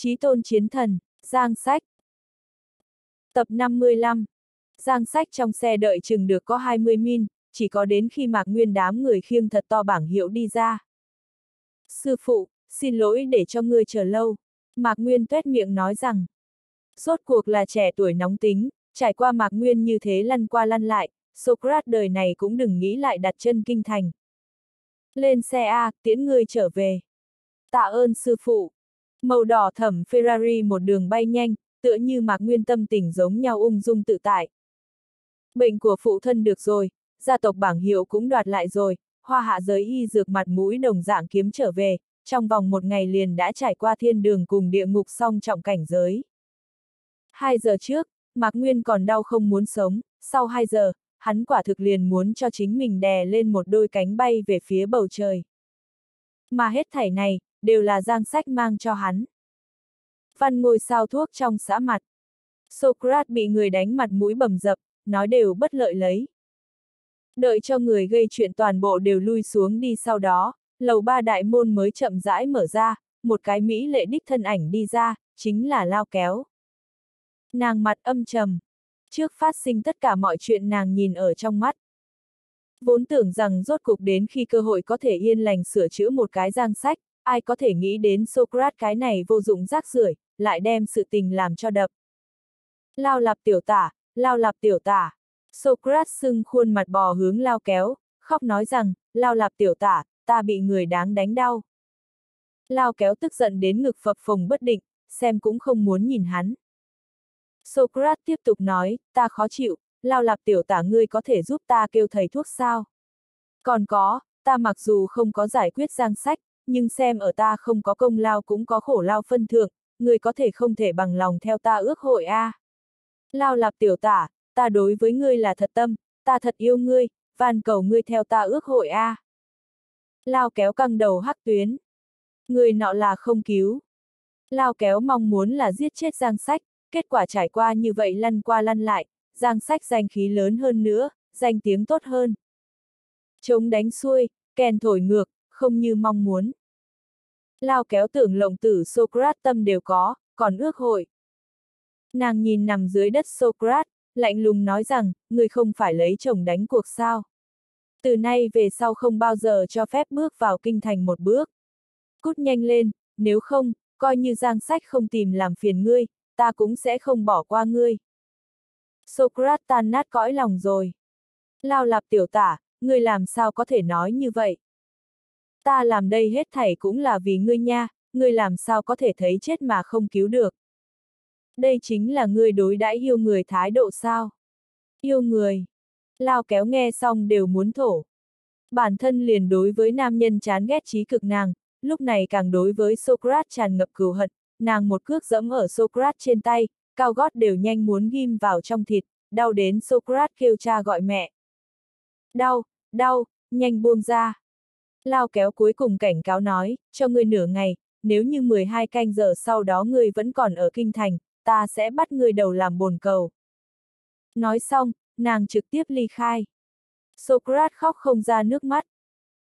Chí tôn chiến thần, Giang Sách. Tập 55. Giang Sách trong xe đợi chừng được có 20 min, chỉ có đến khi Mạc Nguyên đám người khiêng thật to bảng hiệu đi ra. Sư phụ, xin lỗi để cho ngươi chờ lâu. Mạc Nguyên tuét miệng nói rằng. Rốt cuộc là trẻ tuổi nóng tính, trải qua Mạc Nguyên như thế lăn qua lăn lại, Socrates đời này cũng đừng nghĩ lại đặt chân kinh thành. Lên xe A, tiễn ngươi trở về. Tạ ơn sư phụ. Màu đỏ thẩm Ferrari một đường bay nhanh, tựa như Mạc Nguyên tâm tình giống nhau ung dung tự tại. Bệnh của phụ thân được rồi, gia tộc bảng hiệu cũng đoạt lại rồi, hoa hạ giới y dược mặt mũi đồng dạng kiếm trở về, trong vòng một ngày liền đã trải qua thiên đường cùng địa ngục song trọng cảnh giới. Hai giờ trước, Mạc Nguyên còn đau không muốn sống, sau hai giờ, hắn quả thực liền muốn cho chính mình đè lên một đôi cánh bay về phía bầu trời. Mà hết thảy này, đều là giang sách mang cho hắn. Văn ngồi sao thuốc trong xã mặt. Socrates bị người đánh mặt mũi bầm dập, nói đều bất lợi lấy. Đợi cho người gây chuyện toàn bộ đều lui xuống đi sau đó, lầu ba đại môn mới chậm rãi mở ra, một cái Mỹ lệ đích thân ảnh đi ra, chính là lao kéo. Nàng mặt âm trầm. Trước phát sinh tất cả mọi chuyện nàng nhìn ở trong mắt. Vốn tưởng rằng rốt cục đến khi cơ hội có thể yên lành sửa chữa một cái giang sách, ai có thể nghĩ đến Socrates cái này vô dụng rác rưởi, lại đem sự tình làm cho đập. Lao lạp tiểu tả, lao lạp tiểu tả. Socrates sưng khuôn mặt bò hướng lao kéo, khóc nói rằng, lao lạp tiểu tả, ta bị người đáng đánh đau. Lao kéo tức giận đến ngực phập phồng bất định, xem cũng không muốn nhìn hắn. Socrates tiếp tục nói, ta khó chịu, lao lạp tiểu tả ngươi có thể giúp ta kêu thầy thuốc sao? Còn có, ta mặc dù không có giải quyết giang sách, nhưng xem ở ta không có công lao cũng có khổ lao phân thượng, người có thể không thể bằng lòng theo ta ước hội a. À. Lao lạp tiểu tả, ta đối với ngươi là thật tâm, ta thật yêu ngươi, van cầu ngươi theo ta ước hội a. À. Lao kéo căng đầu hắc tuyến. Người nọ là không cứu. Lao kéo mong muốn là giết chết giang sách, kết quả trải qua như vậy lăn qua lăn lại, giang sách danh khí lớn hơn nữa, danh tiếng tốt hơn. Chống đánh xuôi, kèn thổi ngược, không như mong muốn. Lao kéo tưởng lộng tử Socrates tâm đều có, còn ước hội. Nàng nhìn nằm dưới đất Socrates, lạnh lùng nói rằng, người không phải lấy chồng đánh cuộc sao. Từ nay về sau không bao giờ cho phép bước vào kinh thành một bước. Cút nhanh lên, nếu không, coi như giang sách không tìm làm phiền ngươi, ta cũng sẽ không bỏ qua ngươi. Socrates tan nát cõi lòng rồi. Lao lạp tiểu tả, ngươi làm sao có thể nói như vậy? Ta làm đây hết thảy cũng là vì ngươi nha, ngươi làm sao có thể thấy chết mà không cứu được. Đây chính là ngươi đối đãi yêu người thái độ sao? Yêu người. Lao kéo nghe xong đều muốn thổ. Bản thân liền đối với nam nhân chán ghét trí cực nàng, lúc này càng đối với Socrates tràn ngập cừu hận, nàng một cước dẫm ở Socrates trên tay, cao gót đều nhanh muốn ghim vào trong thịt, đau đến Socrates kêu cha gọi mẹ. Đau, đau, nhanh buông ra. Lao kéo cuối cùng cảnh cáo nói, cho ngươi nửa ngày, nếu như 12 canh giờ sau đó ngươi vẫn còn ở kinh thành, ta sẽ bắt ngươi đầu làm bồn cầu. Nói xong, nàng trực tiếp ly khai. Socrates khóc không ra nước mắt.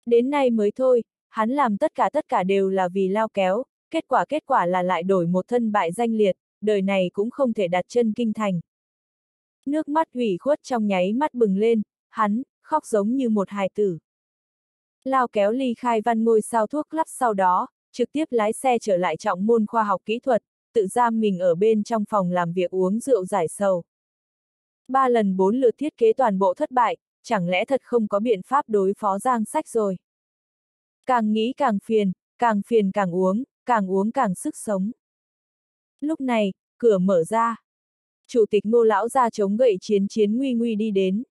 Đến nay mới thôi, hắn làm tất cả tất cả đều là vì lao kéo, kết quả kết quả là lại đổi một thân bại danh liệt, đời này cũng không thể đặt chân kinh thành. Nước mắt hủy khuất trong nháy mắt bừng lên, hắn, khóc giống như một hài tử. Lao kéo ly khai văn ngôi sao thuốc lắp sau đó, trực tiếp lái xe trở lại trọng môn khoa học kỹ thuật, tự giam mình ở bên trong phòng làm việc uống rượu giải sầu. Ba lần bốn lượt thiết kế toàn bộ thất bại, chẳng lẽ thật không có biện pháp đối phó giang sách rồi. Càng nghĩ càng phiền, càng phiền càng uống, càng uống càng sức sống. Lúc này, cửa mở ra. Chủ tịch ngô lão ra chống gậy chiến chiến nguy nguy đi đến.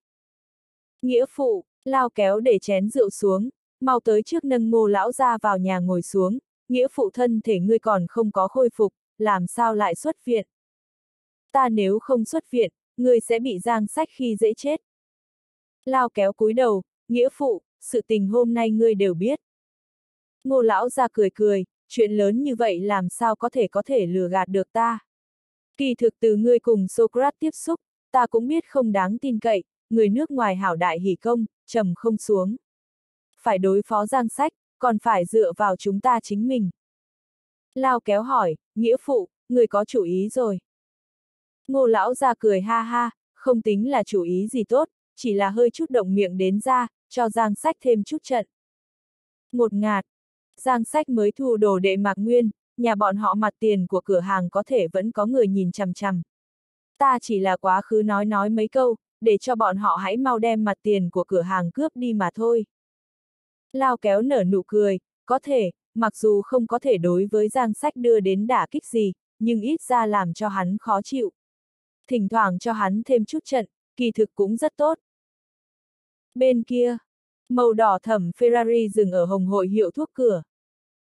Nghĩa phụ, lao kéo để chén rượu xuống, mau tới trước nâng ngô lão ra vào nhà ngồi xuống, nghĩa phụ thân thể ngươi còn không có khôi phục, làm sao lại xuất viện. Ta nếu không xuất viện, ngươi sẽ bị giang sách khi dễ chết. Lao kéo cúi đầu, nghĩa phụ, sự tình hôm nay ngươi đều biết. Ngô lão ra cười cười, chuyện lớn như vậy làm sao có thể có thể lừa gạt được ta. Kỳ thực từ ngươi cùng Socrates tiếp xúc, ta cũng biết không đáng tin cậy, người nước ngoài hảo đại hỉ công, trầm không xuống. Phải đối phó giang sách, còn phải dựa vào chúng ta chính mình. Lao kéo hỏi, nghĩa phụ, người có chủ ý rồi. Ngô lão ra cười ha ha, không tính là chủ ý gì tốt, chỉ là hơi chút động miệng đến ra, cho Giang Sách thêm chút trận. Một ngạt, Giang Sách mới thu đồ đệ Mạc Nguyên, nhà bọn họ mặt tiền của cửa hàng có thể vẫn có người nhìn chằm chằm. Ta chỉ là quá khứ nói nói mấy câu, để cho bọn họ hãy mau đem mặt tiền của cửa hàng cướp đi mà thôi. Lao kéo nở nụ cười, có thể, mặc dù không có thể đối với Giang Sách đưa đến đả kích gì, nhưng ít ra làm cho hắn khó chịu. Thỉnh thoảng cho hắn thêm chút trận, kỳ thực cũng rất tốt. Bên kia, màu đỏ thẩm Ferrari dừng ở hồng hội hiệu thuốc cửa.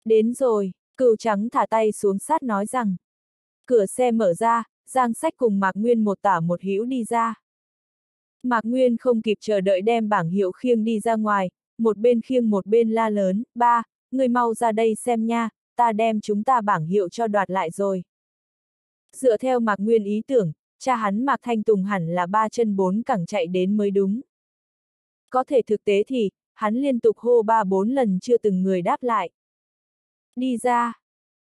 Đến rồi, cừu trắng thả tay xuống sát nói rằng. Cửa xe mở ra, Giang Sách cùng Mạc Nguyên một tả một hữu đi ra. Mạc Nguyên không kịp chờ đợi đem bảng hiệu khiêng đi ra ngoài, một bên khiêng một bên la lớn, ba, người mau ra đây xem nha, ta đem chúng ta bảng hiệu cho đoạt lại rồi. Dựa theo Mạc Nguyên ý tưởng, cha hắn Mạc Thanh Tùng hẳn là ba chân bốn cẳng chạy đến mới đúng. Có thể thực tế thì, hắn liên tục hô ba bốn lần chưa từng người đáp lại. Đi ra.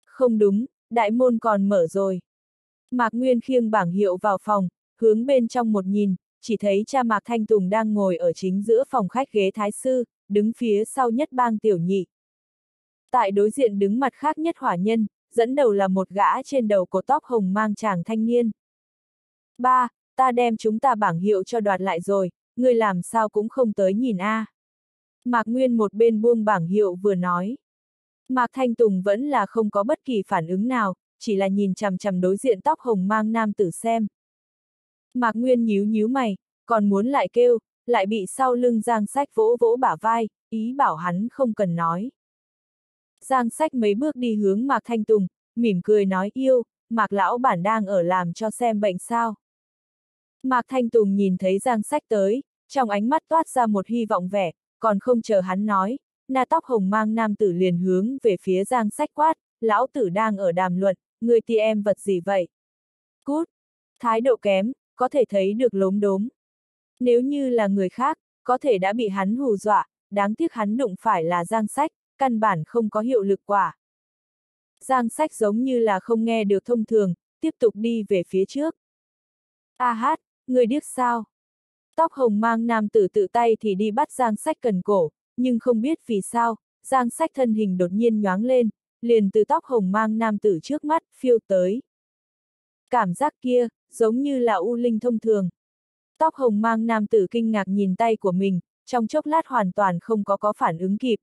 Không đúng, đại môn còn mở rồi. Mạc Nguyên khiêng bảng hiệu vào phòng, hướng bên trong một nhìn, chỉ thấy cha Mạc Thanh Tùng đang ngồi ở chính giữa phòng khách ghế thái sư, đứng phía sau nhất bang tiểu nhị. Tại đối diện đứng mặt khác nhất hỏa nhân, dẫn đầu là một gã trên đầu cột tóc hồng mang chàng thanh niên. Ba, ta đem chúng ta bảng hiệu cho đoạt lại rồi, người làm sao cũng không tới nhìn a. À. Mạc Nguyên một bên buông bảng hiệu vừa nói. Mạc Thanh Tùng vẫn là không có bất kỳ phản ứng nào, chỉ là nhìn chằm chằm đối diện tóc hồng mang nam tử xem. Mạc Nguyên nhíu nhíu mày, còn muốn lại kêu, lại bị sau lưng Giang Sách vỗ vỗ bả vai, ý bảo hắn không cần nói. Giang Sách mấy bước đi hướng Mạc Thanh Tùng, mỉm cười nói yêu, Mạc Lão Bản đang ở làm cho xem bệnh sao. Mạc Thanh Tùng nhìn thấy Giang Sách tới, trong ánh mắt toát ra một hy vọng vẻ, còn không chờ hắn nói, na tóc hồng mang nam tử liền hướng về phía Giang Sách quát, lão tử đang ở đàm luận, người ti em vật gì vậy? Cút! Thái độ kém, có thể thấy được lốm đốm. Nếu như là người khác, có thể đã bị hắn hù dọa, đáng tiếc hắn đụng phải là Giang Sách, căn bản không có hiệu lực quả. Giang Sách giống như là không nghe được thông thường, tiếp tục đi về phía trước. A hát, người điếc sao? Tóc hồng mang nam tử tự tay thì đi bắt Giang Sách cần cổ, nhưng không biết vì sao, Giang Sách thân hình đột nhiên nhoáng lên, liền từ tóc hồng mang nam tử trước mắt, phiêu tới. Cảm giác kia, giống như là u linh thông thường. Tóc hồng mang nam tử kinh ngạc nhìn tay của mình, trong chốc lát hoàn toàn không có có phản ứng kịp.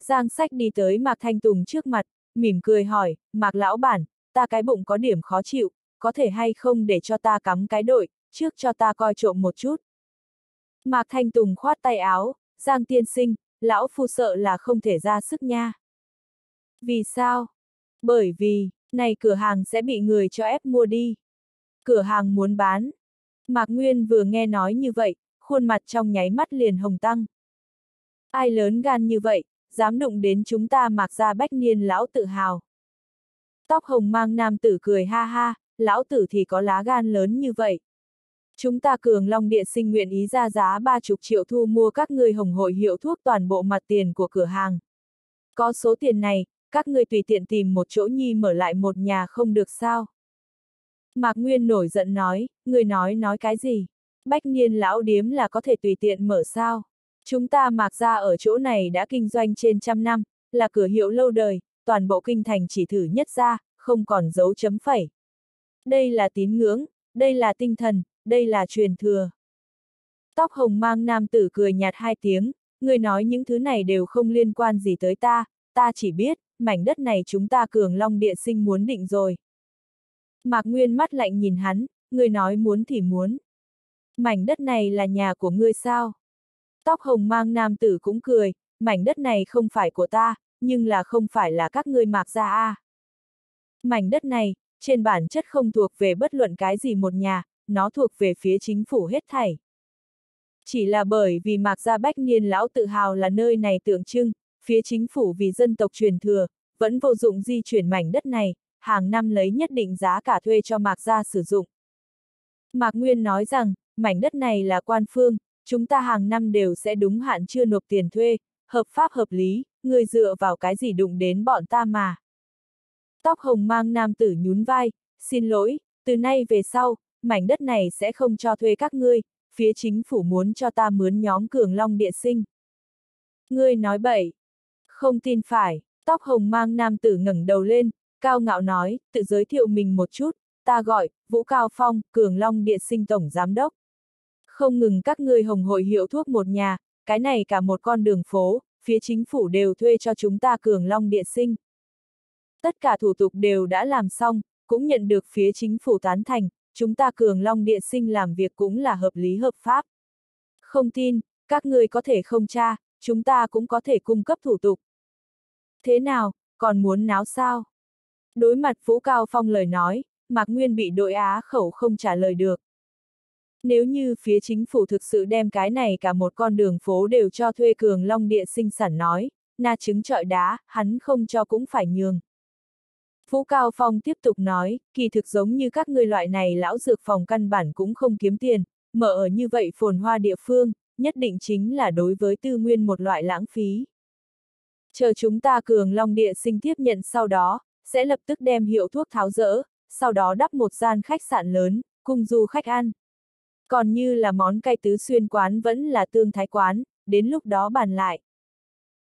Giang sách đi tới Mạc Thanh Tùng trước mặt, mỉm cười hỏi, Mạc lão bản, ta cái bụng có điểm khó chịu, có thể hay không để cho ta cắm cái đội, trước cho ta coi trộm một chút. Mạc Thanh Tùng khoát tay áo, Giang tiên sinh, lão phu sợ là không thể ra sức nha. Vì sao? Bởi vì, này cửa hàng sẽ bị người cho ép mua đi. Cửa hàng muốn bán. Mạc Nguyên vừa nghe nói như vậy, khuôn mặt trong nháy mắt liền hồng tăng. Ai lớn gan như vậy, dám đụng đến chúng ta mạc ra bách niên lão tự hào. Tóc hồng mang nam tử cười ha ha, lão tử thì có lá gan lớn như vậy. Chúng ta cường long địa sinh nguyện ý ra giá ba chục triệu thu mua các người hồng hội hiệu thuốc toàn bộ mặt tiền của cửa hàng. Có số tiền này, các người tùy tiện tìm một chỗ nhi mở lại một nhà không được sao. Mạc Nguyên nổi giận nói, người nói nói cái gì? Bách niên lão điếm là có thể tùy tiện mở sao? Chúng ta mạc ra ở chỗ này đã kinh doanh trên trăm năm, là cửa hiệu lâu đời, toàn bộ kinh thành chỉ thử nhất ra, không còn dấu chấm phẩy. Đây là tín ngưỡng, đây là tinh thần, đây là truyền thừa. Tóc hồng mang nam tử cười nhạt hai tiếng, người nói những thứ này đều không liên quan gì tới ta, ta chỉ biết, mảnh đất này chúng ta cường long địa sinh muốn định rồi. Mạc Nguyên mắt lạnh nhìn hắn, người nói muốn thì muốn. Mảnh đất này là nhà của ngươi sao? Tóc hồng mang nam tử cũng cười, mảnh đất này không phải của ta, nhưng là không phải là các ngươi mạc ra a. À. Mảnh đất này, trên bản chất không thuộc về bất luận cái gì một nhà, nó thuộc về phía chính phủ hết thảy. Chỉ là bởi vì mạc gia bách niên lão tự hào là nơi này tượng trưng, phía chính phủ vì dân tộc truyền thừa, vẫn vô dụng di chuyển mảnh đất này, hàng năm lấy nhất định giá cả thuê cho Mạc Gia sử dụng. Mạc Nguyên nói rằng, mảnh đất này là quan phương, chúng ta hàng năm đều sẽ đúng hạn chưa nộp tiền thuê, hợp pháp hợp lý, người dựa vào cái gì đụng đến bọn ta mà. Tóc hồng mang nam tử nhún vai, xin lỗi, từ nay về sau, mảnh đất này sẽ không cho thuê các ngươi, phía chính phủ muốn cho ta mướn nhóm cường long địa sinh. Ngươi nói bậy. Không tin phải, tóc hồng mang nam tử ngẩng đầu lên, cao ngạo nói, tự giới thiệu mình một chút, ta gọi, Vũ Cao Phong, cường long địa sinh tổng giám đốc. Không ngừng các ngươi hồng hội hiệu thuốc một nhà, cái này cả một con đường phố, phía chính phủ đều thuê cho chúng ta cường long địa sinh. Tất cả thủ tục đều đã làm xong, cũng nhận được phía chính phủ tán thành, chúng ta cường long địa sinh làm việc cũng là hợp lý hợp pháp. Không tin, các người có thể không tra, chúng ta cũng có thể cung cấp thủ tục. Thế nào, còn muốn náo sao? Đối mặt Vũ Cao Phong lời nói, Mạc Nguyên bị đội á khẩu không trả lời được. Nếu như phía chính phủ thực sự đem cái này cả một con đường phố đều cho thuê cường long địa sinh sản nói, na trứng trọi đá, hắn không cho cũng phải nhường. Phú Cao Phong tiếp tục nói, kỳ thực giống như các người loại này lão dược phòng căn bản cũng không kiếm tiền, mở ở như vậy phồn hoa địa phương, nhất định chính là đối với tư nguyên một loại lãng phí. Chờ chúng ta cường long địa sinh tiếp nhận sau đó, sẽ lập tức đem hiệu thuốc tháo rỡ, sau đó đắp một gian khách sạn lớn, cùng du khách ăn. Còn như là món cay tứ xuyên quán vẫn là tương thái quán, đến lúc đó bàn lại.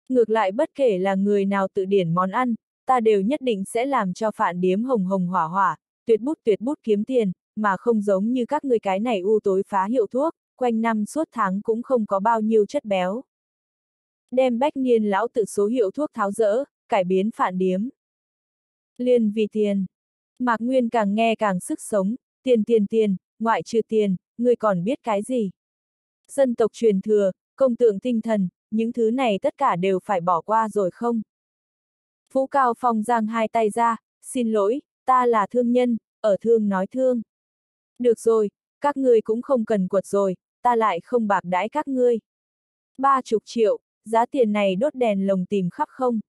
Ngược lại bất kể là người nào tự điển món ăn, ta đều nhất định sẽ làm cho phản điếm hồng hồng hỏa hỏa, tuyệt bút tuyệt bút kiếm tiền, mà không giống như các người cái này u tối phá hiệu thuốc, quanh năm suốt tháng cũng không có bao nhiêu chất béo. Đem bách niên lão tự số hiệu thuốc tháo rỡ, cải biến phản điếm. Liên vì tiền. Mạc Nguyên càng nghe càng sức sống, tiền tiền tiền, ngoại trừ tiền, người còn biết cái gì? Dân tộc truyền thừa, công tượng tinh thần, những thứ này tất cả đều phải bỏ qua rồi không? Phú Cao Phong giang hai tay ra, xin lỗi, ta là thương nhân, ở thương nói thương. Được rồi, các ngươi cũng không cần quật rồi, ta lại không bạc đãi các ngươi. Ba chục triệu, giá tiền này đốt đèn lồng tìm khắp không.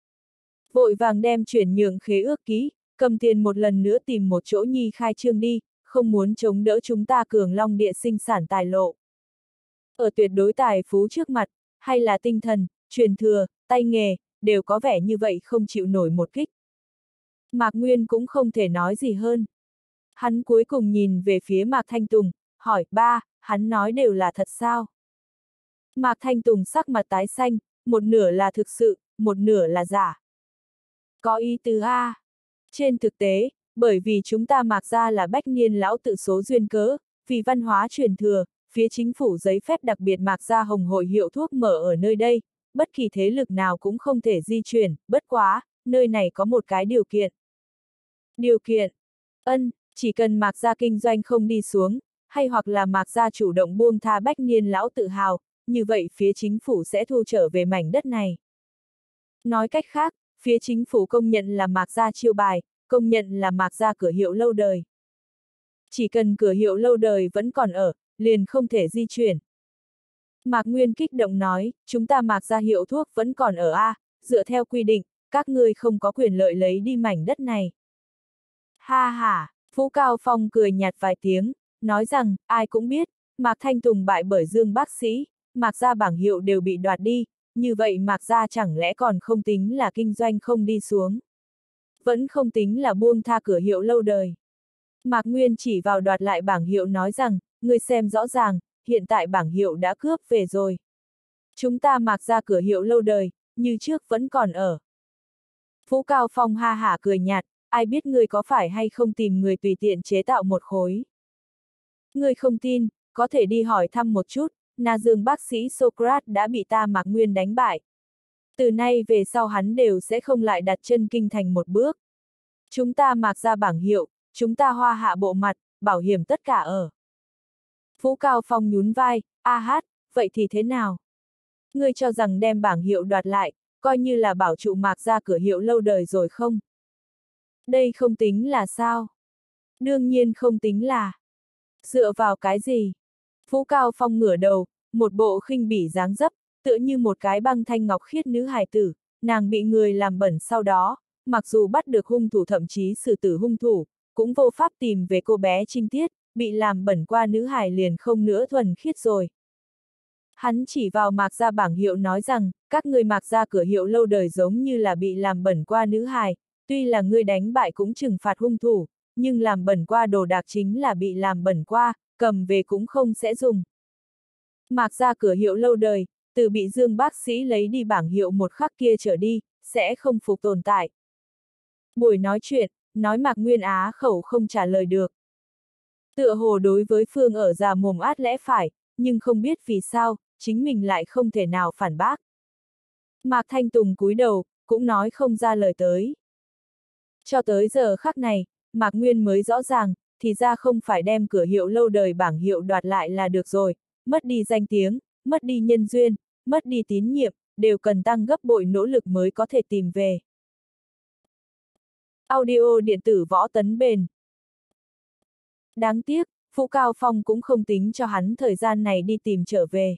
Vội vàng đem chuyển nhượng khế ước ký, cầm tiền một lần nữa tìm một chỗ nhi khai trương đi, không muốn chống đỡ chúng ta cường long địa sinh sản tài lộ. Ở tuyệt đối tài phú trước mặt, hay là tinh thần, truyền thừa, tay nghề, đều có vẻ như vậy không chịu nổi một kích. Mạc Nguyên cũng không thể nói gì hơn. Hắn cuối cùng nhìn về phía Mạc Thanh Tùng, hỏi, ba, hắn nói đều là thật sao? Mạc Thanh Tùng sắc mặt tái xanh, một nửa là thực sự, một nửa là giả. Có ý tứ A. Trên thực tế, bởi vì chúng ta mạc ra là bách niên lão tự số duyên cớ, vì văn hóa truyền thừa, phía chính phủ giấy phép đặc biệt mạc ra hồng hội hiệu thuốc mở ở nơi đây, bất kỳ thế lực nào cũng không thể di chuyển, bất quá, nơi này có một cái điều kiện. Điều kiện. Ân, chỉ cần mạc gia kinh doanh không đi xuống, hay hoặc là mạc gia chủ động buông tha bách niên lão tự hào, như vậy phía chính phủ sẽ thu trở về mảnh đất này. Nói cách khác, phía chính phủ công nhận là mạc gia chiêu bài, công nhận là mạc gia cửa hiệu lâu đời. Chỉ cần cửa hiệu lâu đời vẫn còn ở, liền không thể di chuyển. Mạc Nguyên kích động nói, chúng ta mạc gia hiệu thuốc vẫn còn ở A, dựa theo quy định, các ngươi không có quyền lợi lấy đi mảnh đất này. Ha ha, Phú Cao Phong cười nhạt vài tiếng, nói rằng, ai cũng biết, Mạc Thanh Tùng bại bởi Dương bác sĩ, Mạc gia bảng hiệu đều bị đoạt đi, như vậy Mạc gia chẳng lẽ còn không tính là kinh doanh không đi xuống. Vẫn không tính là buông tha cửa hiệu lâu đời. Mạc Nguyên chỉ vào đoạt lại bảng hiệu nói rằng, người xem rõ ràng, hiện tại bảng hiệu đã cướp về rồi. Chúng ta Mạc gia cửa hiệu lâu đời, như trước vẫn còn ở. Phú Cao Phong ha hả cười nhạt, ai biết người có phải hay không tìm người tùy tiện chế tạo một khối. Người không tin, có thể đi hỏi thăm một chút, Na Dương bác sĩ Socrates đã bị ta Mạc Nguyên đánh bại. Từ nay về sau hắn đều sẽ không lại đặt chân kinh thành một bước. Chúng ta Mạc ra bảng hiệu, chúng ta hoa hạ bộ mặt, bảo hiểm tất cả ở. Phú Cao Phong nhún vai, a hát, vậy thì thế nào? Ngươi cho rằng đem bảng hiệu đoạt lại, coi như là bảo trụ mạc ra cửa hiệu lâu đời rồi không? Đây không tính là sao? Đương nhiên không tính là. Dựa vào cái gì? Phú Cao Phong ngửa đầu, một bộ khinh bỉ dáng dấp, tựa như một cái băng thanh ngọc khiết nữ hài tử, nàng bị người làm bẩn sau đó, mặc dù bắt được hung thủ thậm chí xử tử hung thủ, cũng vô pháp tìm về cô bé trinh tiết, bị làm bẩn qua nữ hài liền không nữa thuần khiết rồi. Hắn chỉ vào mạc ra bảng hiệu nói rằng, các người mạc ra cửa hiệu lâu đời giống như là bị làm bẩn qua nữ hài, tuy là ngươi đánh bại cũng trừng phạt hung thủ, nhưng làm bẩn qua đồ đạc chính là bị làm bẩn qua, cầm về cũng không sẽ dùng. Mạc ra cửa hiệu lâu đời, từ bị dương bác sĩ lấy đi bảng hiệu một khắc kia trở đi, sẽ không phục tồn tại. Buổi nói chuyện, nói Mạc Nguyên Á khẩu không trả lời được. Tựa hồ đối với Phương ở già mồm át lẽ phải, nhưng không biết vì sao, chính mình lại không thể nào phản bác. Mạc Thanh Tùng cúi đầu, cũng nói không ra lời tới. Cho tới giờ khắc này, Mạc Nguyên mới rõ ràng, thì ra không phải đem cửa hiệu lâu đời bảng hiệu đoạt lại là được rồi, mất đi danh tiếng, mất đi nhân duyên, mất đi tín nhiệm, đều cần tăng gấp bội nỗ lực mới có thể tìm về. Audio điện tử võ tấn bền. Đáng tiếc, Phú Cao Phong cũng không tính cho hắn thời gian này đi tìm trở về.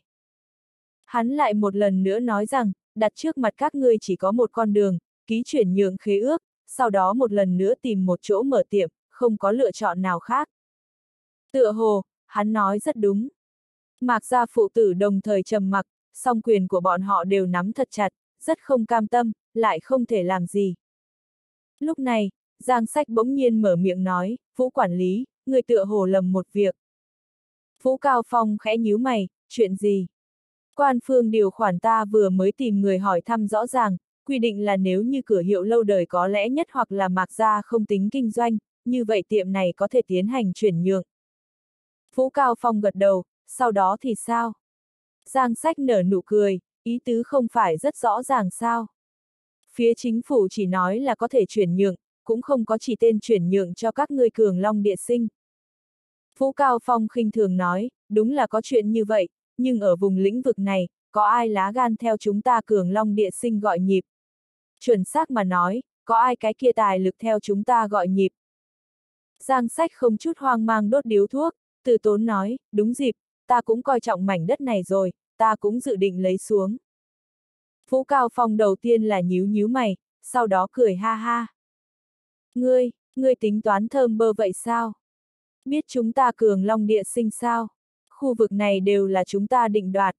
Hắn lại một lần nữa nói rằng, đặt trước mặt các ngươi chỉ có một con đường, ký chuyển nhượng khế ước, sau đó một lần nữa tìm một chỗ mở tiệm, không có lựa chọn nào khác. Tựa hồ, hắn nói rất đúng. Mạc gia phụ tử đồng thời trầm mặc, song quyền của bọn họ đều nắm thật chặt, rất không cam tâm, lại không thể làm gì. Lúc này, Giang Sách bỗng nhiên mở miệng nói, Vũ quản lý, người tựa hồ lầm một việc. Vũ Cao Phong khẽ nhíu mày, chuyện gì? Quan phương điều khoản ta vừa mới tìm người hỏi thăm rõ ràng, quy định là nếu như cửa hiệu lâu đời có lẽ nhất hoặc là mạc gia không tính kinh doanh, như vậy tiệm này có thể tiến hành chuyển nhượng. Phú Cao Phong gật đầu, sau đó thì sao? Giang sách nở nụ cười, ý tứ không phải rất rõ ràng sao? Phía chính phủ chỉ nói là có thể chuyển nhượng, cũng không có chỉ tên chuyển nhượng cho các ngươi cường long địa sinh. Phú Cao Phong khinh thường nói, đúng là có chuyện như vậy, nhưng ở vùng lĩnh vực này, có ai lá gan theo chúng ta cường long địa sinh gọi nhịp? Chuẩn xác mà nói, có ai cái kia tài lực theo chúng ta gọi nhịp? Giang sách không chút hoang mang đốt điếu thuốc, từ tốn nói, đúng dịp, ta cũng coi trọng mảnh đất này rồi, ta cũng dự định lấy xuống. Phú Cao Phong đầu tiên là nhíu nhíu mày, sau đó cười ha ha. Ngươi, ngươi tính toán thơm bơ vậy sao? Biết chúng ta cường long địa sinh sao? Khu vực này đều là chúng ta định đoạt.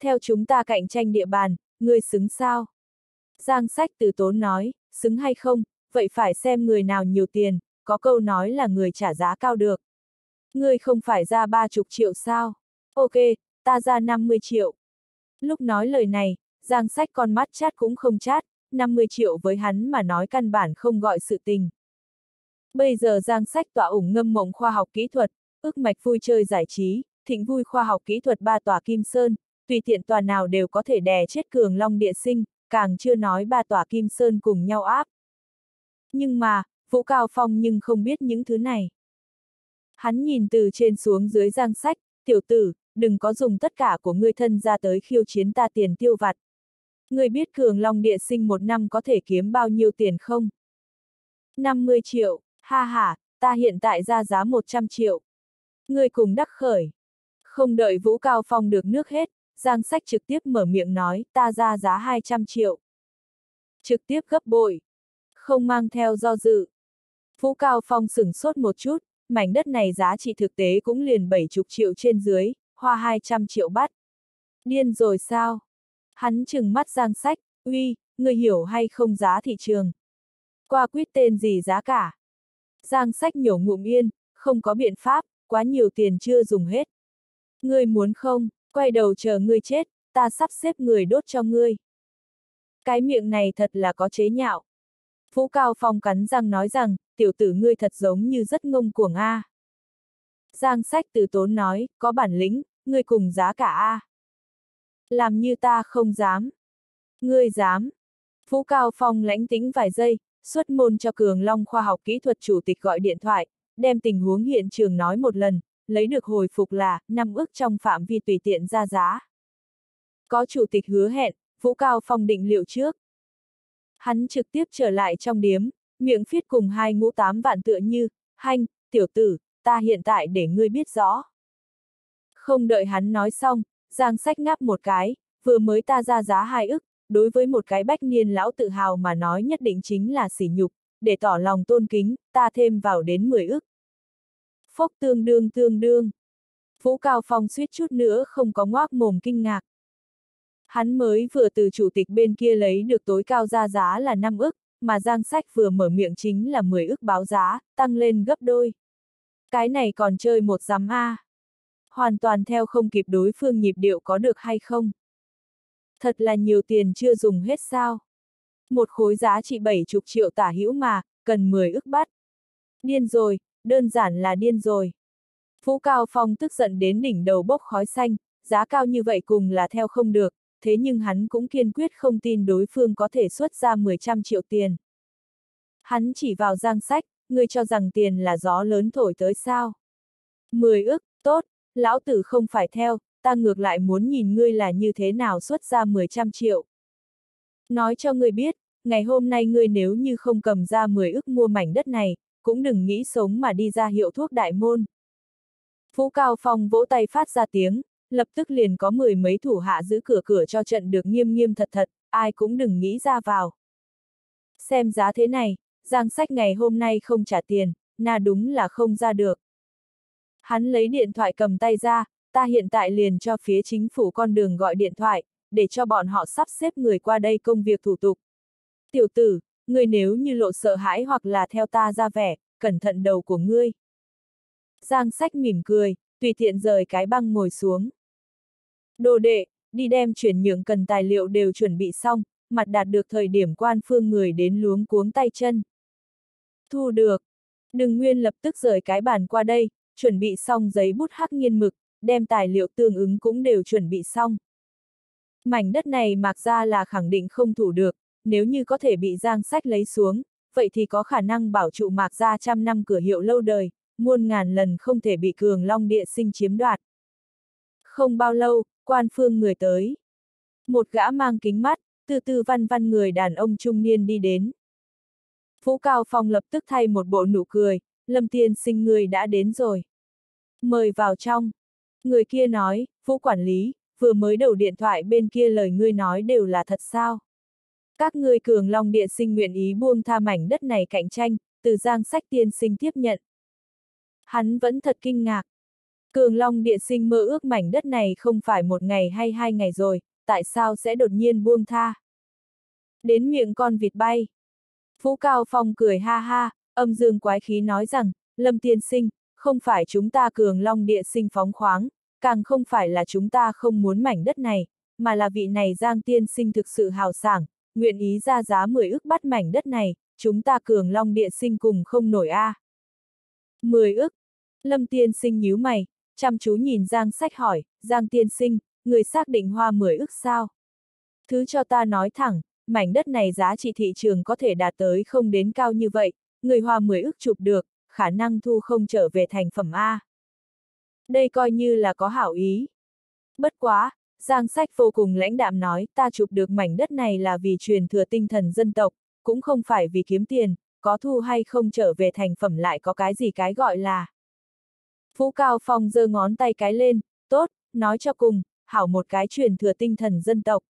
Theo chúng ta cạnh tranh địa bàn, ngươi xứng sao? Giang sách từ tốn nói, xứng hay không, vậy phải xem người nào nhiều tiền, có câu nói là người trả giá cao được. Ngươi không phải ra ba chục triệu sao? Ok, ta ra 50 triệu. Lúc nói lời này, Giang sách con mắt chát cũng không chát, 50 triệu với hắn mà nói căn bản không gọi sự tình. Bây giờ Giang sách tỏa ủng ngâm mộng khoa học kỹ thuật, ước mạch vui chơi giải trí, thịnh vui khoa học kỹ thuật ba tòa Kim Sơn, tùy tiện tòa nào đều có thể đè chết cường long địa sinh, càng chưa nói ba tòa Kim Sơn cùng nhau áp. Nhưng mà, Vũ Cao Phong nhưng không biết những thứ này. Hắn nhìn từ trên xuống dưới giang sách, tiểu tử, đừng có dùng tất cả của ngươi thân ra tới khiêu chiến ta tiền tiêu vặt. Ngươi biết cường long địa sinh một năm có thể kiếm bao nhiêu tiền không? 50 triệu, ha ha, ta hiện tại ra giá 100 triệu. Ngươi cùng đắc khởi. Không đợi Vũ Cao Phong được nước hết, Giang Sách trực tiếp mở miệng nói, ta ra giá 200 triệu. Trực tiếp gấp bội. Không mang theo do dự. Phú Cao Phong sửng sốt một chút, mảnh đất này giá trị thực tế cũng liền 70 triệu trên dưới, hoa 200 triệu bắt. Điên rồi sao? Hắn chừng mắt giang sách, uy, người hiểu hay không giá thị trường? Qua quyết tên gì giá cả? Giang sách nhổ ngụm yên, không có biện pháp, quá nhiều tiền chưa dùng hết. Ngươi muốn không, quay đầu chờ ngươi chết, ta sắp xếp người đốt cho ngươi. Cái miệng này thật là có chế nhạo. Phú Cao Phong cắn răng nói rằng, tiểu tử ngươi thật giống như rất ngông cuồng A. Giang sách từ tốn nói, có bản lĩnh, ngươi cùng giá cả A. Làm như ta không dám. Ngươi dám. Phú Cao Phong lãnh tính vài giây, xuất môn cho Cường Long khoa học kỹ thuật chủ tịch gọi điện thoại, đem tình huống hiện trường nói một lần, lấy được hồi phục là, năm ước trong phạm vi tùy tiện ra giá. Có chủ tịch hứa hẹn, Vũ Cao Phong định liệu trước. Hắn trực tiếp trở lại trong điếm, miệng phiết cùng hai ngũ tám vạn tựa như, hanh, tiểu tử, ta hiện tại để ngươi biết rõ. Không đợi hắn nói xong, Giang sách ngáp một cái, vừa mới ta ra giá hai ức, đối với một cái bách niên lão tự hào mà nói nhất định chính là sỉ nhục, để tỏ lòng tôn kính, ta thêm vào đến 10 ức. Phốc tương đương tương đương. vũ Cao Phong suýt chút nữa không có ngoác mồm kinh ngạc. Hắn mới vừa từ chủ tịch bên kia lấy được tối cao ra giá là 5 ức, mà Giang Sách vừa mở miệng chính là 10 ức báo giá, tăng lên gấp đôi. Cái này còn chơi một giám A. Hoàn toàn theo không kịp đối phương nhịp điệu có được hay không. Thật là nhiều tiền chưa dùng hết sao. Một khối giá trị 70 triệu tả hữu mà, cần 10 ức bắt. Điên rồi, đơn giản là điên rồi. Phú Cao Phong tức giận đến đỉnh đầu bốc khói xanh, giá cao như vậy cùng là theo không được, thế nhưng hắn cũng kiên quyết không tin đối phương có thể xuất ra 10 trăm triệu tiền. Hắn chỉ vào giang sách, ngươi cho rằng tiền là gió lớn thổi tới sao. 10 ức, tốt, lão tử không phải theo, ta ngược lại muốn nhìn ngươi là như thế nào xuất ra 10 trăm triệu. Nói cho ngươi biết, ngày hôm nay ngươi nếu như không cầm ra 10 ức mua mảnh đất này, cũng đừng nghĩ sống mà đi ra hiệu thuốc đại môn. Phú Cao Phong vỗ tay phát ra tiếng, lập tức liền có mười mấy thủ hạ giữ cửa cửa cho trận được nghiêm nghiêm thật thật, ai cũng đừng nghĩ ra vào. Xem giá thế này, giang sách ngày hôm nay không trả tiền, na đúng là không ra được. Hắn lấy điện thoại cầm tay ra, ta hiện tại liền cho phía chính phủ con đường gọi điện thoại, để cho bọn họ sắp xếp người qua đây công việc thủ tục. Tiểu tử, người nếu như lộ sợ hãi hoặc là theo ta ra vẻ, cẩn thận đầu của ngươi. Giang sách mỉm cười, tùy tiện rời cái băng ngồi xuống. Đồ đệ, đi đem chuyển nhượng cần tài liệu đều chuẩn bị xong, mặt đạt được thời điểm quan phương người đến luống cuống tay chân. Thu được. Đừng nguyên lập tức rời cái bàn qua đây, chuẩn bị xong giấy bút hắc nghiên mực, đem tài liệu tương ứng cũng đều chuẩn bị xong. Mảnh đất này mặc ra là khẳng định không thủ được, nếu như có thể bị giang sách lấy xuống, vậy thì có khả năng bảo trụ mạc ra trăm năm cửa hiệu lâu đời, muôn ngàn lần không thể bị cường long địa sinh chiếm đoạt. Không bao lâu, quan phương người tới. Một gã mang kính mắt, từ từ văn văn người đàn ông trung niên đi đến. Phú Cao Phong lập tức thay một bộ nụ cười, Lâm Tiên sinh người đã đến rồi. Mời vào trong. Người kia nói, Phú quản lý, vừa mới đầu điện thoại bên kia lời ngươi nói đều là thật sao? Các ngươi cường long địa sinh nguyện ý buông tha mảnh đất này cạnh tranh, từ giang sách tiên sinh tiếp nhận. Hắn vẫn thật kinh ngạc. Cường Long Điện Sinh mơ ước mảnh đất này không phải một ngày hay hai ngày rồi, tại sao sẽ đột nhiên buông tha? Đến miệng con vịt bay. Phú Cao Phong cười ha ha, âm dương quái khí nói rằng, Lâm Tiên Sinh, không phải chúng ta Cường Long địa Sinh phóng khoáng, càng không phải là chúng ta không muốn mảnh đất này, mà là vị này Giang Tiên Sinh thực sự hào sảng, nguyện ý ra giá 10 ước bắt mảnh đất này, chúng ta Cường Long địa Sinh cùng không nổi a. À. 10 ức. Lâm Tiên Sinh nhíu mày, chăm chú nhìn Giang Sách hỏi, Giang Tiên Sinh, người xác định hoa 10 ức sao? Thứ cho ta nói thẳng, mảnh đất này giá trị thị trường có thể đạt tới không đến cao như vậy, người hoa 10 ức chụp được, khả năng thu không trở về thành phẩm A. Đây coi như là có hảo ý. Bất quá, Giang Sách vô cùng lãnh đạm nói, ta chụp được mảnh đất này là vì truyền thừa tinh thần dân tộc, cũng không phải vì kiếm tiền, có thu hay không trở về thành phẩm lại có cái gì cái gọi là. Phú Cao Phong giơ ngón tay cái lên, tốt, nói cho cùng, hảo một cái truyền thừa tinh thần dân tộc.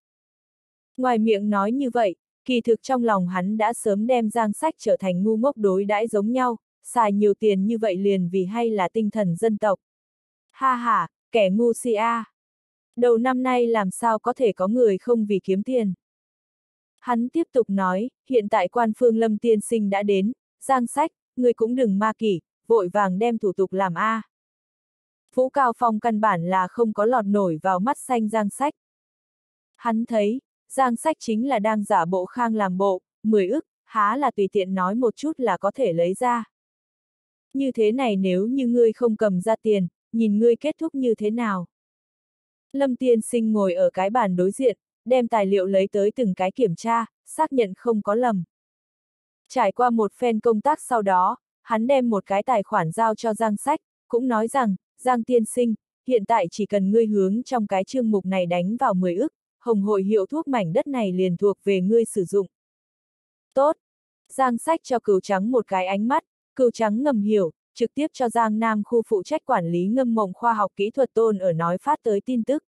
Ngoài miệng nói như vậy, kỳ thực trong lòng hắn đã sớm đem giang sách trở thành ngu ngốc đối đãi giống nhau, xài nhiều tiền như vậy liền vì hay là tinh thần dân tộc. Ha ha, kẻ ngu si a. Đầu năm nay làm sao có thể có người không vì kiếm tiền. Hắn tiếp tục nói, hiện tại quan phương lâm tiên sinh đã đến, giang sách, người cũng đừng ma kỷ, vội vàng đem thủ tục làm A. Phú Cao Phong căn bản là không có lọt nổi vào mắt xanh Giang Sách. Hắn thấy, Giang Sách chính là đang giả bộ khang làm bộ, mười ức, há là tùy tiện nói một chút là có thể lấy ra. Như thế này nếu như ngươi không cầm ra tiền, nhìn ngươi kết thúc như thế nào. Lâm Tiên Sinh ngồi ở cái bàn đối diện, đem tài liệu lấy tới từng cái kiểm tra, xác nhận không có lầm. Trải qua một phen công tác sau đó, hắn đem một cái tài khoản giao cho Giang Sách, cũng nói rằng, Giang Tiên Sinh, hiện tại chỉ cần ngươi hướng trong cái chương mục này đánh vào 10 ức, hồng hội hiệu thuốc mảnh đất này liền thuộc về ngươi sử dụng. Tốt! Giang Sách cho cừu trắng một cái ánh mắt, cừu trắng ngầm hiểu, trực tiếp cho Giang Nam khu phụ trách quản lý ngâm mộng khoa học kỹ thuật tôn ở nói phát tới tin tức.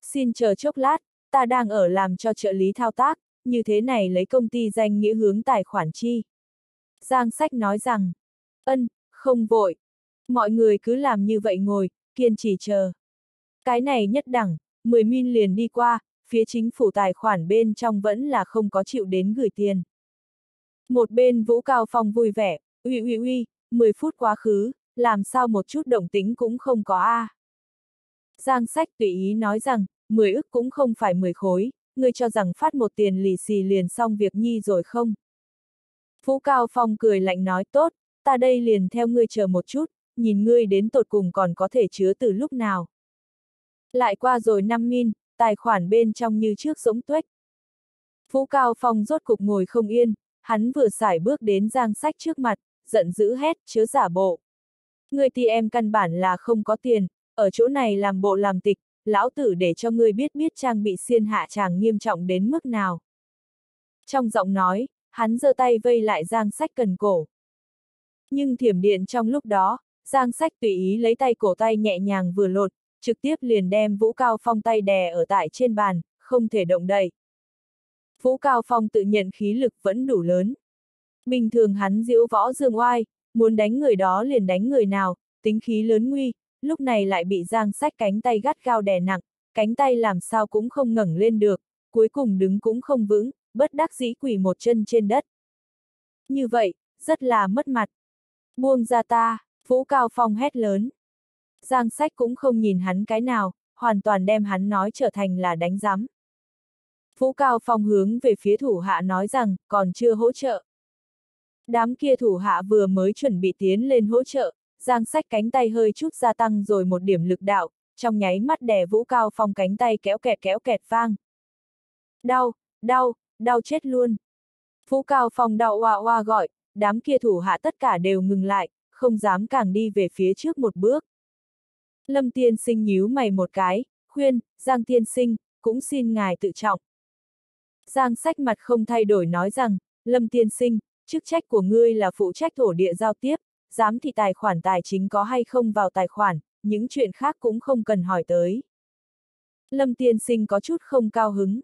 Xin chờ chốc lát, ta đang ở làm cho trợ lý thao tác, như thế này lấy công ty danh nghĩa hướng tài khoản chi. Giang Sách nói rằng, ân, không vội. Mọi người cứ làm như vậy ngồi, kiên trì chờ. Cái này nhất đẳng, 10 min liền đi qua, phía chính phủ tài khoản bên trong vẫn là không có chịu đến gửi tiền. Một bên Vũ Cao Phong vui vẻ, uy uy uy, 10 phút quá khứ, làm sao một chút động tính cũng không có a. À. Giang sách tùy ý nói rằng, 10 ức cũng không phải 10 khối, ngươi cho rằng phát một tiền lì xì liền xong việc nhi rồi không? Phú Cao Phong cười lạnh nói tốt, ta đây liền theo ngươi chờ một chút, nhìn ngươi đến tột cùng còn có thể chứa từ lúc nào. Lại qua rồi 5 min, tài khoản bên trong như trước giống tuếch. Phú Cao Phong rốt cục ngồi không yên, hắn vừa xài bước đến giang sách trước mặt, giận dữ hét, chứa giả bộ. Người thì em căn bản là không có tiền, ở chỗ này làm bộ làm tịch, lão tử để cho ngươi biết biết trang bị xiên hạ chàng nghiêm trọng đến mức nào. Trong giọng nói, hắn giơ tay vây lại giang sách cần cổ. Nhưng thiểm điện trong lúc đó, giang sách tùy ý lấy tay cổ tay nhẹ nhàng vừa lột, trực tiếp liền đem Vũ Cao Phong tay đè ở tại trên bàn, không thể động đậy. Vũ Cao Phong tự nhận khí lực vẫn đủ lớn. Bình thường hắn diễu võ dương oai, muốn đánh người đó liền đánh người nào, tính khí lớn nguy, lúc này lại bị giang sách cánh tay gắt gao đè nặng, cánh tay làm sao cũng không ngẩng lên được, cuối cùng đứng cũng không vững, bất đắc dĩ quỳ một chân trên đất. Như vậy, rất là mất mặt. Buông ra ta, Vũ Cao Phong hét lớn. Giang sách cũng không nhìn hắn cái nào, hoàn toàn đem hắn nói trở thành là đánh giám. Vũ Cao Phong hướng về phía thủ hạ nói rằng, còn chưa hỗ trợ. Đám kia thủ hạ vừa mới chuẩn bị tiến lên hỗ trợ, giang sách cánh tay hơi chút gia tăng rồi một điểm lực đạo, trong nháy mắt đè Vũ Cao Phong cánh tay kéo kẹt kéo kẹt vang. Đau, đau, đau chết luôn. Vũ Cao Phong đau oa oa gọi, đám kia thủ hạ tất cả đều ngừng lại, không dám càng đi về phía trước một bước. Lâm tiên sinh nhíu mày một cái, khuyên, Giang tiên sinh, cũng xin ngài tự trọng. Giang sách mặt không thay đổi nói rằng, Lâm tiên sinh, chức trách của ngươi là phụ trách thổ địa giao tiếp, dám thì tài khoản tài chính có hay không vào tài khoản, những chuyện khác cũng không cần hỏi tới. Lâm tiên sinh có chút không cao hứng.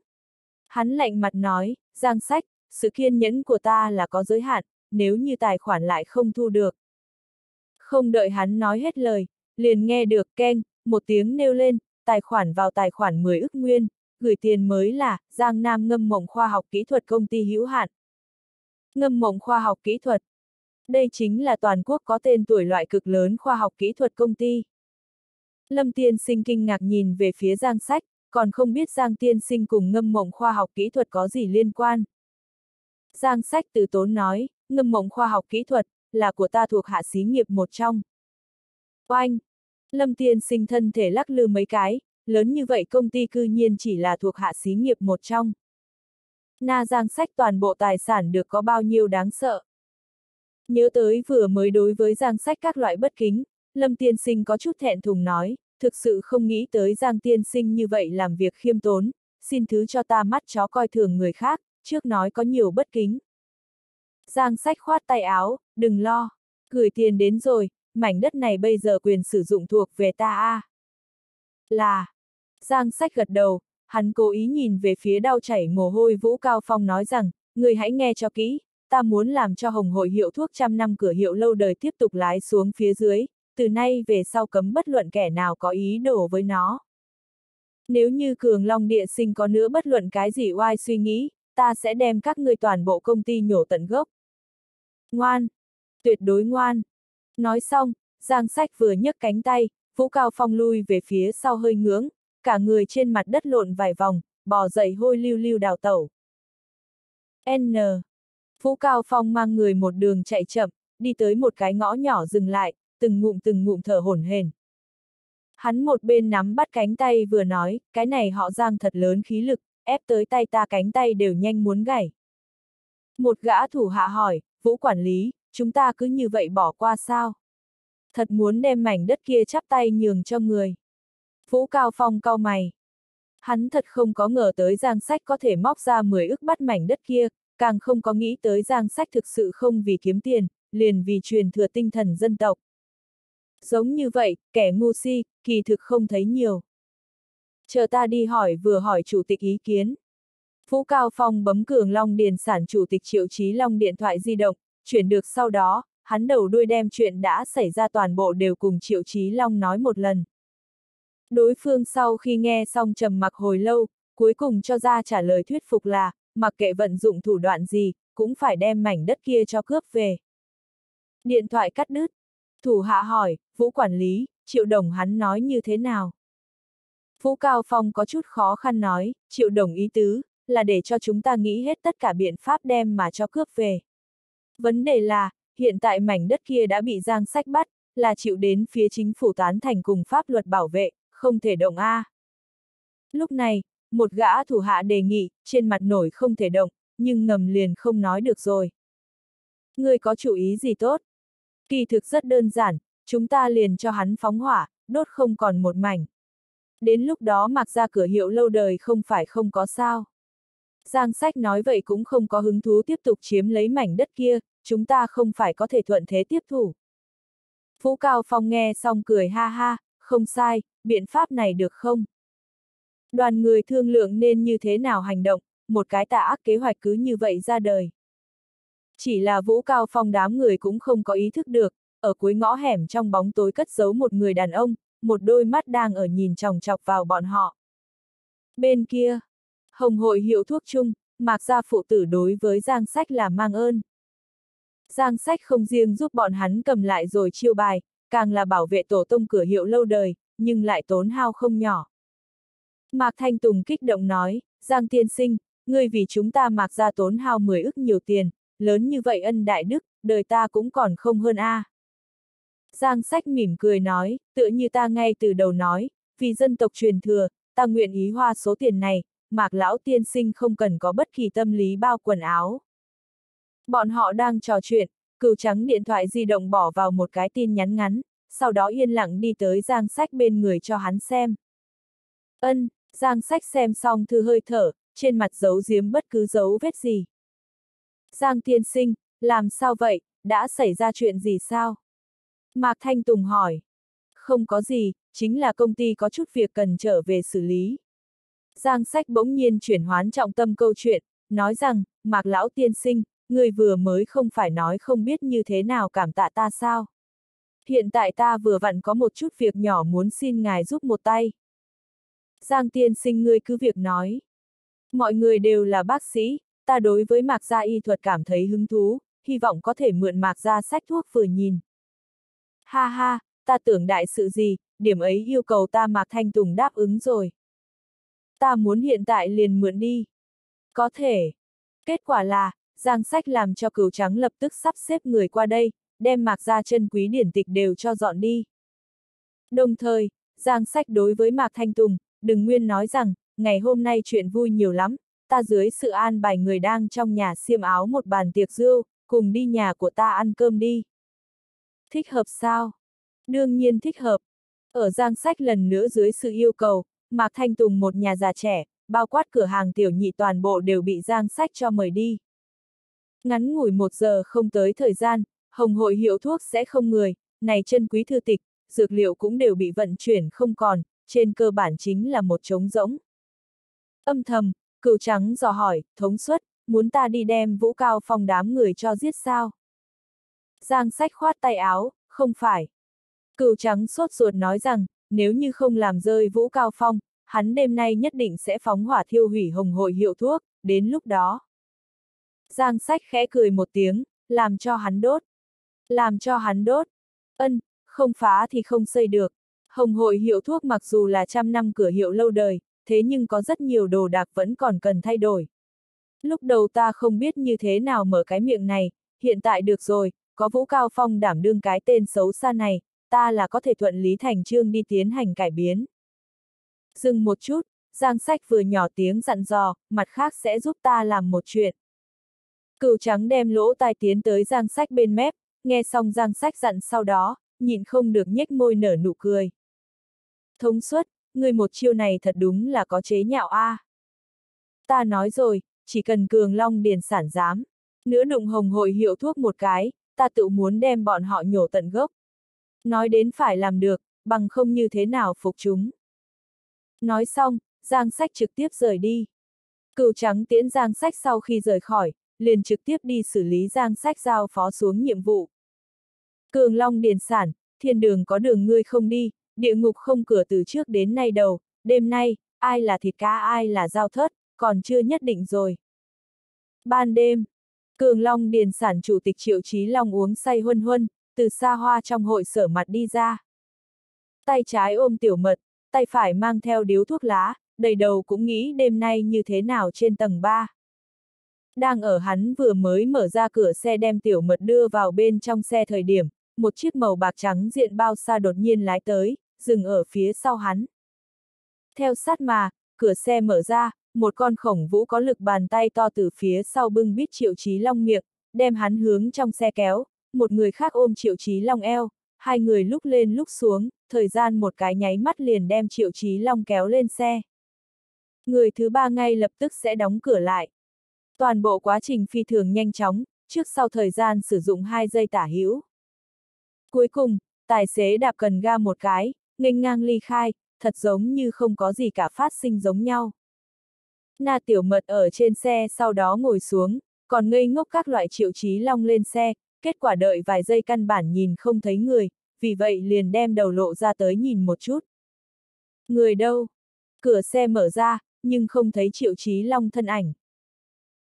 Hắn lạnh mặt nói, Giang sách, sự kiên nhẫn của ta là có giới hạn, nếu như tài khoản lại không thu được. Không đợi hắn nói hết lời, liền nghe được keng, một tiếng nêu lên, tài khoản vào tài khoản 10 ức nguyên, gửi tiền mới là Giang Nam Ngâm Mộng Khoa học Kỹ thuật Công ty hữu hạn. Ngâm Mộng Khoa học Kỹ thuật đây chính là toàn quốc có tên tuổi loại cực lớn khoa học kỹ thuật công ty. Lâm Tiên Sinh kinh ngạc nhìn về phía Giang Sách, còn không biết Giang Tiên Sinh cùng Ngâm Mộng Khoa học Kỹ thuật có gì liên quan. Giang Sách từ tốn nói, Ngâm Mộng Khoa học Kỹ thuật, là của ta thuộc hạ xí nghiệp một trong. Oanh! Lâm Tiên sinh thân thể lắc lư mấy cái, lớn như vậy công ty cư nhiên chỉ là thuộc hạ xí nghiệp một trong. Na Giang sách toàn bộ tài sản được có bao nhiêu đáng sợ. Nhớ tới vừa mới đối với Giang sách các loại bất kính, Lâm Tiên Sinh có chút thẹn thùng nói, thực sự không nghĩ tới Giang Tiên Sinh như vậy làm việc khiêm tốn, xin thứ cho ta mắt chó coi thường người khác, trước nói có nhiều bất kính. Giang sách khoát tay áo, đừng lo, gửi tiền đến rồi, mảnh đất này bây giờ quyền sử dụng thuộc về ta a. À. Là. Giang sách gật đầu, hắn cố ý nhìn về phía đau chảy mồ hôi Vũ Cao Phong nói rằng, người hãy nghe cho kỹ, ta muốn làm cho Hồng Hội hiệu thuốc trăm năm cửa hiệu lâu đời tiếp tục lái xuống phía dưới, từ nay về sau cấm bất luận kẻ nào có ý đồ với nó. Nếu như Cường Long Địa Sinh có nữa bất luận cái gì oai suy nghĩ, ta sẽ đem các ngươi toàn bộ công ty nhổ tận gốc. Ngoan! Tuyệt đối ngoan! Nói xong, Giang Sách vừa nhấc cánh tay, Vũ Cao Phong lui về phía sau hơi ngưỡng, cả người trên mặt đất lộn vài vòng, bò dậy hôi lưu lưu đào tẩu. N. Vũ Cao Phong mang người một đường chạy chậm, đi tới một cái ngõ nhỏ dừng lại, từng ngụm từng ngụm thở hổn hển. Hắn một bên nắm bắt cánh tay vừa nói, cái này họ giang thật lớn khí lực, ép tới tay ta cánh tay đều nhanh muốn gãy. Một gã thủ hạ hỏi, Vũ quản lý, chúng ta cứ như vậy bỏ qua sao? Thật muốn đem mảnh đất kia chắp tay nhường cho người. Vũ Cao Phong cau mày. Hắn thật không có ngờ tới Giang Sách có thể móc ra 10 ức bắt mảnh đất kia, càng không có nghĩ tới Giang Sách thực sự không vì kiếm tiền, liền vì truyền thừa tinh thần dân tộc. Giống như vậy, kẻ ngu si, kỳ thực không thấy nhiều. Chờ ta đi hỏi vừa hỏi chủ tịch ý kiến. Phú Cao Phong bấm cường Long Điền sản chủ tịch Triệu Chí Long điện thoại di động, chuyển được sau đó, hắn đầu đuôi đem chuyện đã xảy ra toàn bộ đều cùng Triệu Chí Long nói một lần. Đối phương sau khi nghe xong trầm mặc hồi lâu, cuối cùng cho ra trả lời thuyết phục là, mặc kệ vận dụng thủ đoạn gì, cũng phải đem mảnh đất kia cho cướp về. Điện thoại cắt đứt. Thủ hạ hỏi, Vũ quản lý, Triệu Đồng hắn nói như thế nào? Vũ Cao Phong có chút khó khăn nói, Triệu Đồng ý tứ, là để cho chúng ta nghĩ hết tất cả biện pháp đem mà cho cướp về. Vấn đề là, hiện tại mảnh đất kia đã bị Giang Sách bắt, là chịu đến phía chính phủ tán thành cùng pháp luật bảo vệ, không thể động A. Lúc này, một gã thủ hạ đề nghị, trên mặt nổi không thể động, nhưng ngầm liền không nói được rồi. Ngươi có chủ ý gì tốt? Kỳ thực rất đơn giản, chúng ta liền cho hắn phóng hỏa, đốt không còn một mảnh. Đến lúc đó mặc ra cửa hiệu lâu đời không phải không có sao. Giang sách nói vậy cũng không có hứng thú tiếp tục chiếm lấy mảnh đất kia, chúng ta không phải có thể thuận thế tiếp thủ. Phú Cao Phong nghe xong cười ha ha, không sai, biện pháp này được không? Đoàn người thương lượng nên như thế nào hành động, một cái tà ác kế hoạch cứ như vậy ra đời. Chỉ là Vũ Cao Phong đám người cũng không có ý thức được, ở cuối ngõ hẻm trong bóng tối cất giấu một người đàn ông, một đôi mắt đang ở nhìn chòng chọc vào bọn họ. Bên kia, Hồng hội hiệu thuốc chung, Mạc Gia phụ tử đối với Giang Sách là mang ơn. Giang Sách không riêng giúp bọn hắn cầm lại rồi chiêu bài, càng là bảo vệ tổ tông cửa hiệu lâu đời, nhưng lại tốn hao không nhỏ. Mạc Thanh Tùng kích động nói, Giang tiên sinh, ngươi vì chúng ta Mạc ra tốn hao 10 ức nhiều tiền, lớn như vậy ân đại đức, đời ta cũng còn không hơn a. À. Giang Sách mỉm cười nói, tựa như ta ngay từ đầu nói, vì dân tộc truyền thừa, ta nguyện ý hoa số tiền này, Mạc Lão tiên sinh không cần có bất kỳ tâm lý bao quần áo. Bọn họ đang trò chuyện, cừu trắng điện thoại di động bỏ vào một cái tin nhắn ngắn, sau đó yên lặng đi tới Giang Sách bên người cho hắn xem. Ân, Giang Sách xem xong thư hơi thở, trên mặt giấu giếm bất cứ dấu vết gì. Giang tiên sinh, làm sao vậy, đã xảy ra chuyện gì sao? Mạc Thanh Tùng hỏi. Không có gì, chính là công ty có chút việc cần trở về xử lý. Giang sách bỗng nhiên chuyển hoán trọng tâm câu chuyện, nói rằng, Mạc Lão Tiên Sinh, người vừa mới không phải nói không biết như thế nào cảm tạ ta sao. Hiện tại ta vừa vặn có một chút việc nhỏ muốn xin ngài giúp một tay. Giang Tiên Sinh ngươi cứ việc nói. Mọi người đều là bác sĩ, ta đối với Mạc Gia y thuật cảm thấy hứng thú, hy vọng có thể mượn Mạc Gia sách thuốc vừa nhìn. Ha ha, ta tưởng đại sự gì, điểm ấy yêu cầu ta Mạc Thanh Tùng đáp ứng rồi. Ta muốn hiện tại liền mượn đi. Có thể. Kết quả là, Giang Sách làm cho cửu trắng lập tức sắp xếp người qua đây, đem Mạc Gia chân quý điển tịch đều cho dọn đi. Đồng thời, Giang Sách đối với Mạc Thanh Tùng, đừng nguyên nói rằng, ngày hôm nay chuyện vui nhiều lắm, ta dưới sự an bài người đang trong nhà xiêm áo một bàn tiệc rượu, cùng đi nhà của ta ăn cơm đi. Thích hợp sao? Đương nhiên thích hợp. Ở Giang Sách lần nữa dưới sự yêu cầu, Mạc Thanh Tùng một nhà già trẻ, bao quát cửa hàng tiểu nhị toàn bộ đều bị Giang Sách cho mời đi. Ngắn ngủi một giờ không tới thời gian, Hồng hội hiệu thuốc sẽ không người, này chân quý thư tịch, dược liệu cũng đều bị vận chuyển không còn, trên cơ bản chính là một trống rỗng. Âm thầm, cựu trắng dò hỏi, thống suất, muốn ta đi đem vũ cao phong đám người cho giết sao? Giang sách khoát tay áo, không phải. cựu trắng sốt ruột nói rằng, nếu như không làm rơi vũ cao phong, hắn đêm nay nhất định sẽ phóng hỏa thiêu hủy hồng hội hiệu thuốc, đến lúc đó. Giang sách khẽ cười một tiếng, làm cho hắn đốt. Làm cho hắn đốt. Ân, không phá thì không xây được. Hồng hội hiệu thuốc mặc dù là trăm năm cửa hiệu lâu đời, thế nhưng có rất nhiều đồ đạc vẫn còn cần thay đổi. Lúc đầu ta không biết như thế nào mở cái miệng này, hiện tại được rồi, có Vũ Cao Phong đảm đương cái tên xấu xa này, ta là có thể thuận lý thành trương đi tiến hành cải biến. Dừng một chút, Giang Sách vừa nhỏ tiếng dặn dò, mặt khác sẽ giúp ta làm một chuyện. Cừu trắng đem lỗ tai tiến tới Giang Sách bên mép, nghe xong Giang Sách dặn sau đó, nhịn không được nhếch môi nở nụ cười thông suất, người một chiêu này thật đúng là có chế nhạo a. À. Ta nói rồi, chỉ cần cường long điền sản dám, nữa đụng hồng hội hiệu thuốc một cái, ta tự muốn đem bọn họ nhổ tận gốc. Nói đến phải làm được, bằng không như thế nào phục chúng. Nói xong, Giang Sách trực tiếp rời đi. Cừu trắng tiễn Giang Sách sau khi rời khỏi, liền trực tiếp đi xử lý Giang Sách giao phó xuống nhiệm vụ. Cường Long Điền Sản, thiên đường có đường ngươi không đi, địa ngục không cửa từ trước đến nay đầu, đêm nay, ai là thịt cá ai là giao thớt còn chưa nhất định rồi. Ban đêm, Cường Long Điền sản chủ tịch Triệu Chí Long uống say huân huân, từ xa hoa trong hội sở mặt đi ra. Tay trái ôm tiểu mật, tay phải mang theo điếu thuốc lá, đầy đầu cũng nghĩ đêm nay như thế nào trên tầng 3. Đang ở hắn vừa mới mở ra cửa xe đem tiểu mật đưa vào bên trong xe thời điểm, một chiếc màu bạc trắng diện bao xa đột nhiên lái tới, dừng ở phía sau hắn. Theo sát mà, cửa xe mở ra, một con khổng vũ có lực bàn tay to từ phía sau bưng bít triệu chí long miệng, đem hắn hướng trong xe kéo, một người khác ôm triệu chí long eo, hai người lúc lên lúc xuống, thời gian một cái nháy mắt liền đem triệu chí long kéo lên xe. Người thứ ba ngay lập tức sẽ đóng cửa lại. Toàn bộ quá trình phi thường nhanh chóng, trước sau thời gian sử dụng 2 giây tả hữu. Cuối cùng, tài xế đạp cần ga một cái, nghênh ngang ly khai, thật giống như không có gì cả phát sinh giống nhau. Na tiểu mật ở trên xe sau đó ngồi xuống, còn ngây ngốc các loại triệu chí long lên xe, kết quả đợi vài giây căn bản nhìn không thấy người, vì vậy liền đem đầu lộ ra tới nhìn một chút. Người đâu? Cửa xe mở ra, nhưng không thấy triệu chí long thân ảnh.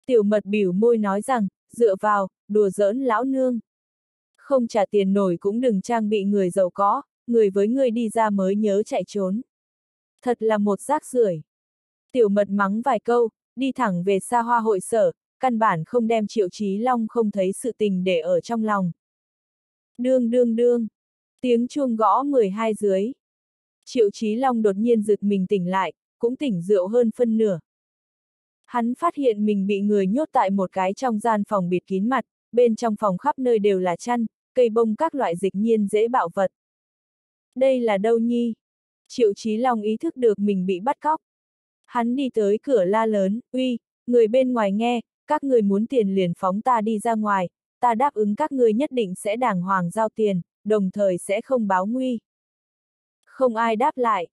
Tiểu mật biểu môi nói rằng, dựa vào, đùa giỡn lão nương. Không trả tiền nổi cũng đừng trang bị người giàu có, người với người đi ra mới nhớ chạy trốn. Thật là một rác rưởi. Tiểu mật mắng vài câu, đi thẳng về xa hoa hội sở, căn bản không đem triệu chí long không thấy sự tình để ở trong lòng. Đương đương đương. Tiếng chuông gõ 12 dưới. Triệu chí long đột nhiên giựt mình tỉnh lại, cũng tỉnh rượu hơn phân nửa. Hắn phát hiện mình bị người nhốt tại một cái trong gian phòng bịt kín mặt, bên trong phòng khắp nơi đều là chăn, cây bông các loại dịch nhiên dễ bạo vật. Đây là đâu nhi? Triệu Chí Long ý thức được mình bị bắt cóc. Hắn đi tới cửa la lớn, uy, người bên ngoài nghe, các người muốn tiền liền phóng ta đi ra ngoài, ta đáp ứng các người nhất định sẽ đàng hoàng giao tiền, đồng thời sẽ không báo nguy. Không ai đáp lại.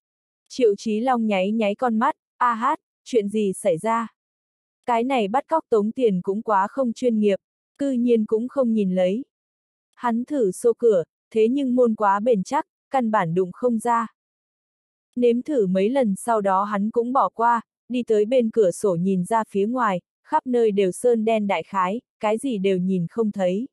Triệu Chí Long nháy nháy con mắt, a hát, chuyện gì xảy ra? Cái này bắt cóc tống tiền cũng quá không chuyên nghiệp, cư nhiên cũng không nhìn lấy. Hắn thử xô cửa, thế nhưng môn quá bền chắc, căn bản đụng không ra. Nếm thử mấy lần sau đó hắn cũng bỏ qua, đi tới bên cửa sổ nhìn ra phía ngoài, khắp nơi đều sơn đen đại khái, cái gì đều nhìn không thấy.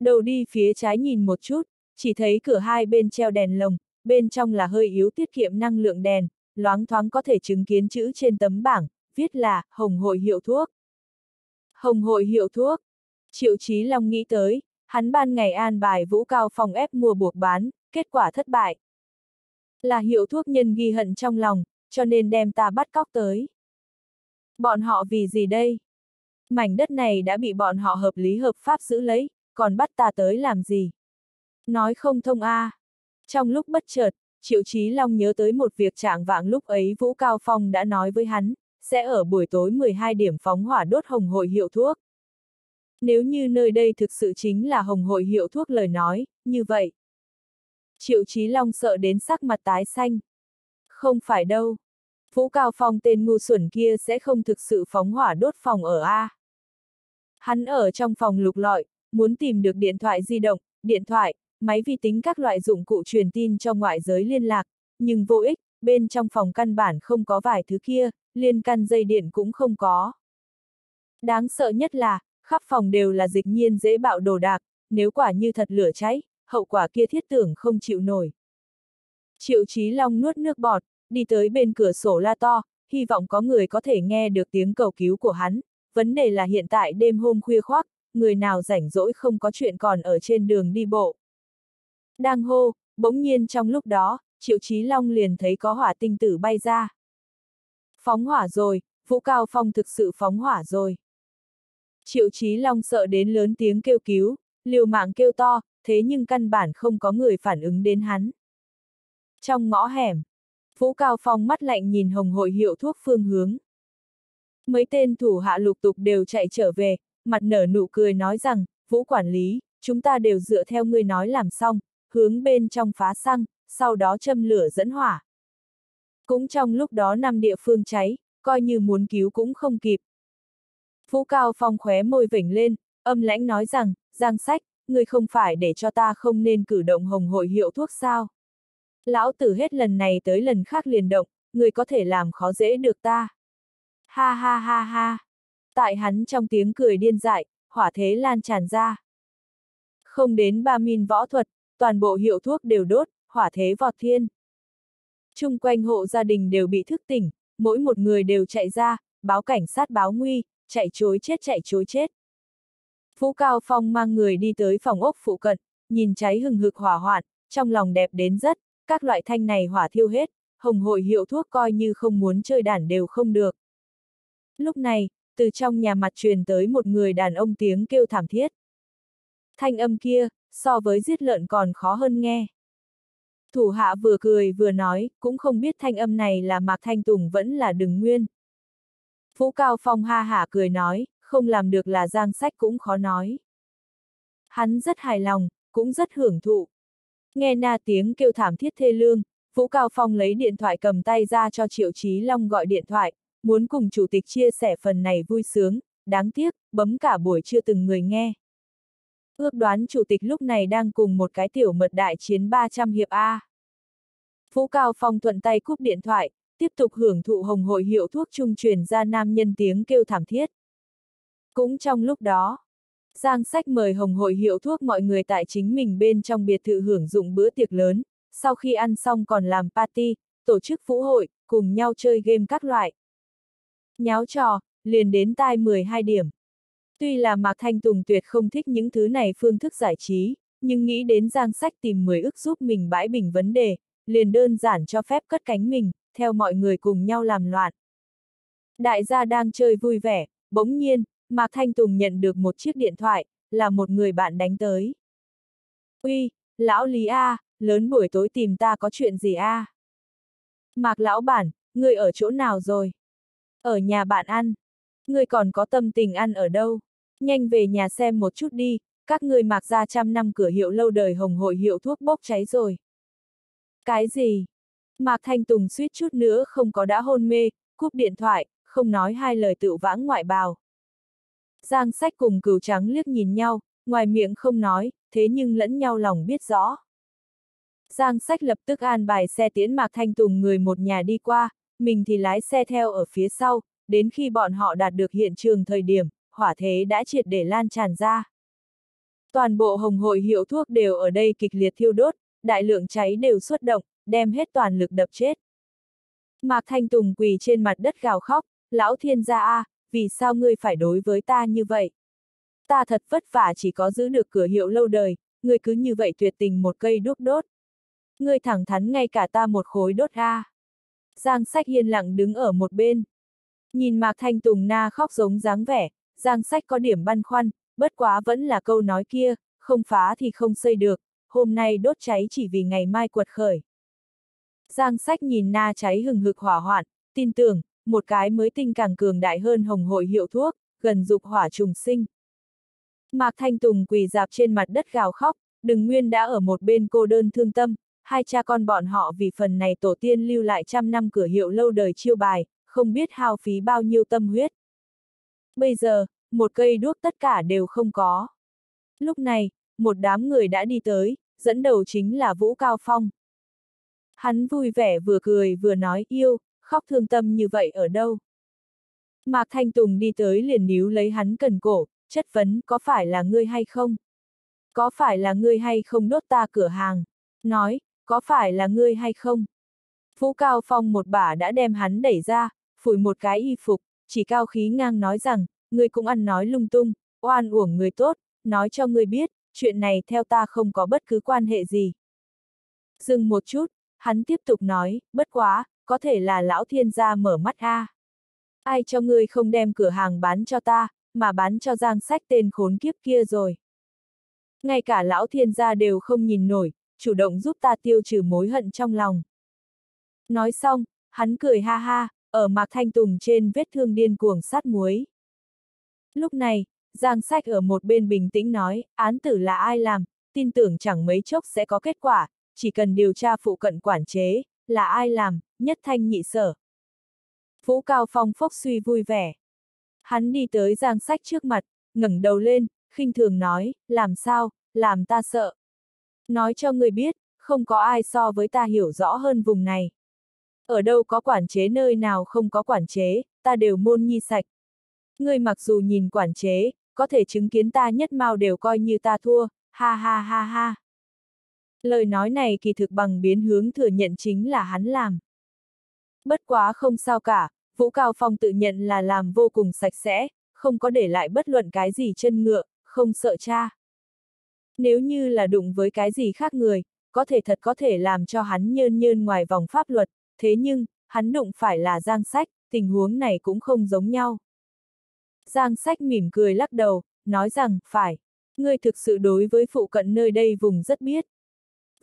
Đầu đi phía trái nhìn một chút, chỉ thấy cửa hai bên treo đèn lồng, bên trong là hơi yếu tiết kiệm năng lượng đèn, loáng thoáng có thể chứng kiến chữ trên tấm bảng, viết là Hồng Hội Hiệu Thuốc. Hồng Hội Hiệu Thuốc. Triệu Chí Long nghĩ tới, hắn ban ngày an bài vũ cao phòng ép mua buộc bán, kết quả thất bại. Là hiệu thuốc nhân ghi hận trong lòng, cho nên đem ta bắt cóc tới. Bọn họ vì gì đây? Mảnh đất này đã bị bọn họ hợp lý hợp pháp giữ lấy, còn bắt ta tới làm gì? Nói không thông a. À. Trong lúc bất chợt, Triệu Chí Long nhớ tới một việc trạng vạng lúc ấy Vũ Cao Phong đã nói với hắn, sẽ ở buổi tối 12 điểm phóng hỏa đốt hồng hội hiệu thuốc. Nếu như nơi đây thực sự chính là hồng hội hiệu thuốc lời nói, như vậy. Triệu Chí Long sợ đến sắc mặt tái xanh. Không phải đâu. Vũ Cao Phong tên ngu xuẩn kia sẽ không thực sự phóng hỏa đốt phòng ở A. Hắn ở trong phòng lục lọi, muốn tìm được điện thoại di động, điện thoại, máy vi tính các loại dụng cụ truyền tin cho ngoại giới liên lạc, nhưng vô ích, bên trong phòng căn bản không có vài thứ kia, liên căn dây điện cũng không có. Đáng sợ nhất là, khắp phòng đều là dịch nhiên dễ bạo đồ đạc, nếu quả như thật lửa cháy, hậu quả kia thiết tưởng không chịu nổi. Triệu Chí Long nuốt nước bọt, đi tới bên cửa sổ la to, hy vọng có người có thể nghe được tiếng cầu cứu của hắn. Vấn đề là hiện tại đêm hôm khuya khoác, người nào rảnh rỗi không có chuyện còn ở trên đường đi bộ. Đang hô, bỗng nhiên trong lúc đó, Triệu Chí Long liền thấy có hỏa tinh tử bay ra. Phóng hỏa rồi, Vũ Cao Phong thực sự phóng hỏa rồi. Triệu Chí Long sợ đến lớn tiếng kêu cứu, liều mạng kêu to, thế nhưng căn bản không có người phản ứng đến hắn. Trong ngõ hẻm, Vũ Cao Phong mắt lạnh nhìn hồng hội hiệu thuốc phương hướng. Mấy tên thủ hạ lục tục đều chạy trở về, mặt nở nụ cười nói rằng, Vũ quản lý, chúng ta đều dựa theo ngươi nói làm xong, hướng bên trong phá xăng, sau đó châm lửa dẫn hỏa. Cũng trong lúc đó năm địa phương cháy, coi như muốn cứu cũng không kịp. Vũ Cao Phong khóe môi vểnh lên, âm lãnh nói rằng, Giang Sách, ngươi không phải để cho ta không nên cử động hồng hội hiệu thuốc sao? Lão tử hết lần này tới lần khác liền động, ngươi có thể làm khó dễ được ta. Ha ha ha ha. Tại hắn trong tiếng cười điên dại, hỏa thế lan tràn ra. Không đến ba min võ thuật, toàn bộ hiệu thuốc đều đốt, hỏa thế vọt thiên. Trung quanh hộ gia đình đều bị thức tỉnh, mỗi một người đều chạy ra, báo cảnh sát báo nguy, chạy chối chết chạy chối chết. Phú Cao Phong mang người đi tới phòng ốc phụ cận, nhìn cháy hừng hực hỏa hoạn, trong lòng đẹp đến rất, các loại thanh này hỏa thiêu hết, hồng hội hiệu thuốc coi như không muốn chơi đàn đều không được. Lúc này, từ trong nhà mặt truyền tới một người đàn ông tiếng kêu thảm thiết. Thanh âm kia, so với giết lợn còn khó hơn nghe. Thủ hạ vừa cười vừa nói, cũng không biết thanh âm này là Mạc Thanh Tùng vẫn là đừng nguyên. Phú Cao Phong ha hả cười nói, không làm được là giang sách cũng khó nói. Hắn rất hài lòng, cũng rất hưởng thụ. Nghe na tiếng kêu thảm thiết thê lương, Vũ Cao Phong lấy điện thoại cầm tay ra cho Triệu Chí Long gọi điện thoại, muốn cùng chủ tịch chia sẻ phần này vui sướng, đáng tiếc, bấm cả buổi chưa từng người nghe. Ước đoán chủ tịch lúc này đang cùng một cái tiểu mật đại chiến 300 hiệp A. vũ Cao Phong thuận tay cúp điện thoại, tiếp tục hưởng thụ hồng hội hiệu thuốc trung truyền ra nam nhân tiếng kêu thảm thiết. Cũng trong lúc đó, Giang Sách mời hồng hội hiệu thuốc mọi người tại chính mình bên trong biệt thự hưởng dụng bữa tiệc lớn, sau khi ăn xong còn làm party, tổ chức vũ hội, cùng nhau chơi game các loại. Nháo trò, liền đến tai 12 điểm. Tuy là Mạc Thanh Tùng tuyệt không thích những thứ này phương thức giải trí, nhưng nghĩ đến Giang Sách tìm 10 ức giúp mình bãi bình vấn đề, liền đơn giản cho phép cất cánh mình, theo mọi người cùng nhau làm loạn. Đại gia đang chơi vui vẻ, bỗng nhiên, Mạc Thanh Tùng nhận được một chiếc điện thoại, là một người bạn đánh tới. Uy, lão Lý A, lớn buổi tối tìm ta có chuyện gì A? Mạc lão bản, người ở chỗ nào rồi? Ở nhà bạn ăn. Người còn có tâm tình ăn ở đâu? Nhanh về nhà xem một chút đi, các người mạc ra trăm năm cửa hiệu lâu đời hồng hội hiệu thuốc bốc cháy rồi. Cái gì? Mạc Thanh Tùng suýt chút nữa không có đã hôn mê, cúp điện thoại, không nói hai lời tự vãng ngoại bào. Giang sách cùng cửu trắng liếc nhìn nhau, ngoài miệng không nói, thế nhưng lẫn nhau lòng biết rõ. Giang sách lập tức an bài xe tiễn Mạc Thanh Tùng người một nhà đi qua, mình thì lái xe theo ở phía sau, đến khi bọn họ đạt được hiện trường thời điểm, hỏa thế đã triệt để lan tràn ra. Toàn bộ hồng hội hiệu thuốc đều ở đây kịch liệt thiêu đốt, đại lượng cháy đều xuất động, đem hết toàn lực đập chết. Mạc Thanh Tùng quỳ trên mặt đất gào khóc, lão thiên gia a, vì sao ngươi phải đối với ta như vậy? Ta thật vất vả chỉ có giữ được cửa hiệu lâu đời, ngươi cứ như vậy tuyệt tình một cây đúc đốt. Ngươi thẳng thắn ngay cả ta một khối đốt ra. Giang sách yên lặng đứng ở một bên. Nhìn Mạc Thanh Tùng na khóc giống dáng vẻ, Giang sách có điểm băn khoăn, bất quá vẫn là câu nói kia, không phá thì không xây được, hôm nay đốt cháy chỉ vì ngày mai quật khởi. Giang sách nhìn na cháy hừng hực hỏa hoạn, tin tưởng, một cái mới tinh càng cường đại hơn hồng hội hiệu thuốc, gần dục hỏa trùng sinh. Mạc Thanh Tùng quỳ dạp trên mặt đất gào khóc, đừng nguyên đã ở một bên cô đơn thương tâm, hai cha con bọn họ vì phần này tổ tiên lưu lại trăm năm cửa hiệu lâu đời chiêu bài, không biết hao phí bao nhiêu tâm huyết. Bây giờ, một cây đuốc tất cả đều không có. Lúc này, một đám người đã đi tới, dẫn đầu chính là Vũ Cao Phong. Hắn vui vẻ vừa cười vừa nói yêu, khóc thương tâm như vậy ở đâu. Mạc Thanh Tùng đi tới liền níu lấy hắn cần cổ, chất vấn có phải là ngươi hay không? Có phải là ngươi hay không đốt ta cửa hàng? Nói, có phải là ngươi hay không? Phú Cao Phong một bả đã đem hắn đẩy ra, phủi một cái y phục, chỉ cao khí ngang nói rằng, ngươi cũng ăn nói lung tung, oan uổng người tốt, nói cho ngươi biết, chuyện này theo ta không có bất cứ quan hệ gì. Dừng một chút, hắn tiếp tục nói, bất quá, có thể là lão thiên gia mở mắt a. Ai cho ngươi không đem cửa hàng bán cho ta, mà bán cho giang sách tên khốn kiếp kia rồi. Ngay cả lão thiên gia đều không nhìn nổi, chủ động giúp ta tiêu trừ mối hận trong lòng. Nói xong, hắn cười ha ha, ở Mạc Thanh Tùng trên vết thương điên cuồng sát muối. Lúc này, Giang Sách ở một bên bình tĩnh nói, án tử là ai làm, tin tưởng chẳng mấy chốc sẽ có kết quả, chỉ cần điều tra phụ cận quản chế, là ai làm, nhất thanh nhị sở. Vũ Cao Phong phốc suy vui vẻ. Hắn đi tới Giang Sách trước mặt, ngẩng đầu lên, khinh thường nói, làm sao, làm ta sợ. Nói cho người biết, không có ai so với ta hiểu rõ hơn vùng này. Ở đâu có quản chế nơi nào không có quản chế, ta đều môn nhi sạch. Ngươi mặc dù nhìn quản chế, có thể chứng kiến ta nhất mau đều coi như ta thua, ha ha ha ha. Lời nói này kỳ thực bằng biến hướng thừa nhận chính là hắn làm. Bất quá không sao cả, Vũ Cao Phong tự nhận là làm vô cùng sạch sẽ, không có để lại bất luận cái gì chân ngựa, không sợ cha. Nếu như là đụng với cái gì khác người, có thể thật có thể làm cho hắn nhơn nhơn ngoài vòng pháp luật, thế nhưng, hắn đụng phải là Giang Sách, tình huống này cũng không giống nhau. Giang Sách mỉm cười lắc đầu, nói rằng, phải, ngươi thực sự đối với phụ cận nơi đây vùng rất biết.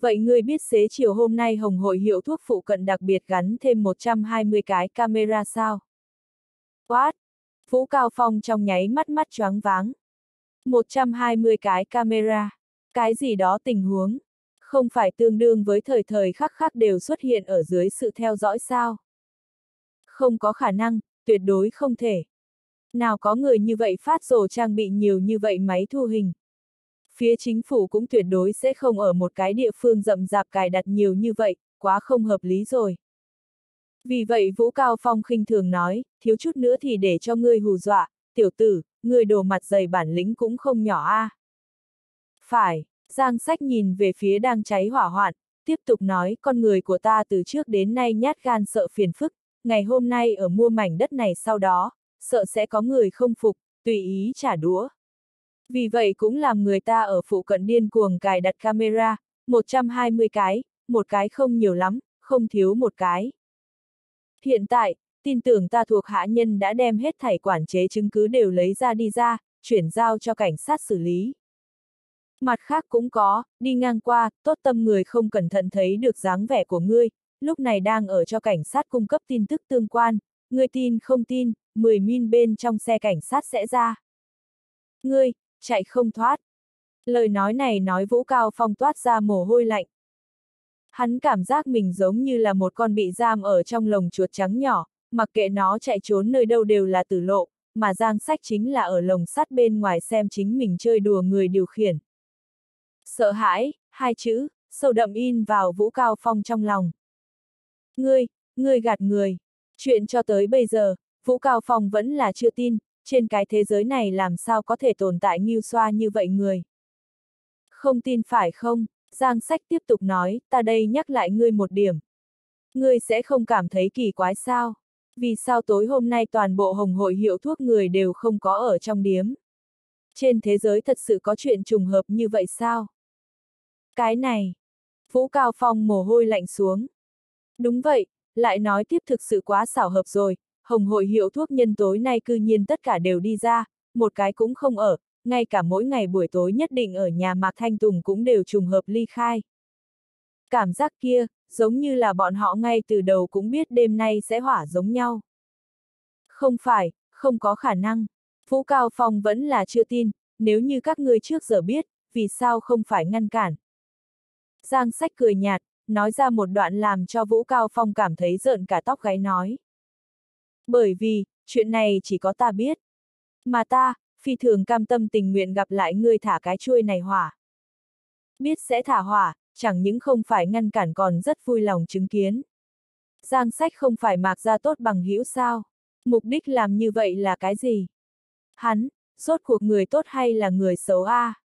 Vậy ngươi biết xế chiều hôm nay Hồng Hội hiệu thuốc phụ cận đặc biệt gắn thêm 120 cái camera sao? What? Vũ Cao Phong trong nháy mắt mắt choáng váng. 120 cái camera. Cái gì đó tình huống? Không phải tương đương với thời thời khắc khắc đều xuất hiện ở dưới sự theo dõi sao? Không có khả năng, tuyệt đối không thể. Nào có người như vậy phát rồ trang bị nhiều như vậy máy thu hình. Phía chính phủ cũng tuyệt đối sẽ không ở một cái địa phương rậm rạp cài đặt nhiều như vậy, quá không hợp lý rồi. Vì vậy Vũ Cao Phong khinh thường nói, thiếu chút nữa thì để cho ngươi hù dọa, tiểu tử, người đồ mặt dày bản lĩnh cũng không nhỏ a. À. Phải, Giang Sách nhìn về phía đang cháy hỏa hoạn, tiếp tục nói con người của ta từ trước đến nay nhát gan sợ phiền phức, ngày hôm nay ở mua mảnh đất này sau đó, sợ sẽ có người không phục, tùy ý trả đũa. Vì vậy cũng làm người ta ở phụ cận điên cuồng cài đặt camera, 120 cái, một cái không nhiều lắm, không thiếu một cái. Hiện tại, tin tưởng ta thuộc hạ nhân đã đem hết thảy quản chế chứng cứ đều lấy ra đi ra, chuyển giao cho cảnh sát xử lý. Mặt khác cũng có, đi ngang qua, tốt tâm người không cẩn thận thấy được dáng vẻ của ngươi, lúc này đang ở cho cảnh sát cung cấp tin tức tương quan, ngươi tin không tin, 10 min bên trong xe cảnh sát sẽ ra. Ngươi, chạy không thoát. Lời nói này nói Vũ Cao Phong toát ra mồ hôi lạnh. Hắn cảm giác mình giống như là một con bị giam ở trong lồng chuột trắng nhỏ, mặc kệ nó chạy trốn nơi đâu đều là tử lộ, mà Giang Sách chính là ở lồng sắt bên ngoài xem chính mình chơi đùa người điều khiển. Sợ hãi, hai chữ, sâu đậm in vào Vũ Cao Phong trong lòng. Ngươi, ngươi gạt người. Chuyện cho tới bây giờ, Vũ Cao Phong vẫn là chưa tin, trên cái thế giới này làm sao có thể tồn tại nghiêu xoa như vậy người. Không tin phải không? Giang Sách tiếp tục nói, ta đây nhắc lại ngươi một điểm. Ngươi sẽ không cảm thấy kỳ quái sao? Vì sao tối hôm nay toàn bộ hồng hội hiệu thuốc người đều không có ở trong điếm? Trên thế giới thật sự có chuyện trùng hợp như vậy sao? Cái này. Vũ Cao Phong mồ hôi lạnh xuống. Đúng vậy, lại nói tiếp thực sự quá xảo hợp rồi, hồng hội hiệu thuốc nhân tối nay cư nhiên tất cả đều đi ra, một cái cũng không ở, ngay cả mỗi ngày buổi tối nhất định ở nhà Mạc Thanh Tùng cũng đều trùng hợp ly khai. Cảm giác kia, giống như là bọn họ ngay từ đầu cũng biết đêm nay sẽ hỏa giống nhau. Không phải, không có khả năng. Phú Cao Phong vẫn là chưa tin, nếu như các ngươi trước giờ biết, vì sao không phải ngăn cản. Giang sách cười nhạt, nói ra một đoạn làm cho Vũ Cao Phong cảm thấy rợn cả tóc gáy nói. Bởi vì, chuyện này chỉ có ta biết. Mà ta, phi thường cam tâm tình nguyện gặp lại ngươi thả cái chuôi này hỏa. Biết sẽ thả hỏa, chẳng những không phải ngăn cản còn rất vui lòng chứng kiến. Giang sách không phải mạc ra tốt bằng hữu sao? Mục đích làm như vậy là cái gì? Hắn, rốt cuộc người tốt hay là người xấu a? À?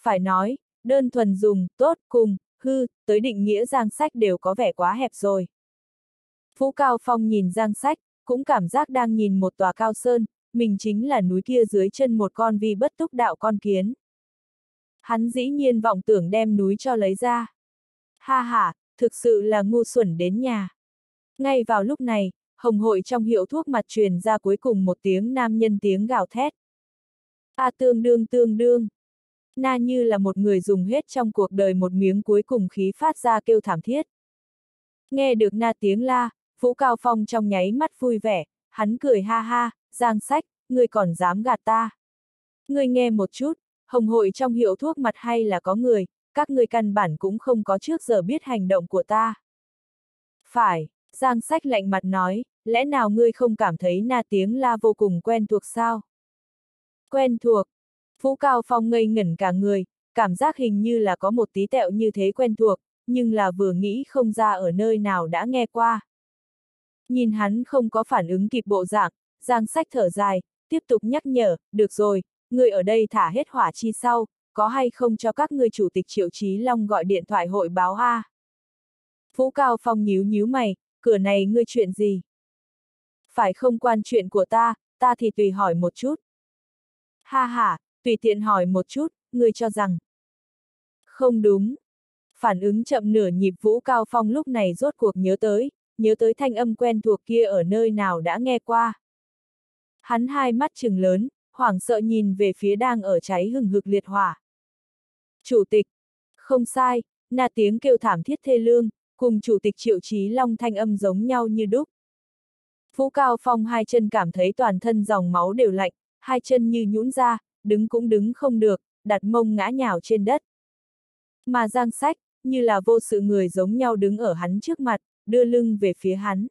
Phải nói, đơn thuần dùng, tốt, cùng, hư, tới định nghĩa giang sách đều có vẻ quá hẹp rồi. Phú Cao Phong nhìn giang sách, cũng cảm giác đang nhìn một tòa cao sơn, mình chính là núi kia dưới chân một con vi bất túc đạo con kiến. Hắn dĩ nhiên vọng tưởng đem núi cho lấy ra. Ha ha, thực sự là ngu xuẩn đến nhà. Ngay vào lúc này, hồng hội trong hiệu thuốc mặt truyền ra cuối cùng một tiếng nam nhân tiếng gào thét. A tương đương tương đương. Na như là một người dùng hết trong cuộc đời một miếng cuối cùng khí phát ra kêu thảm thiết. Nghe được na tiếng la, Vũ Cao Phong trong nháy mắt vui vẻ, hắn cười ha ha, giang sách, ngươi còn dám gạt ta. Ngươi nghe một chút, hồng hội trong hiệu thuốc mặt hay là có người, các ngươi căn bản cũng không có trước giờ biết hành động của ta. Phải, giang sách lạnh mặt nói, lẽ nào ngươi không cảm thấy na tiếng la vô cùng quen thuộc sao? Quen thuộc. Phú Cao Phong ngây ngẩn cả người, cảm giác hình như là có một tí tẹo như thế quen thuộc, nhưng là vừa nghĩ không ra ở nơi nào đã nghe qua. Nhìn hắn không có phản ứng kịp bộ dạng, giang sách thở dài, tiếp tục nhắc nhở, được rồi, người ở đây thả hết hỏa chi sau, có hay không cho các người chủ tịch Triệu Chí Long gọi điện thoại hội báo a? Vũ Cao Phong nhíu nhíu mày, cửa này ngươi chuyện gì? Phải không quan chuyện của ta, ta thì tùy hỏi một chút. Ha ha, tùy tiện hỏi một chút, ngươi cho rằng. Không đúng. Phản ứng chậm nửa nhịp Vũ Cao Phong lúc này rốt cuộc nhớ tới, nhớ tới thanh âm quen thuộc kia ở nơi nào đã nghe qua. Hắn hai mắt trừng lớn, hoảng sợ nhìn về phía đang ở cháy hừng hực liệt hỏa. Chủ tịch! Không sai, na tiếng kêu thảm thiết thê lương, cùng chủ tịch triệu chí long thanh âm giống nhau như đúc. Phú Cao Phong hai chân cảm thấy toàn thân dòng máu đều lạnh, hai chân như nhũn ra, đứng cũng đứng không được, đặt mông ngã nhào trên đất. Mà Giang Sách, như là vô sự người giống nhau đứng ở hắn trước mặt, đưa lưng về phía hắn.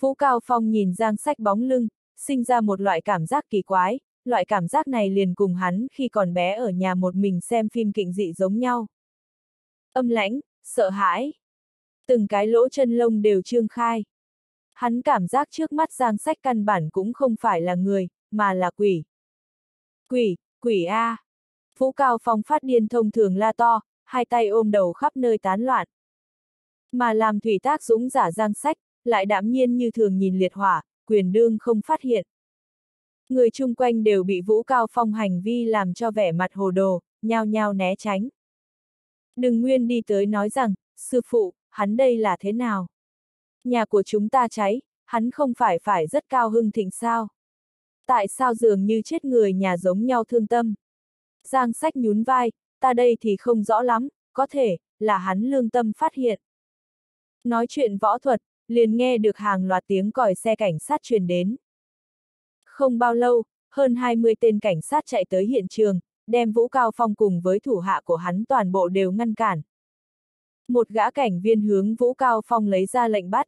Phú Cao Phong nhìn Giang Sách bóng lưng, sinh ra một loại cảm giác kỳ quái, loại cảm giác này liền cùng hắn khi còn bé ở nhà một mình xem phim kịnh dị giống nhau. Âm lãnh, sợ hãi. Từng cái lỗ chân lông đều trương khai. Hắn cảm giác trước mắt Giang Sách căn bản cũng không phải là người, mà là quỷ. Quỷ, quỷ A. Phú Cao Phong phát điên thông thường la to, hai tay ôm đầu khắp nơi tán loạn. Mà làm thủy tác dũng giả Giang Sách, lại đạm nhiên như thường nhìn liệt hỏa, quyền đương không phát hiện. Người chung quanh đều bị Vũ Cao Phong hành vi làm cho vẻ mặt hồ đồ, nhao nhao né tránh. Đừng nguyên đi tới nói rằng, sư phụ, hắn đây là thế nào? Nhà của chúng ta cháy, hắn không phải phải rất cao hưng thịnh sao? Tại sao dường như chết người nhà giống nhau thương tâm? Giang sách nhún vai, ta đây thì không rõ lắm, có thể, là hắn lương tâm phát hiện. Nói chuyện võ thuật, liền nghe được hàng loạt tiếng còi xe cảnh sát truyền đến. Không bao lâu, hơn 20 tên cảnh sát chạy tới hiện trường, đem Vũ Cao Phong cùng với thủ hạ của hắn toàn bộ đều ngăn cản. Một gã cảnh viên hướng Vũ Cao Phong lấy ra lệnh bắt.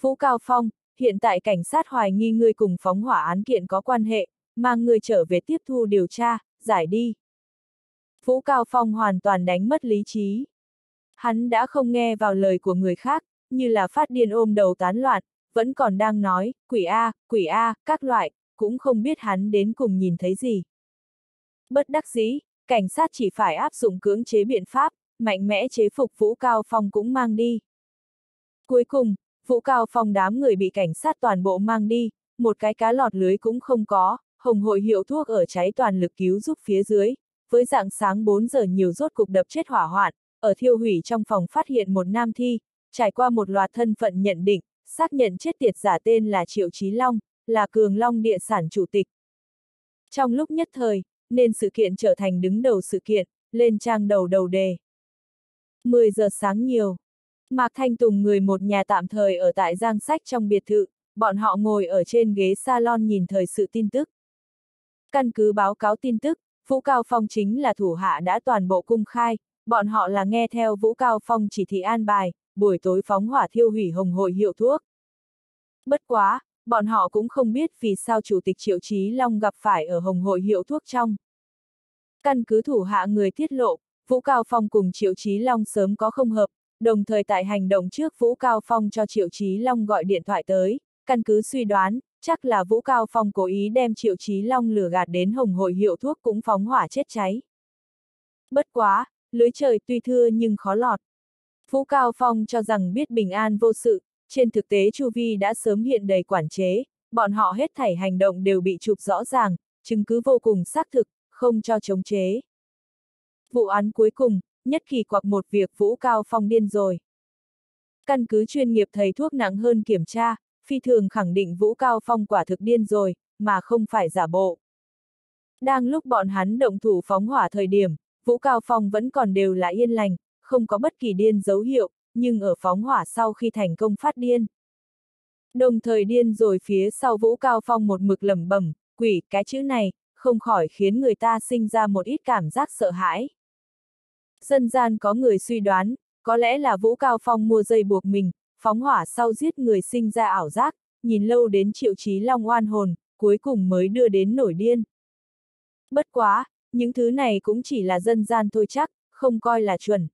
Vũ Cao Phong, hiện tại cảnh sát hoài nghi ngươi cùng phóng hỏa án kiện có quan hệ, mang ngươi trở về tiếp thu điều tra, giải đi. Vũ Cao Phong hoàn toàn đánh mất lý trí. Hắn đã không nghe vào lời của người khác, như là phát điên ôm đầu tán loạn, vẫn còn đang nói, quỷ A, quỷ A, các loại, cũng không biết hắn đến cùng nhìn thấy gì. Bất đắc dĩ, cảnh sát chỉ phải áp dụng cưỡng chế biện pháp, mạnh mẽ chế phục Vũ Cao Phong cũng mang đi. Cuối cùng, Vũ Cao Phong đám người bị cảnh sát toàn bộ mang đi, một cái cá lọt lưới cũng không có, hồng hội hiệu thuốc ở cháy toàn lực cứu giúp phía dưới, với dạng sáng 4 giờ nhiều rốt cục đập chết hỏa hoạn, ở thiêu hủy trong phòng phát hiện một nam thi, trải qua một loạt thân phận nhận định, xác nhận chết tiệt giả tên là Triệu Chí Long, là Cường Long địa sản chủ tịch. Trong lúc nhất thời, nên sự kiện trở thành đứng đầu sự kiện, lên trang đầu đầu đề. 10 giờ sáng nhiều. Mạc Thanh Tùng người một nhà tạm thời ở tại Giang Sách trong biệt thự, bọn họ ngồi ở trên ghế salon nhìn thời sự tin tức. Căn cứ báo cáo tin tức, Vũ Cao Phong chính là thủ hạ đã toàn bộ cung khai, bọn họ là nghe theo Vũ Cao Phong chỉ thị an bài, buổi tối phóng hỏa thiêu hủy hồng hội hiệu thuốc. Bất quá, bọn họ cũng không biết vì sao Chủ tịch Triệu Chí Long gặp phải ở hồng hội hiệu thuốc trong. Căn cứ thủ hạ người tiết lộ, Vũ Cao Phong cùng Triệu Chí Long sớm có không hợp, đồng thời tại hành động trước Vũ Cao Phong cho Triệu Chí Long gọi điện thoại tới, căn cứ suy đoán, chắc là Vũ Cao Phong cố ý đem Triệu Chí Long lừa gạt đến hồng hội hiệu thuốc cũng phóng hỏa chết cháy. Bất quá, lưới trời tuy thưa nhưng khó lọt. Vũ Cao Phong cho rằng biết bình an vô sự, trên thực tế Chu Vi đã sớm hiện đầy quản chế, bọn họ hết thảy hành động đều bị chụp rõ ràng, chứng cứ vô cùng xác thực, không cho chống chế. Vụ án cuối cùng, nhất kỳ quặc một việc Vũ Cao Phong điên rồi. Căn cứ chuyên nghiệp thầy thuốc nặng hơn kiểm tra, phi thường khẳng định Vũ Cao Phong quả thực điên rồi, mà không phải giả bộ. Đang lúc bọn hắn động thủ phóng hỏa thời điểm, Vũ Cao Phong vẫn còn đều là yên lành, không có bất kỳ điên dấu hiệu, nhưng ở phóng hỏa sau khi thành công phát điên. Đồng thời điên rồi phía sau Vũ Cao Phong một mực lẩm bẩm, quỷ, cái chữ này, không khỏi khiến người ta sinh ra một ít cảm giác sợ hãi. Dân gian có người suy đoán, có lẽ là Vũ Cao Phong mua dây buộc mình, phóng hỏa sau giết người sinh ra ảo giác, nhìn lâu đến triệu chí long oan hồn, cuối cùng mới đưa đến nổi điên. Bất quá, những thứ này cũng chỉ là dân gian thôi chắc, không coi là chuẩn.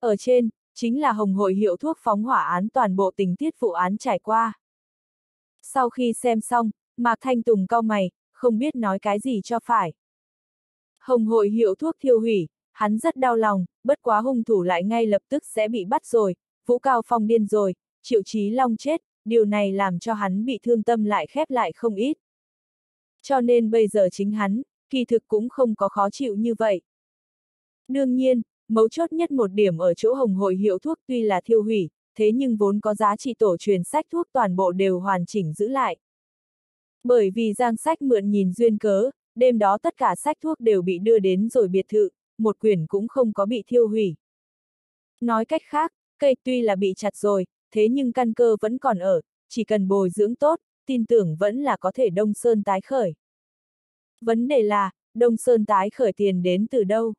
Ở trên, chính là Hồng Hội hiệu thuốc phóng hỏa án toàn bộ tình tiết vụ án trải qua. Sau khi xem xong, Mạc Thanh Tùng cau mày, không biết nói cái gì cho phải. Hồng hội hiệu thuốc thiêu hủy, hắn rất đau lòng, bất quá hung thủ lại ngay lập tức sẽ bị bắt rồi, Vũ Cao Phong điên rồi, Triệu Chí Long chết, điều này làm cho hắn bị thương tâm lại khép lại không ít. Cho nên bây giờ chính hắn, kỳ thực cũng không có khó chịu như vậy. Đương nhiên, mấu chốt nhất một điểm ở chỗ hồng hội hiệu thuốc tuy là thiêu hủy, thế nhưng vốn có giá trị tổ truyền sách thuốc toàn bộ đều hoàn chỉnh giữ lại. Bởi vì giang sách mượn nhìn duyên cớ, đêm đó tất cả sách thuốc đều bị đưa đến rồi biệt thự, một quyển cũng không có bị thiêu hủy. Nói cách khác, cây tuy là bị chặt rồi, thế nhưng căn cơ vẫn còn ở, chỉ cần bồi dưỡng tốt, tin tưởng vẫn là có thể Đông Sơn tái khởi. Vấn đề là, Đông Sơn tái khởi tiền đến từ đâu?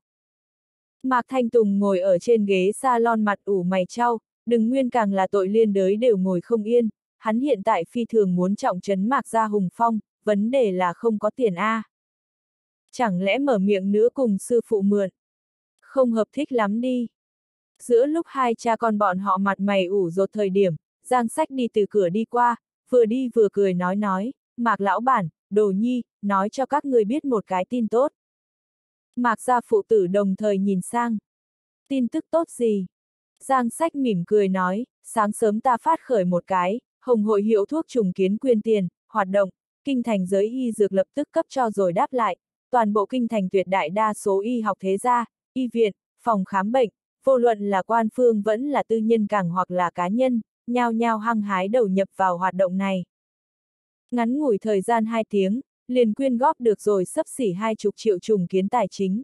Mạc Thanh Tùng ngồi ở trên ghế salon mặt ủ mày trao, đừng nguyên càng là tội liên đới đều ngồi không yên, hắn hiện tại phi thường muốn trọng trấn Mạc gia hùng phong, vấn đề là không có tiền A. Chẳng lẽ mở miệng nữa cùng sư phụ mượn? Không hợp thích lắm đi. Giữa lúc hai cha con bọn họ mặt mày ủ rột thời điểm, Giang Sách đi từ cửa đi qua, vừa đi vừa cười nói nói, Mạc lão bản, đồ nhi, nói cho các người biết một cái tin tốt. Mạc gia phụ tử đồng thời nhìn sang. Tin tức tốt gì? Giang sách mỉm cười nói, sáng sớm ta phát khởi một cái, hồng hội hiệu thuốc trùng kiến quyên tiền, hoạt động, kinh thành giới y dược lập tức cấp cho rồi đáp lại, toàn bộ kinh thành tuyệt đại đa số y học thế gia, y viện, phòng khám bệnh, vô luận là quan phương vẫn là tư nhân càng hoặc là cá nhân, nhao nhao hăng hái đầu nhập vào hoạt động này. Ngắn ngủi thời gian 2 tiếng, liền quyên góp được rồi sấp xỉ hai chục triệu trùng kiến tài chính.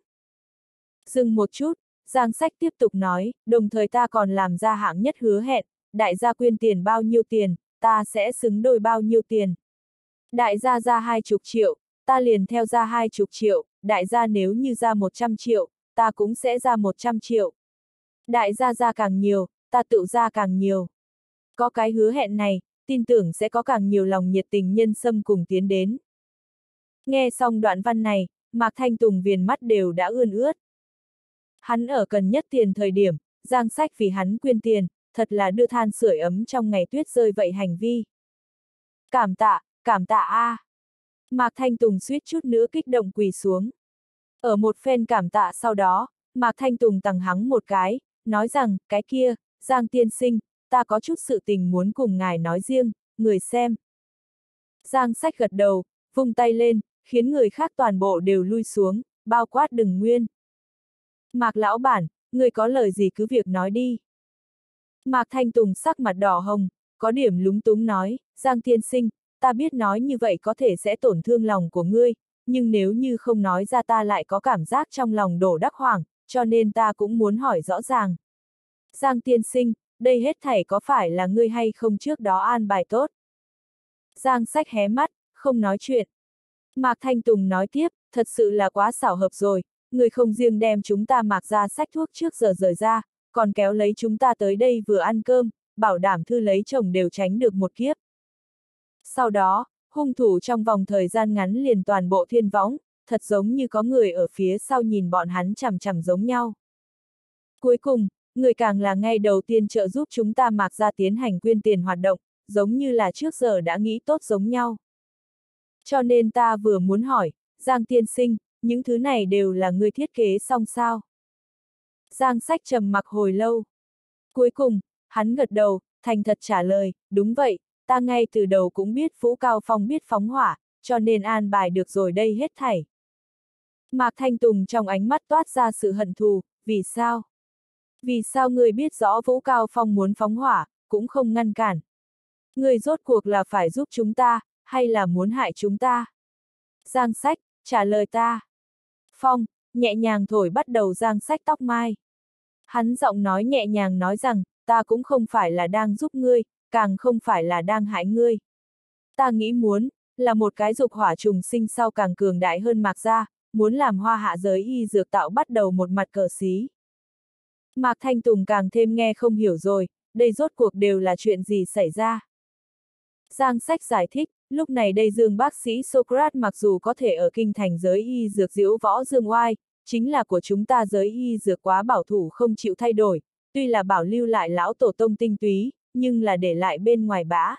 Dừng một chút, Giang Sách tiếp tục nói, đồng thời ta còn làm ra hạng nhất hứa hẹn, đại gia quyên tiền bao nhiêu tiền, ta sẽ xứng đôi bao nhiêu tiền. Đại gia ra hai chục triệu, ta liền theo ra hai chục triệu, đại gia nếu như ra một trăm triệu, ta cũng sẽ ra một trăm triệu. Đại gia ra càng nhiều, ta tự ra càng nhiều. Có cái hứa hẹn này, tin tưởng sẽ có càng nhiều lòng nhiệt tình nhân xâm cùng tiến đến. Nghe xong đoạn văn này, Mạc Thanh Tùng viền mắt đều đã ươn ướt. Hắn ở cần nhất tiền thời điểm, giang sách vì hắn quyên tiền, thật là đưa than sưởi ấm trong ngày tuyết rơi vậy hành vi. Cảm tạ, cảm tạ a. À. Mạc Thanh Tùng suýt chút nữa kích động quỳ xuống. Ở một phen cảm tạ sau đó, Mạc Thanh Tùng tặng hắn một cái, nói rằng, cái kia, Giang tiên sinh, ta có chút sự tình muốn cùng ngài nói riêng, người xem. Giang sách gật đầu, vung tay lên, khiến người khác toàn bộ đều lui xuống, bao quát đừng nguyên. Mạc lão bản, người có lời gì cứ việc nói đi. Mạc Thanh Tùng sắc mặt đỏ hồng, có điểm lúng túng nói, Giang Thiên Sinh, ta biết nói như vậy có thể sẽ tổn thương lòng của ngươi, nhưng nếu như không nói ra ta lại có cảm giác trong lòng đổ đắc hoàng, cho nên ta cũng muốn hỏi rõ ràng. Giang thiên Sinh, đây hết thảy có phải là ngươi hay không trước đó an bài tốt? Giang sách hé mắt, không nói chuyện. Mạc Thanh Tùng nói tiếp, thật sự là quá xảo hợp rồi, người không riêng đem chúng ta mạc ra sách thuốc trước giờ rời ra, còn kéo lấy chúng ta tới đây vừa ăn cơm, bảo đảm thư lấy chồng đều tránh được một kiếp. Sau đó, hung thủ trong vòng thời gian ngắn liền toàn bộ thiên võng, thật giống như có người ở phía sau nhìn bọn hắn chằm chằm giống nhau. Cuối cùng, người càng là ngay đầu tiên trợ giúp chúng ta mạc ra tiến hành quyên tiền hoạt động, giống như là trước giờ đã nghĩ tốt giống nhau. Cho nên ta vừa muốn hỏi, Giang tiên sinh, những thứ này đều là người thiết kế xong sao? Giang sách trầm mặc hồi lâu. Cuối cùng, hắn gật đầu, thành thật trả lời, đúng vậy, ta ngay từ đầu cũng biết Phú Cao Phong biết phóng hỏa, cho nên an bài được rồi đây hết thảy. Mạc Thanh Tùng trong ánh mắt toát ra sự hận thù, vì sao? Vì sao người biết rõ Vũ Cao Phong muốn phóng hỏa, cũng không ngăn cản? Người rốt cuộc là phải giúp chúng ta, hay là muốn hại chúng ta? Giang sách, trả lời ta. Phong, nhẹ nhàng thổi bắt đầu giang sách tóc mai. Hắn giọng nói nhẹ nhàng nói rằng, ta cũng không phải là đang giúp ngươi, càng không phải là đang hại ngươi. Ta nghĩ muốn, là một cái dục hỏa trùng sinh sau càng cường đại hơn mạc ra, muốn làm hoa hạ giới y dược tạo bắt đầu một mặt cờ xí. Mạc Thanh Tùng càng thêm nghe không hiểu rồi, đây rốt cuộc đều là chuyện gì xảy ra. Giang sách giải thích, lúc này đây dương bác sĩ Socrates mặc dù có thể ở kinh thành giới y dược diễu võ dương oai, chính là của chúng ta giới y dược quá bảo thủ không chịu thay đổi, tuy là bảo lưu lại lão tổ tông tinh túy, nhưng là để lại bên ngoài bã.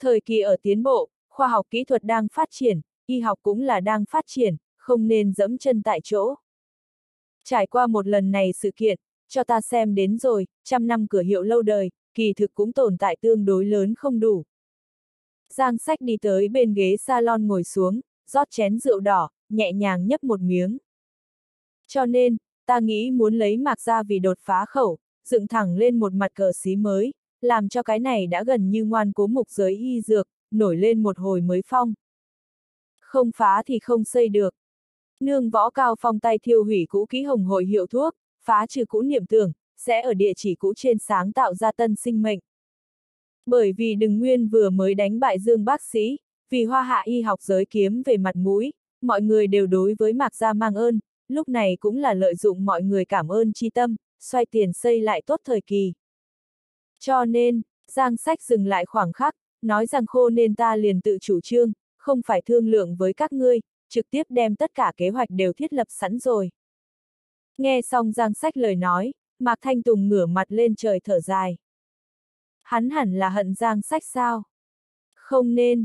Thời kỳ ở tiến bộ, khoa học kỹ thuật đang phát triển, y học cũng là đang phát triển, không nên dẫm chân tại chỗ. Trải qua một lần này sự kiện, cho ta xem đến rồi, trăm năm cửa hiệu lâu đời, kỳ thực cũng tồn tại tương đối lớn không đủ. Giang sách đi tới bên ghế salon ngồi xuống, rót chén rượu đỏ, nhẹ nhàng nhấp một miếng. Cho nên, ta nghĩ muốn lấy mạc ra vì đột phá khẩu, dựng thẳng lên một mặt cờ xí mới, làm cho cái này đã gần như ngoan cố mục giới y dược, nổi lên một hồi mới phong. Không phá thì không xây được. Nương võ cao phong tay thiêu hủy cũ kỹ hồng hội hiệu thuốc, phá trừ cũ niệm tưởng, sẽ ở địa chỉ cũ trên sáng tạo ra tân sinh mệnh. Bởi vì đừng nguyên vừa mới đánh bại dương bác sĩ, vì hoa hạ y học giới kiếm về mặt mũi, mọi người đều đối với Mạc Gia mang ơn, lúc này cũng là lợi dụng mọi người cảm ơn chi tâm, xoay tiền xây lại tốt thời kỳ. Cho nên, Giang Sách dừng lại khoảng khắc, nói rằng khô nên ta liền tự chủ trương, không phải thương lượng với các ngươi, trực tiếp đem tất cả kế hoạch đều thiết lập sẵn rồi. Nghe xong Giang Sách lời nói, Mạc Thanh Tùng ngửa mặt lên trời thở dài. Hắn hẳn là hận Giang Sách sao? Không nên.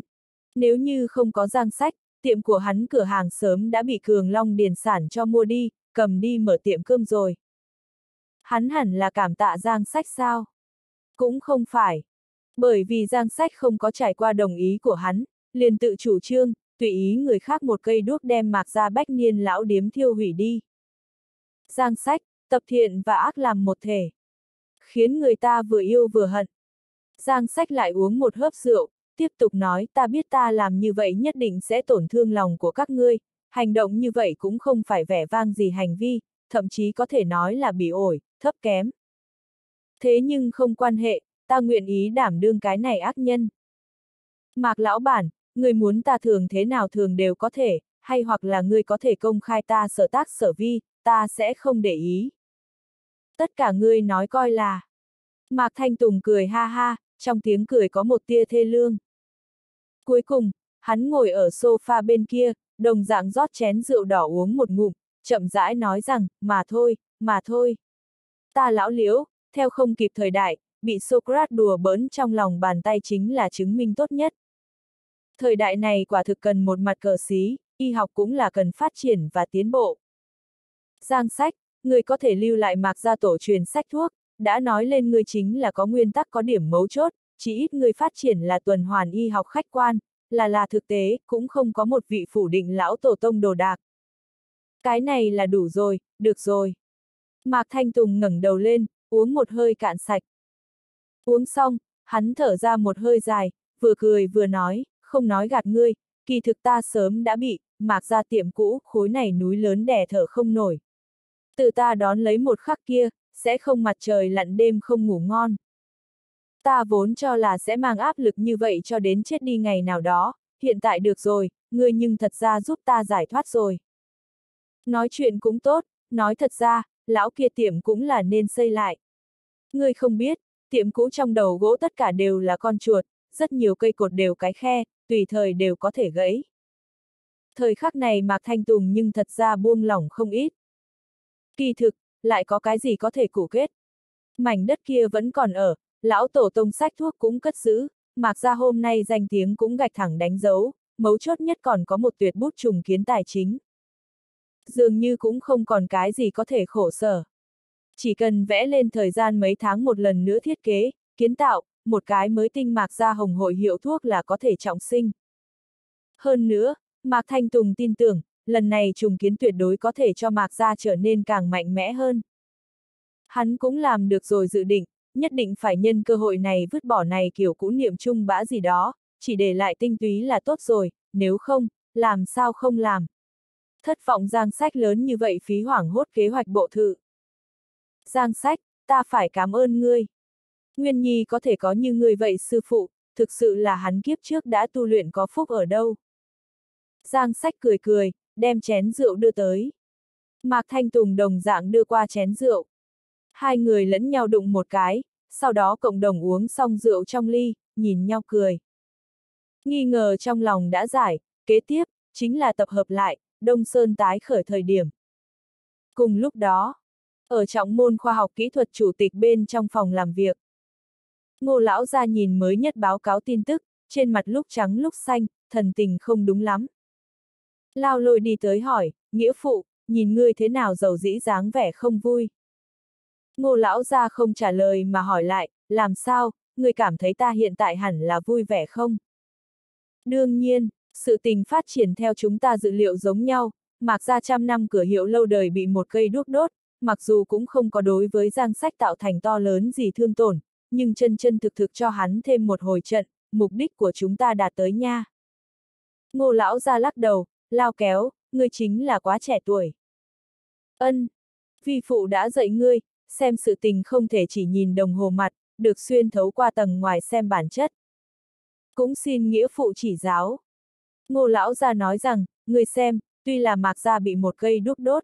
Nếu như không có Giang Sách, tiệm của hắn cửa hàng sớm đã bị Cường Long Điền Sản cho mua đi, cầm đi mở tiệm cơm rồi. Hắn hẳn là cảm tạ Giang Sách sao? Cũng không phải. Bởi vì Giang Sách không có trải qua đồng ý của hắn, liền tự chủ trương, tùy ý người khác một cây đuốc đem mạc ra bách niên lão điếm thiêu hủy đi. Giang Sách, tập thiện và ác làm một thể. Khiến người ta vừa yêu vừa hận. Giang Sách lại uống một hớp rượu, tiếp tục nói ta biết ta làm như vậy nhất định sẽ tổn thương lòng của các ngươi, hành động như vậy cũng không phải vẻ vang gì hành vi, thậm chí có thể nói là bị ổi, thấp kém. Thế nhưng không quan hệ, ta nguyện ý đảm đương cái này ác nhân. Mạc lão bản, người muốn ta thường thế nào thường đều có thể, hay hoặc là người có thể công khai ta sở tác sở vi, ta sẽ không để ý. Tất cả ngươi nói coi là. Mạc Thanh Tùng cười ha ha, trong tiếng cười có một tia thê lương. Cuối cùng, hắn ngồi ở sofa bên kia, đồng dạng rót chén rượu đỏ uống một ngụm, chậm rãi nói rằng, mà thôi, mà thôi. Ta lão liễu, theo không kịp thời đại, bị Socrates đùa bỡn trong lòng bàn tay chính là chứng minh tốt nhất. Thời đại này quả thực cần một mặt cờ xí, y học cũng là cần phát triển và tiến bộ. Giang sách, người có thể lưu lại mạc gia tổ truyền sách thuốc, đã nói lên người chính là có nguyên tắc có điểm mấu chốt, chỉ ít người phát triển là tuần hoàn y học khách quan, là là thực tế, cũng không có một vị phủ định lão tổ tông đồ đạc. Cái này là đủ rồi, được rồi. Mạc Thanh Tùng ngẩng đầu lên, uống một hơi cạn sạch. Uống xong, hắn thở ra một hơi dài, vừa cười vừa nói, không nói gạt ngươi, kỳ thực ta sớm đã bị, mạc ra tiệm cũ, khối này núi lớn đè thở không nổi. Từ ta đón lấy một khắc kia, sẽ không mặt trời lặn đêm không ngủ ngon. Ta vốn cho là sẽ mang áp lực như vậy cho đến chết đi ngày nào đó, hiện tại được rồi, ngươi nhưng thật ra giúp ta giải thoát rồi. Nói chuyện cũng tốt, nói thật ra, lão kia tiệm cũng là nên xây lại. Ngươi không biết, tiệm cũ trong đầu gỗ tất cả đều là con chuột, rất nhiều cây cột đều cái khe, tùy thời đều có thể gãy. Thời khắc này Mạc Thanh Tùng nhưng thật ra buông lỏng không ít. Kỳ thực, lại có cái gì có thể củ kết. Mảnh đất kia vẫn còn ở, lão tổ tông sách thuốc cũng cất giữ, Mạc ra hôm nay danh tiếng cũng gạch thẳng đánh dấu, mấu chốt nhất còn có một tuyệt bút trùng kiến tài chính. Dường như cũng không còn cái gì có thể khổ sở. Chỉ cần vẽ lên thời gian mấy tháng một lần nữa thiết kế, kiến tạo, một cái mới tinh mạc ra hồng hội hiệu thuốc là có thể trọng sinh. Hơn nữa, Mạc Thanh Tùng tin tưởng, lần này trùng kiến tuyệt đối có thể cho Mạc Gia trở nên càng mạnh mẽ hơn. Hắn cũng làm được rồi dự định, nhất định phải nhân cơ hội này vứt bỏ này kiểu cũ niệm chung bã gì đó, chỉ để lại tinh túy là tốt rồi, nếu không, làm sao không làm. Thất vọng Giang Sách lớn như vậy phí hoảng hốt kế hoạch bộ thự. Giang Sách, ta phải cảm ơn ngươi. Nguyên Nhi có thể có như ngươi vậy sư phụ, thực sự là hắn kiếp trước đã tu luyện có phúc ở đâu. Giang Sách cười cười, đem chén rượu đưa tới. Mạc Thanh Tùng đồng dạng đưa qua chén rượu. Hai người lẫn nhau đụng một cái, sau đó cộng đồng uống xong rượu trong ly, nhìn nhau cười. Nghi ngờ trong lòng đã giải, kế tiếp, chính là tập hợp lại, Đông Sơn tái khởi thời điểm. Cùng lúc đó, ở trọng môn khoa học kỹ thuật chủ tịch bên trong phòng làm việc. Ngô lão ra nhìn mới nhất báo cáo tin tức, trên mặt lúc trắng lúc xanh, thần tình không đúng lắm. Lao lôi đi tới hỏi, nghĩa phụ, nhìn ngươi thế nào giàu dĩ dáng vẻ không vui. Ngô lão ra không trả lời mà hỏi lại, làm sao, ngươi cảm thấy ta hiện tại hẳn là vui vẻ không? Đương nhiên, sự tình phát triển theo chúng ta dự liệu giống nhau, mặc ra trăm năm cửa hiệu lâu đời bị một cây đuốc đốt, mặc dù cũng không có đối với giang sách tạo thành to lớn gì thương tổn, nhưng chân chân thực thực cho hắn thêm một hồi trận, mục đích của chúng ta đạt tới nha. Ngô lão ra lắc đầu, lao kéo, ngươi chính là quá trẻ tuổi. Ân, vi phụ đã dạy ngươi, xem sự tình không thể chỉ nhìn đồng hồ mặt, được xuyên thấu qua tầng ngoài xem bản chất. Cũng xin nghĩa phụ chỉ giáo. Ngô lão gia nói rằng, ngươi xem, tuy là mạc gia bị một cây đúc đốt.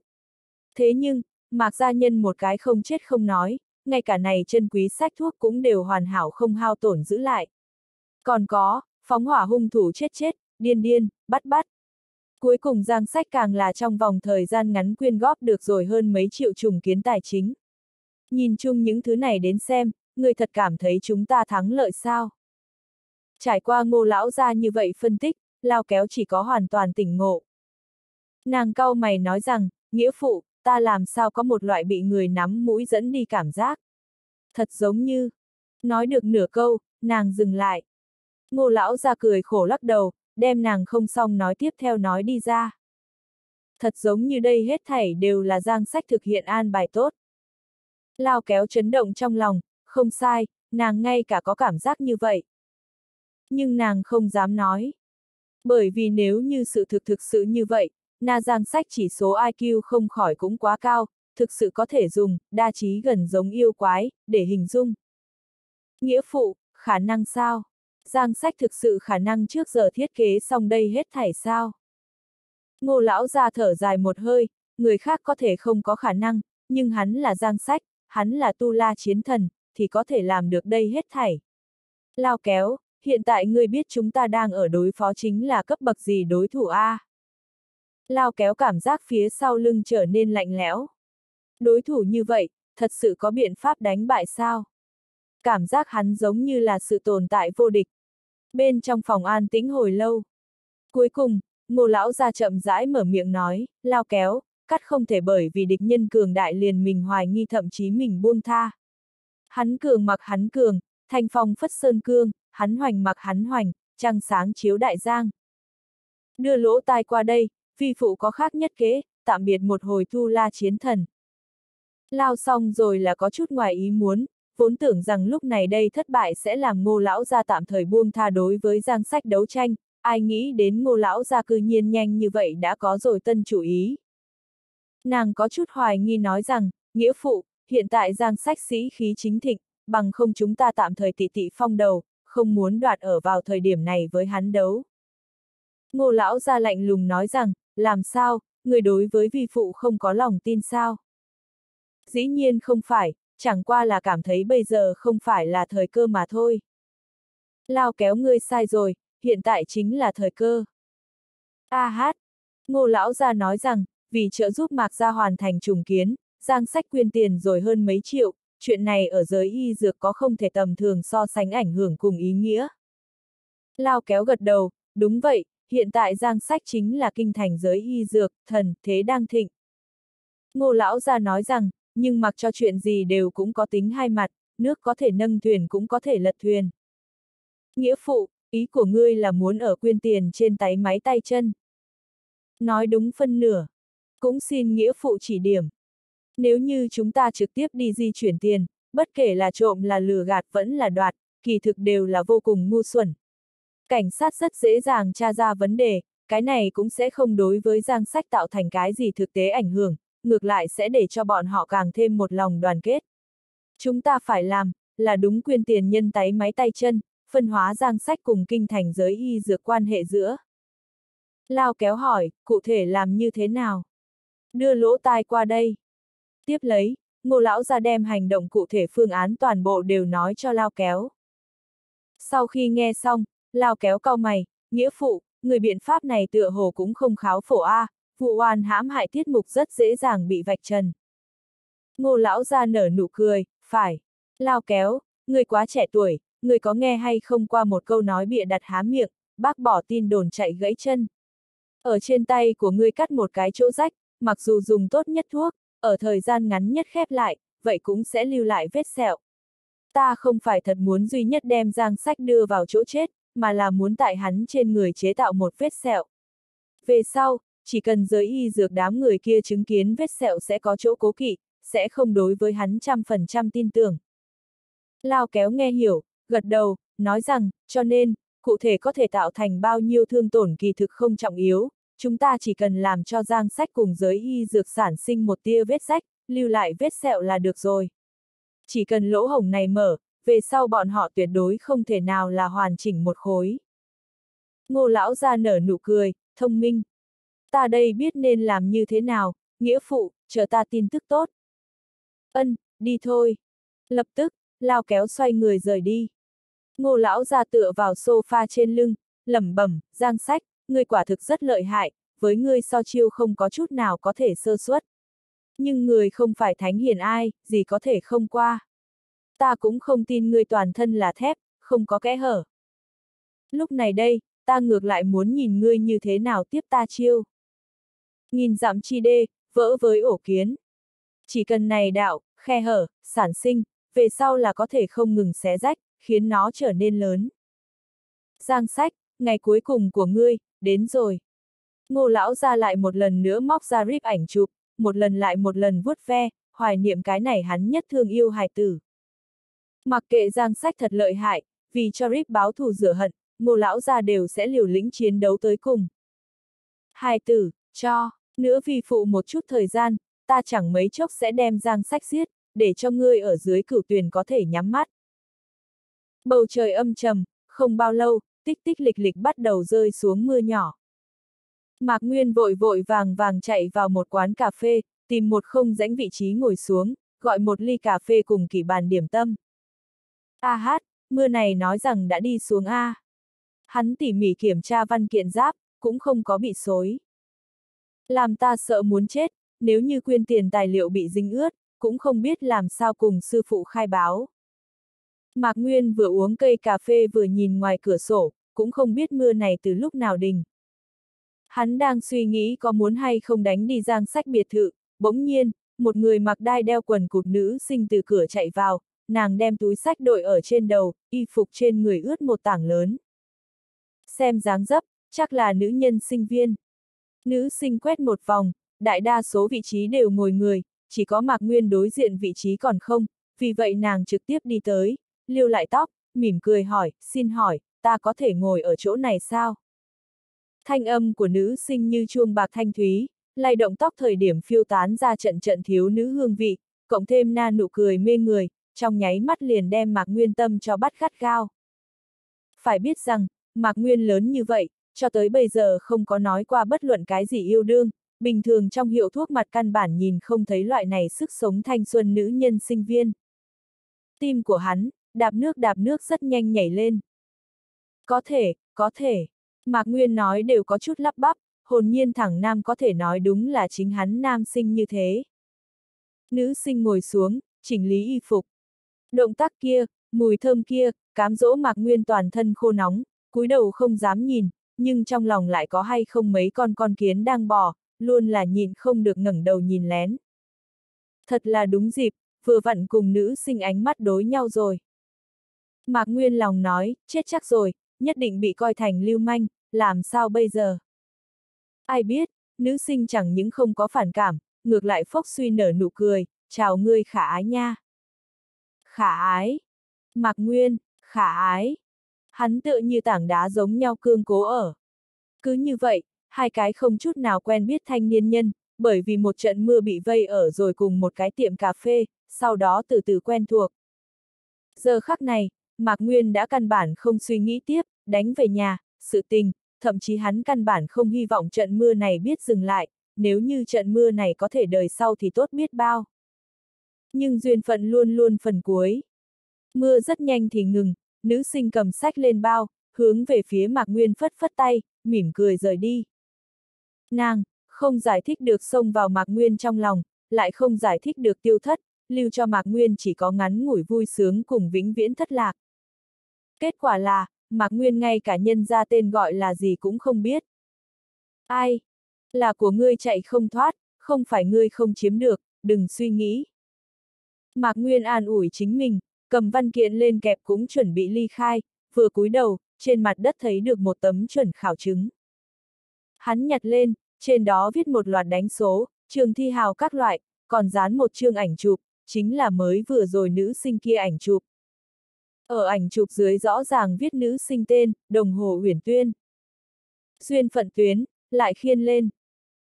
Thế nhưng, mạc gia nhân một cái không chết không nói, ngay cả này chân quý sách thuốc cũng đều hoàn hảo không hao tổn giữ lại. Còn có, phóng hỏa hung thủ chết chết, điên điên, bắt bắt. Cuối cùng Giang Sách càng là trong vòng thời gian ngắn quyên góp được rồi hơn mấy triệu trùng kiến tài chính. Nhìn chung những thứ này đến xem, người thật cảm thấy chúng ta thắng lợi sao? Trải qua ngô lão ra như vậy phân tích, lao kéo chỉ có hoàn toàn tỉnh ngộ. Nàng cau mày nói rằng, nghĩa phụ, ta làm sao có một loại bị người nắm mũi dẫn đi cảm giác. Thật giống như, nói được nửa câu, nàng dừng lại. Ngô lão ra cười khổ lắc đầu, đem nàng không xong nói tiếp theo nói đi ra. Thật giống như đây hết thảy đều là giang sách thực hiện an bài tốt. Lao kéo chấn động trong lòng, không sai, nàng ngay cả có cảm giác như vậy. Nhưng nàng không dám nói. Bởi vì nếu như sự thực thực sự như vậy, na giang sách chỉ số IQ không khỏi cũng quá cao, thực sự có thể dùng, đa trí gần giống yêu quái, để hình dung. Nghĩa phụ, khả năng sao? Giang sách thực sự khả năng trước giờ thiết kế xong đây hết thảy sao? Ngô lão ra thở dài một hơi, người khác có thể không có khả năng, nhưng hắn là giang sách, hắn là tu la chiến thần, thì có thể làm được đây hết thảy. Lao kéo, hiện tại ngươi biết chúng ta đang ở đối phó chính là cấp bậc gì đối thủ A. Lao kéo cảm giác phía sau lưng trở nên lạnh lẽo. Đối thủ như vậy, thật sự có biện pháp đánh bại sao? Cảm giác hắn giống như là sự tồn tại vô địch. Bên trong phòng an tĩnh hồi lâu. Cuối cùng, ngô lão ra chậm rãi mở miệng nói, lao kéo, cắt không thể bởi vì địch nhân cường đại liền mình hoài nghi thậm chí mình buông tha. Hắn cường mặc hắn cường, thanh phong phất sơn cương, hắn hoành mặc hắn hoành, trăng sáng chiếu đại giang. Đưa lỗ tai qua đây, vi phụ có khác nhất kế, tạm biệt một hồi thu la chiến thần. Lao xong rồi là có chút ngoài ý muốn, vốn tưởng rằng lúc này đây thất bại sẽ làm ngô lão ra tạm thời buông tha đối với giang sách đấu tranh, ai nghĩ đến ngô lão ra cư nhiên nhanh như vậy đã có rồi tân chủ ý. Nàng có chút hoài nghi nói rằng, nghĩa phụ, hiện tại giang sách sĩ khí chính thịnh, bằng không chúng ta tạm thời tị tị phong đầu, không muốn đoạt ở vào thời điểm này với hắn đấu. Ngô lão ra lạnh lùng nói rằng, làm sao, người đối với vi phụ không có lòng tin sao? Dĩ nhiên không phải, chẳng qua là cảm thấy bây giờ không phải là thời cơ mà thôi. Lao kéo ngươi sai rồi, hiện tại chính là thời cơ. A hát, ngô lão gia nói rằng, vì trợ giúp Mạc Gia hoàn thành trùng kiến, Giang sách quyên tiền rồi hơn mấy triệu, chuyện này ở giới y dược có không thể tầm thường so sánh ảnh hưởng cùng ý nghĩa. Lao kéo gật đầu, đúng vậy, hiện tại Giang sách chính là kinh thành giới y dược, thần, thế đang thịnh. Ngô lão gia nói rằng, nhưng mặc cho chuyện gì đều cũng có tính hai mặt, nước có thể nâng thuyền cũng có thể lật thuyền. Nghĩa phụ, ý của ngươi là muốn ở quyên tiền trên tay máy tay chân. Nói đúng phân nửa. Cũng xin nghĩa phụ chỉ điểm. Nếu như chúng ta trực tiếp đi di chuyển tiền, bất kể là trộm là lừa gạt vẫn là đoạt, kỳ thực đều là vô cùng ngu xuẩn. Cảnh sát rất dễ dàng tra ra vấn đề, cái này cũng sẽ không đối với giang sách tạo thành cái gì thực tế ảnh hưởng, ngược lại sẽ để cho bọn họ càng thêm một lòng đoàn kết. Chúng ta phải làm, là đúng quyên tiền nhân tái máy tay chân, phân hóa giang sách cùng kinh thành giới y dược quan hệ giữa. Lao kéo hỏi, cụ thể làm như thế nào? Đưa lỗ tai qua đây. Tiếp lấy, ngô lão ra đem hành động cụ thể phương án toàn bộ đều nói cho Lao kéo. Sau khi nghe xong, Lao kéo cau mày, nghĩa phụ, người biện pháp này tựa hồ cũng không kháo phổ A, vụ oan hãm hại tiết mục rất dễ dàng bị vạch trần. Ngô lão ra nở nụ cười, phải. Lao kéo, người quá trẻ tuổi, người có nghe hay không qua một câu nói bịa đặt há miệng, bác bỏ tin đồn chạy gãy chân. Ở trên tay của ngươi cắt một cái chỗ rách, mặc dù dùng tốt nhất thuốc, ở thời gian ngắn nhất khép lại, vậy cũng sẽ lưu lại vết sẹo. Ta không phải thật muốn duy nhất đem giang sách đưa vào chỗ chết, mà là muốn tại hắn trên người chế tạo một vết sẹo. Về sau, chỉ cần giới y dược đám người kia chứng kiến vết sẹo sẽ có chỗ cố kỵ, sẽ không đối với hắn trăm phần trăm tin tưởng. Lao kéo nghe hiểu, gật đầu, nói rằng, cho nên, cụ thể có thể tạo thành bao nhiêu thương tổn kỳ thực không trọng yếu, chúng ta chỉ cần làm cho giang sách cùng giới y dược sản sinh một tia vết sách, lưu lại vết sẹo là được rồi. Chỉ cần lỗ hổng này mở, về sau bọn họ tuyệt đối không thể nào là hoàn chỉnh một khối. Ngô lão ra nở nụ cười, thông minh. Ta đây biết nên làm như thế nào, nghĩa phụ, chờ ta tin tức tốt. Ân, đi thôi. Lập tức, lao kéo xoay người rời đi. Ngô lão ra tựa vào sofa trên lưng, lẩm bẩm, giang sách, ngươi quả thực rất lợi hại, với ngươi so chiêu không có chút nào có thể sơ suất. Nhưng người không phải thánh hiền ai, gì có thể không qua. Ta cũng không tin ngươi toàn thân là thép, không có kẽ hở. Lúc này đây, ta ngược lại muốn nhìn ngươi như thế nào tiếp ta chiêu. Nghìn dặm chi đê, vỡ với ổ kiến. Chỉ cần này đạo, khe hở, sản sinh, về sau là có thể không ngừng xé rách, khiến nó trở nên lớn. Giang sách, ngày cuối cùng của ngươi, đến rồi. Ngô lão ra lại một lần nữa móc ra rip ảnh chụp, một lần lại một lần vuốt ve, hoài niệm cái này hắn nhất thương yêu hài tử. Mặc kệ giang sách thật lợi hại, vì cho rip báo thù rửa hận, ngô lão ra đều sẽ liều lĩnh chiến đấu tới cùng. Hài tử, cho, nữa vì phụ một chút thời gian, ta chẳng mấy chốc sẽ đem giang sách giết, để cho ngươi ở dưới cửu tuyền có thể nhắm mắt. Bầu trời âm trầm, không bao lâu, tích tích lịch lịch bắt đầu rơi xuống mưa nhỏ. Mạc Nguyên vội vội vàng vàng chạy vào một quán cà phê, tìm một không rãnh vị trí ngồi xuống, gọi một ly cà phê cùng kỳ bàn điểm tâm. A hát, mưa này nói rằng đã đi xuống A. Hắn tỉ mỉ kiểm tra văn kiện giáp, cũng không có bị xối. Làm ta sợ muốn chết, nếu như quyên tiền tài liệu bị dính ướt, cũng không biết làm sao cùng sư phụ khai báo. Mạc Nguyên vừa uống cây cà phê vừa nhìn ngoài cửa sổ, cũng không biết mưa này từ lúc nào đình. Hắn đang suy nghĩ có muốn hay không đánh đi giang sách biệt thự, bỗng nhiên, một người mặc đai đeo quần cụt nữ sinh từ cửa chạy vào, nàng đem túi sách đội ở trên đầu, y phục trên người ướt một tảng lớn. Xem dáng dấp, chắc là nữ nhân sinh viên. Nữ sinh quét một vòng, đại đa số vị trí đều ngồi người, chỉ có Mạc Nguyên đối diện vị trí còn không, vì vậy nàng trực tiếp đi tới, liêu lại tóc, mỉm cười hỏi, xin hỏi, ta có thể ngồi ở chỗ này sao? Thanh âm của nữ sinh như chuông bạc thanh thúy, lay động tóc thời điểm phiêu tán ra trận trận thiếu nữ hương vị, cộng thêm na nụ cười mê người, trong nháy mắt liền đem Mạc Nguyên tâm cho bắt gắt gao. Phải biết rằng, Mạc Nguyên lớn như vậy, cho tới bây giờ không có nói qua bất luận cái gì yêu đương, bình thường trong hiệu thuốc mặt căn bản nhìn không thấy loại này sức sống thanh xuân nữ nhân sinh viên. Tim của hắn, đạp nước đạp nước rất nhanh nhảy lên. Có thể, có thể. Mạc Nguyên nói đều có chút lắp bắp, hồn nhiên thẳng nam có thể nói đúng là chính hắn nam sinh như thế. Nữ sinh ngồi xuống, chỉnh lý y phục. Động tác kia, mùi thơm kia, cám dỗ Mạc Nguyên toàn thân khô nóng, cúi đầu không dám nhìn, nhưng trong lòng lại có hay không mấy con con kiến đang bò, luôn là nhìn không được ngẩng đầu nhìn lén. Thật là đúng dịp, vừa vặn cùng nữ sinh ánh mắt đối nhau rồi. Mạc Nguyên lòng nói, chết chắc rồi, nhất định bị coi thành lưu manh, làm sao bây giờ? Ai biết, nữ sinh chẳng những không có phản cảm, ngược lại phốc suy nở nụ cười, chào ngươi khả ái nha. Khả ái. Mạc Nguyên, khả ái. Hắn tựa như tảng đá giống nhau cương cố ở. Cứ như vậy, hai cái không chút nào quen biết thanh niên nhân, bởi vì một trận mưa bị vây ở rồi cùng một cái tiệm cà phê, sau đó từ từ quen thuộc. Giờ khắc này, Mạc Nguyên đã căn bản không suy nghĩ tiếp, đánh về nhà, sự tình, thậm chí hắn căn bản không hy vọng trận mưa này biết dừng lại, nếu như trận mưa này có thể đời sau thì tốt biết bao. Nhưng duyên phận luôn luôn phần cuối. Mưa rất nhanh thì ngừng, nữ sinh cầm sách lên bao, hướng về phía Mạc Nguyên phất phất tay, mỉm cười rời đi. Nàng, không giải thích được xông vào Mạc Nguyên trong lòng, lại không giải thích được tiêu thất, lưu cho Mạc Nguyên chỉ có ngắn ngủi vui sướng cùng vĩnh viễn thất lạc. Kết quả là, Mạc Nguyên ngay cả nhân ra tên gọi là gì cũng không biết. Ai? Là của ngươi chạy không thoát, không phải ngươi không chiếm được, đừng suy nghĩ. Mạc Nguyên an ủi chính mình, cầm văn kiện lên kẹp cũng chuẩn bị ly khai, vừa cúi đầu, trên mặt đất thấy được một tấm chuẩn khảo chứng. Hắn nhặt lên, trên đó viết một loạt đánh số, trường thi hào các loại, còn dán một chương ảnh chụp, chính là mới vừa rồi nữ sinh kia ảnh chụp. Ở ảnh chụp dưới rõ ràng viết nữ sinh tên, đồng hồ huyền tuyên. Duyên phận tuyến, lại khiên lên.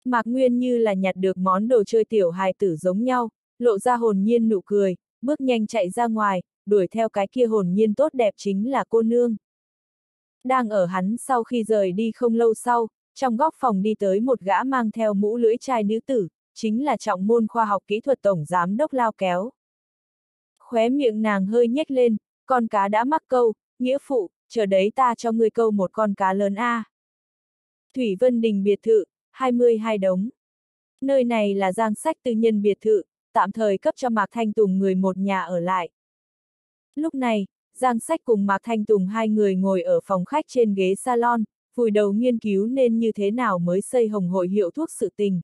Mạc Nguyên như là nhặt được món đồ chơi tiểu hài tử giống nhau, lộ ra hồn nhiên nụ cười, bước nhanh chạy ra ngoài, đuổi theo cái kia hồn nhiên tốt đẹp chính là cô nương. Đang ở hắn sau khi rời đi không lâu sau, trong góc phòng đi tới một gã mang theo mũ lưỡi chai nữ tử, chính là trọng môn khoa học kỹ thuật tổng giám đốc lao kéo. Khóe miệng nàng hơi nhếch lên, con cá đã mắc câu, nghĩa phụ, chờ đấy ta cho ngươi câu một con cá lớn a. Thủy Vân Đình biệt thự, 22 đống. Nơi này là giang sách tư nhân biệt thự, tạm thời cấp cho Mạc Thanh Tùng người một nhà ở lại. Lúc này, Giang Sách cùng Mạc Thanh Tùng hai người ngồi ở phòng khách trên ghế salon, vùi đầu nghiên cứu nên như thế nào mới xây hồng hội hiệu thuốc sự tình.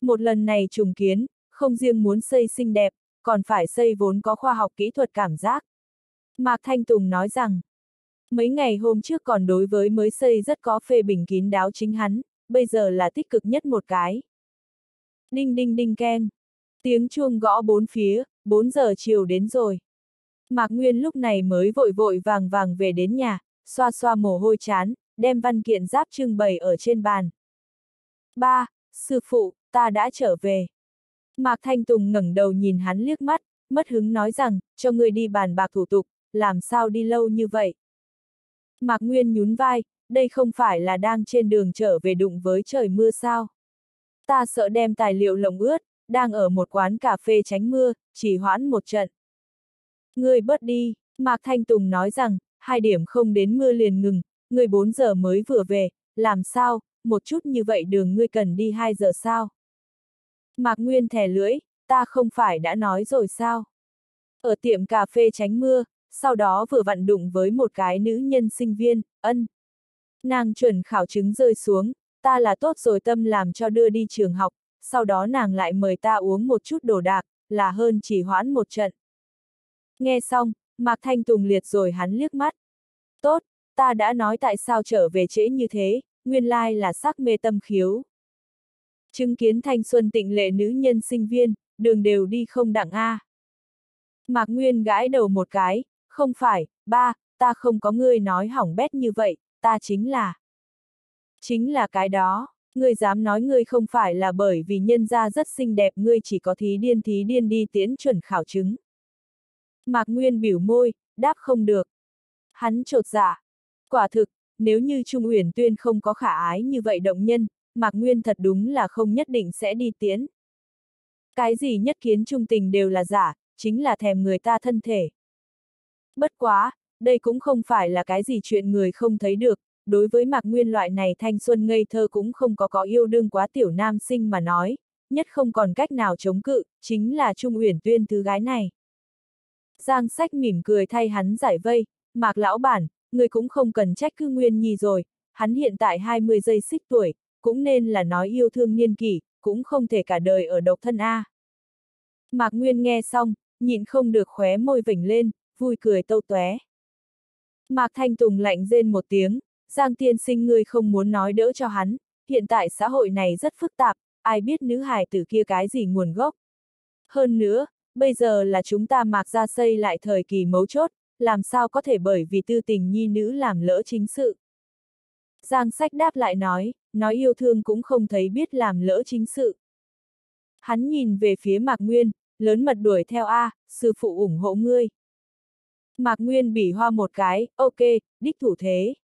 Một lần này trùng kiến, không riêng muốn xây xinh đẹp, còn phải xây vốn có khoa học kỹ thuật cảm giác. Mạc Thanh Tùng nói rằng, mấy ngày hôm trước còn đối với mới xây rất có phê bình kín đáo chính hắn, bây giờ là tích cực nhất một cái. Đinh đinh đinh keng. Tiếng chuông gõ bốn phía, 4 giờ chiều đến rồi. Mạc Nguyên lúc này mới vội vội vàng vàng về đến nhà, xoa xoa mồ hôi chán, đem văn kiện giáp trưng bày ở trên bàn. Ba, sư phụ, ta đã trở về. Mạc Thanh Tùng ngẩng đầu nhìn hắn liếc mắt, mất hứng nói rằng, cho người đi bàn bạc thủ tục, làm sao đi lâu như vậy. Mạc Nguyên nhún vai, đây không phải là đang trên đường trở về đụng với trời mưa sao. Ta sợ đem tài liệu lồng ướt, đang ở một quán cà phê tránh mưa, chỉ hoãn một trận. Người bớt đi, Mạc Thanh Tùng nói rằng, hai điểm không đến mưa liền ngừng, người 4 giờ mới vừa về, làm sao, một chút như vậy đường ngươi cần đi 2 giờ sao? Mạc Nguyên thẻ lưỡi, ta không phải đã nói rồi sao? Ở tiệm cà phê tránh mưa, sau đó vừa vặn đụng với một cái nữ nhân sinh viên, ân. Nàng chuẩn khảo chứng rơi xuống, ta là tốt rồi tâm làm cho đưa đi trường học, sau đó nàng lại mời ta uống một chút đồ đạc, là hơn chỉ hoãn một trận. Nghe xong, Mạc Thanh Tùng liệt rồi hắn liếc mắt. Tốt, ta đã nói tại sao trở về trễ như thế, nguyên lai là sắc mê tâm khiếu. Chứng kiến thanh xuân tịnh lệ nữ nhân sinh viên, đường đều đi không đặng A. Mạc Nguyên gãi đầu một cái, không phải, ba, ta không có ngươi nói hỏng bét như vậy, ta chính là. Chính là cái đó, ngươi dám nói ngươi không phải là bởi vì nhân gia rất xinh đẹp ngươi chỉ có thí điên thí điên đi tiến chuẩn khảo chứng. Mạc Nguyên biểu môi, đáp không được. Hắn trột dạ. Quả thực, nếu như Trung Uyển Tuyên không có khả ái như vậy động nhân, Mạc Nguyên thật đúng là không nhất định sẽ đi tiến. Cái gì nhất kiến trung tình đều là giả, chính là thèm người ta thân thể. Bất quá, đây cũng không phải là cái gì chuyện người không thấy được, đối với Mạc Nguyên loại này thanh xuân ngây thơ cũng không có có yêu đương quá tiểu nam sinh mà nói, nhất không còn cách nào chống cự, chính là Trung Uyển Tuyên thứ gái này. Giang sách mỉm cười thay hắn giải vây, Mạc lão bản, người cũng không cần trách cứ Nguyên Nhi rồi, hắn hiện tại 20 giây xích tuổi, cũng nên là nói yêu thương niên kỷ, cũng không thể cả đời ở độc thân A. Mạc Nguyên nghe xong, nhịn không được khóe môi vỉnh lên, vui cười tâu tóe. Mạc Thanh Tùng lạnh rên một tiếng, Giang tiên sinh ngươi không muốn nói đỡ cho hắn, hiện tại xã hội này rất phức tạp, ai biết nữ hài tử kia cái gì nguồn gốc. Hơn nữa, bây giờ là chúng ta mạc ra xây lại thời kỳ mấu chốt, làm sao có thể bởi vì tư tình nhi nữ làm lỡ chính sự. Giang sách đáp lại nói, nói yêu thương cũng không thấy biết làm lỡ chính sự. Hắn nhìn về phía Mạc Nguyên, lớn mật đuổi theo A, sư phụ ủng hộ ngươi. Mạc Nguyên bỉ hoa một cái, ok, đích thủ thế.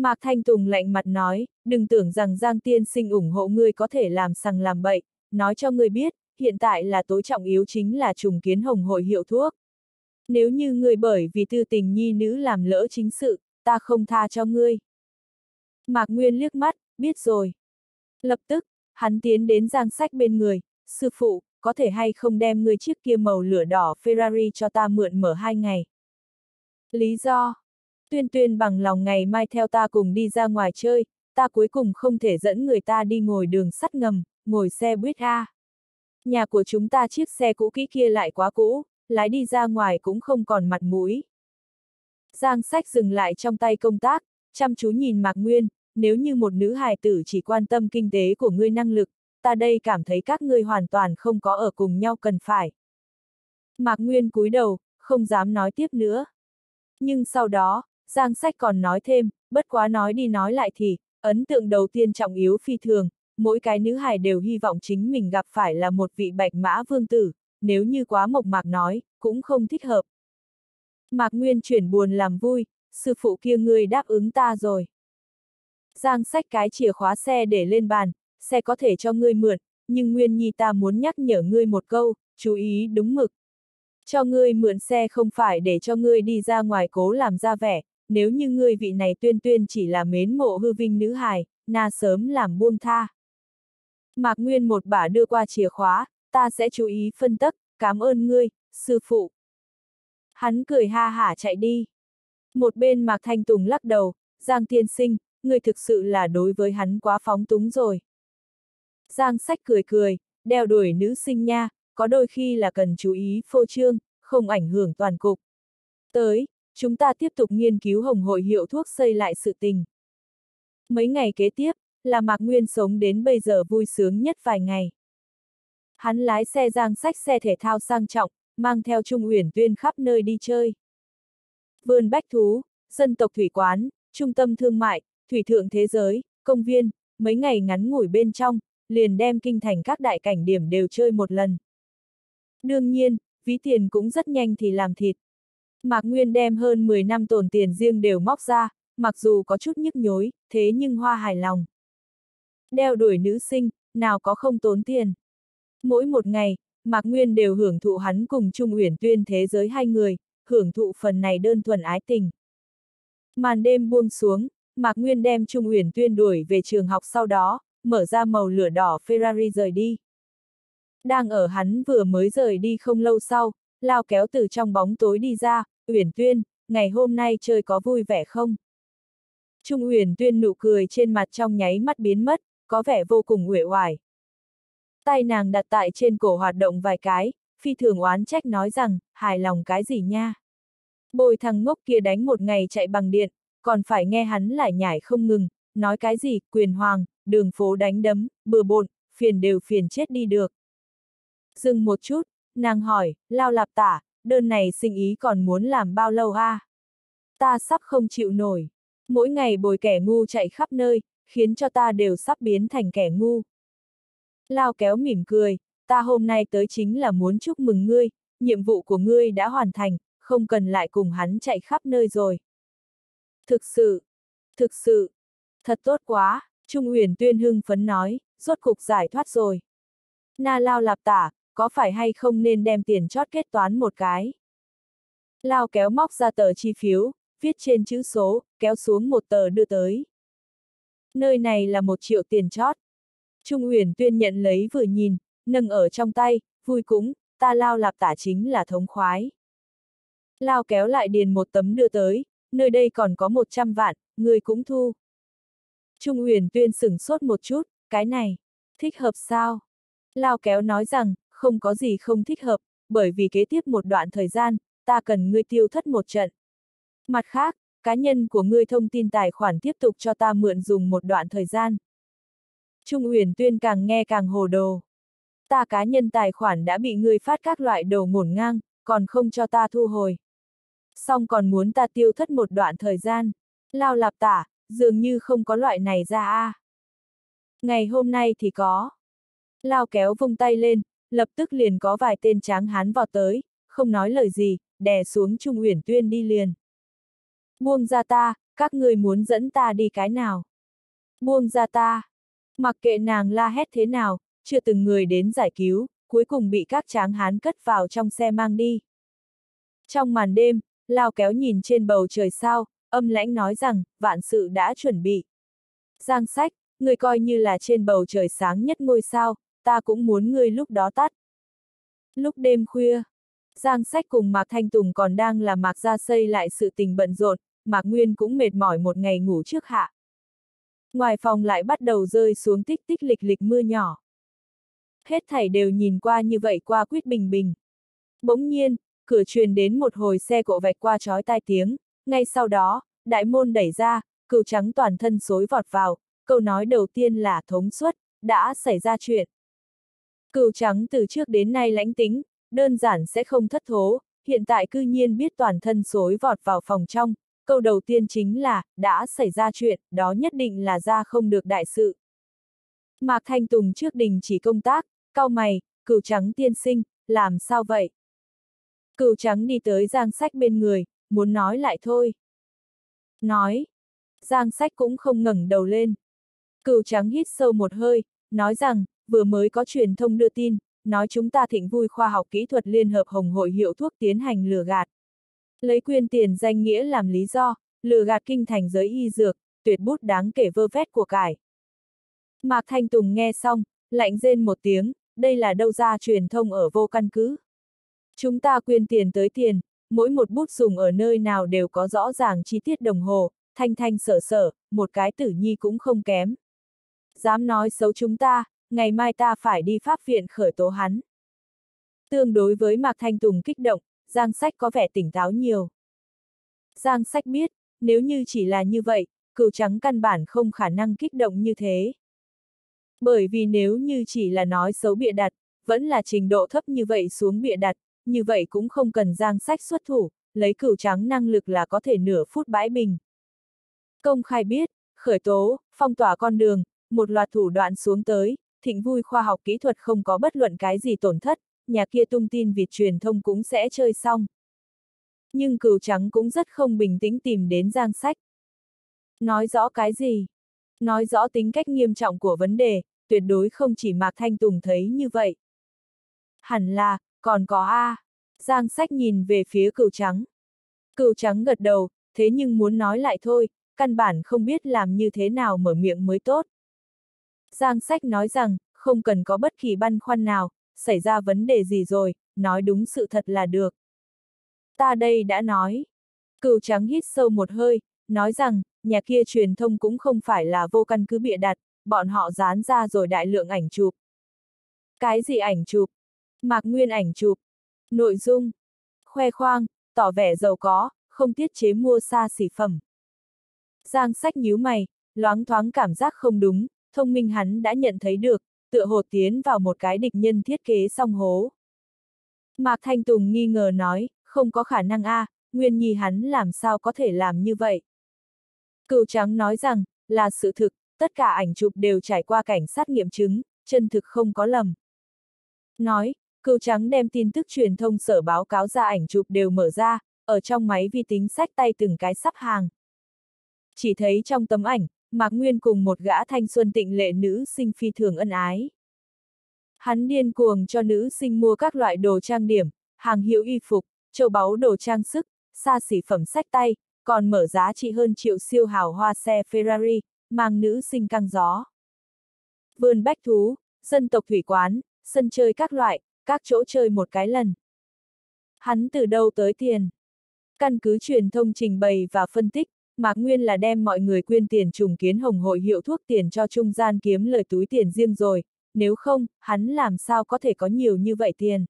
Mạc Thanh Tùng lạnh mặt nói, đừng tưởng rằng Giang Tiên sinh ủng hộ ngươi có thể làm sằng làm bậy, nói cho ngươi biết, hiện tại là tối trọng yếu chính là trùng kiến hồng hội hiệu thuốc. Nếu như ngươi bởi vì tư tình nhi nữ làm lỡ chính sự, ta không tha cho ngươi. Mạc Nguyên liếc mắt, biết rồi. Lập tức, hắn tiến đến giang sách bên người, sư phụ, có thể hay không đem ngươi chiếc kia màu lửa đỏ Ferrari cho ta mượn mở hai ngày. Lý do? Tuyên tuyên bằng lòng ngày mai theo ta cùng đi ra ngoài chơi, ta cuối cùng không thể dẫn người ta đi ngồi đường sắt ngầm, ngồi xe buýt A. Nhà của chúng ta chiếc xe cũ kỹ kia lại quá cũ, lái đi ra ngoài cũng không còn mặt mũi. Giang sách dừng lại trong tay công tác, chăm chú nhìn Mạc Nguyên, nếu như một nữ hài tử chỉ quan tâm kinh tế của ngươi năng lực, ta đây cảm thấy các ngươi hoàn toàn không có ở cùng nhau cần phải. Mạc Nguyên cúi đầu, không dám nói tiếp nữa. Nhưng sau đó, Giang Sách còn nói thêm, bất quá nói đi nói lại thì, ấn tượng đầu tiên trọng yếu phi thường, mỗi cái nữ hài đều hy vọng chính mình gặp phải là một vị bạch mã vương tử, nếu như quá mộc mạc nói, cũng không thích hợp. Mạc Nguyên chuyển buồn làm vui, sư phụ kia ngươi đáp ứng ta rồi. Giang sách cái chìa khóa xe để lên bàn, xe có thể cho ngươi mượn, nhưng Nguyên Nhi ta muốn nhắc nhở ngươi một câu, chú ý đúng mực. Cho ngươi mượn xe không phải để cho ngươi đi ra ngoài cố làm ra vẻ, nếu như ngươi vị này tuyên tuyên chỉ là mến mộ hư vinh nữ hài, na sớm làm buông tha. Mạc Nguyên một bả đưa qua chìa khóa, ta sẽ chú ý phân tích, cảm ơn ngươi, sư phụ. Hắn cười ha hả chạy đi. Một bên Mạc Thanh Tùng lắc đầu, Giang Tiên Sinh, ngươi thực sự là đối với hắn quá phóng túng rồi. Giang sách cười cười, đeo đuổi nữ sinh nha, có đôi khi là cần chú ý phô trương, không ảnh hưởng toàn cục. Tới, chúng ta tiếp tục nghiên cứu hồng hội hiệu thuốc xây lại sự tình. Mấy ngày kế tiếp, là Mạc Nguyên sống đến bây giờ vui sướng nhất vài ngày. Hắn lái xe giang sách xe thể thao sang trọng, mang theo Trung Uyển Tuyên khắp nơi đi chơi. Vườn bách thú, dân tộc thủy quán, trung tâm thương mại, thủy thượng thế giới, công viên, mấy ngày ngắn ngủi bên trong, liền đem kinh thành các đại cảnh điểm đều chơi một lần. Đương nhiên, ví tiền cũng rất nhanh thì làm thịt. Mạc Nguyên đem hơn 10 năm tồn tiền riêng đều móc ra, mặc dù có chút nhức nhối, thế nhưng hoa hài lòng. Đeo đuổi nữ sinh, nào có không tốn tiền. Mỗi một ngày, Mạc Nguyên đều hưởng thụ hắn cùng Trung Uyển Tuyên thế giới hai người, hưởng thụ phần này đơn thuần ái tình. Màn đêm buông xuống, Mạc Nguyên đem Trung Uyển Tuyên đuổi về trường học sau đó, mở ra màu lửa đỏ Ferrari rời đi. Đang ở hắn vừa mới rời đi không lâu sau, lao kéo từ trong bóng tối đi ra, Uyển Tuyên, ngày hôm nay chơi có vui vẻ không? Trung Uyển Tuyên nụ cười trên mặt trong nháy mắt biến mất, có vẻ vô cùng uể oải. Tay nàng đặt tại trên cổ hoạt động vài cái, phi thường oán trách nói rằng, hài lòng cái gì nha. Bồi thằng ngốc kia đánh một ngày chạy bằng điện, còn phải nghe hắn lại nhảy không ngừng, nói cái gì, quyền hoàng, đường phố đánh đấm, bừa bộn, phiền đều phiền chết đi được. Dừng một chút, nàng hỏi, lao lạp tả, đơn này sinh ý còn muốn làm bao lâu a? À? Ta sắp không chịu nổi. Mỗi ngày bồi kẻ ngu chạy khắp nơi, khiến cho ta đều sắp biến thành kẻ ngu. Lao kéo mỉm cười, ta hôm nay tới chính là muốn chúc mừng ngươi, nhiệm vụ của ngươi đã hoàn thành, không cần lại cùng hắn chạy khắp nơi rồi. Thực sự, thực sự, thật tốt quá, Trung Huyền Tuyên hưng phấn nói, rốt cục giải thoát rồi. Na Lao lạp tả, có phải hay không nên đem tiền chót kết toán một cái? Lao kéo móc ra tờ chi phiếu, viết trên chữ số, kéo xuống một tờ đưa tới. Nơi này là một triệu tiền chót. Trung Huyền Tuyên nhận lấy vừa nhìn, nâng ở trong tay, vui cúng, ta lao lạp tả chính là thống khoái. Lao kéo lại điền một tấm đưa tới, nơi đây còn có 100 vạn, người cũng thu. Trung Huyền Tuyên sửng sốt một chút, cái này, thích hợp sao? Lao kéo nói rằng, không có gì không thích hợp, bởi vì kế tiếp một đoạn thời gian, ta cần ngươi tiêu thất một trận. Mặt khác, cá nhân của ngươi thông tin tài khoản tiếp tục cho ta mượn dùng một đoạn thời gian. Trung Huyền Tuyên càng nghe càng hồ đồ. Ta cá nhân tài khoản đã bị ngươi phát các loại đồ ngổn ngang, còn không cho ta thu hồi. Xong còn muốn ta tiêu thất một đoạn thời gian. Lao lạp tả, dường như không có loại này ra a. À. Ngày hôm nay thì có. Lao kéo vung tay lên, lập tức liền có vài tên tráng hán vào tới, không nói lời gì, đè xuống Trung Uyển Tuyên đi liền. Buông ra ta, các ngươi muốn dẫn ta đi cái nào? Buông ra ta. Mặc kệ nàng la hét thế nào, chưa từng người đến giải cứu, cuối cùng bị các tráng hán cất vào trong xe mang đi. Trong màn đêm, Lao kéo nhìn trên bầu trời sao, âm lãnh nói rằng, vạn sự đã chuẩn bị. Giang sách, người coi như là trên bầu trời sáng nhất ngôi sao, ta cũng muốn ngươi lúc đó tắt. Lúc đêm khuya, Giang Sách cùng Mạc Thanh Tùng còn đang là Mạc Gia xây lại sự tình bận rộn, Mạc Nguyên cũng mệt mỏi một ngày ngủ trước hạ. Ngoài phòng lại bắt đầu rơi xuống tích tích lịch lịch mưa nhỏ. Hết thảy đều nhìn qua như vậy qua quyết bình bình. Bỗng nhiên, cửa truyền đến một hồi xe cộ vạch qua chói tai tiếng, ngay sau đó, đại môn đẩy ra, cừu trắng toàn thân xối vọt vào, câu nói đầu tiên là thống suất, đã xảy ra chuyện. Cừu trắng từ trước đến nay lãnh tính, đơn giản sẽ không thất thố, hiện tại cư nhiên biết toàn thân xối vọt vào phòng trong, câu đầu tiên chính là, đã xảy ra chuyện, đó nhất định là ra không được đại sự. Mạc Thanh Tùng trước đình chỉ công tác, cao mày, cừu trắng tiên sinh, làm sao vậy? Cừu trắng đi tới giang sách bên người, muốn nói lại thôi. Nói. Giang sách cũng không ngẩng đầu lên. Cừu trắng hít sâu một hơi, nói rằng, vừa mới có truyền thông đưa tin, nói chúng ta thịnh vui khoa học kỹ thuật liên hợp hồng hội hiệu thuốc tiến hành lừa gạt. Lấy quyền tiền danh nghĩa làm lý do, lừa gạt kinh thành giới y dược, tuyệt bút đáng kể vơ vét của cải. Mạc Thanh Tùng nghe xong, lạnh rên một tiếng, đây là đâu ra truyền thông ở vô căn cứ. Chúng ta quyên tiền tới tiền, mỗi một bút dùng ở nơi nào đều có rõ ràng chi tiết đồng hồ, thanh thanh sở sở, một cái tử nhi cũng không kém. Dám nói xấu chúng ta, ngày mai ta phải đi pháp viện khởi tố hắn. Tương đối với Mạc Thanh Tùng kích động, Giang Sách có vẻ tỉnh táo nhiều. Giang Sách biết, nếu như chỉ là như vậy, cừu trắng căn bản không khả năng kích động như thế. Bởi vì nếu như chỉ là nói xấu bịa đặt, vẫn là trình độ thấp như vậy xuống bịa đặt, như vậy cũng không cần Giang Sách xuất thủ, lấy cừu trắng năng lực là có thể nửa phút bãi bình. Công khai biết, khởi tố, phong tỏa con đường, một loạt thủ đoạn xuống tới, thịnh vui khoa học kỹ thuật không có bất luận cái gì tổn thất, nhà kia tung tin vịt truyền thông cũng sẽ chơi xong. Nhưng cừu trắng cũng rất không bình tĩnh tìm đến Giang Sách. Nói rõ cái gì? Nói rõ tính cách nghiêm trọng của vấn đề, tuyệt đối không chỉ Mạc Thanh Tùng thấy như vậy. Hẳn là, còn có A. Giang sách nhìn về phía cừu trắng. Cừu trắng gật đầu, thế nhưng muốn nói lại thôi, căn bản không biết làm như thế nào mở miệng mới tốt. Giang sách nói rằng, không cần có bất kỳ băn khoăn nào, xảy ra vấn đề gì rồi, nói đúng sự thật là được. Ta đây đã nói. Cừu trắng hít sâu một hơi, nói rằng, nhà kia truyền thông cũng không phải là vô căn cứ bịa đặt, bọn họ dán ra rồi đại lượng ảnh chụp. Cái gì ảnh chụp? Mạc Nguyên ảnh chụp. Nội dung. Khoe khoang, tỏ vẻ giàu có, không tiết chế mua xa xỉ phẩm. Giang sách nhíu mày, loáng thoáng cảm giác không đúng, thông minh hắn đã nhận thấy được, tựa hồ tiến vào một cái địch nhân thiết kế song hố. Mạc Thanh Tùng nghi ngờ nói, không có khả năng a, à, Nguyên Nhi hắn làm sao có thể làm như vậy. Cựu trắng nói rằng, là sự thực, tất cả ảnh chụp đều trải qua cảnh sát nghiệm chứng, chân thực không có lầm. Nói, Cựu trắng đem tin tức truyền thông sở báo cáo ra ảnh chụp đều mở ra, ở trong máy vi tính sách tay từng cái sắp hàng. Chỉ thấy trong tấm ảnh, Mạc Nguyên cùng một gã thanh xuân tịnh lệ nữ sinh phi thường ân ái. Hắn điên cuồng cho nữ sinh mua các loại đồ trang điểm, hàng hiệu y phục, châu báu đồ trang sức, xa xỉ phẩm sách tay, còn mở giá trị hơn triệu siêu hào hoa xe Ferrari, mang nữ sinh căng gió. Vườn bách thú, dân tộc thủy quán, sân chơi các loại, các chỗ chơi một cái lần. Hắn từ đâu tới tiền? Căn cứ truyền thông trình bày và phân tích, Mạc Nguyên là đem mọi người quyên tiền trùng kiến hồng hội hiệu thuốc tiền cho trung gian kiếm lời túi tiền riêng rồi, nếu không, hắn làm sao có thể có nhiều như vậy tiền?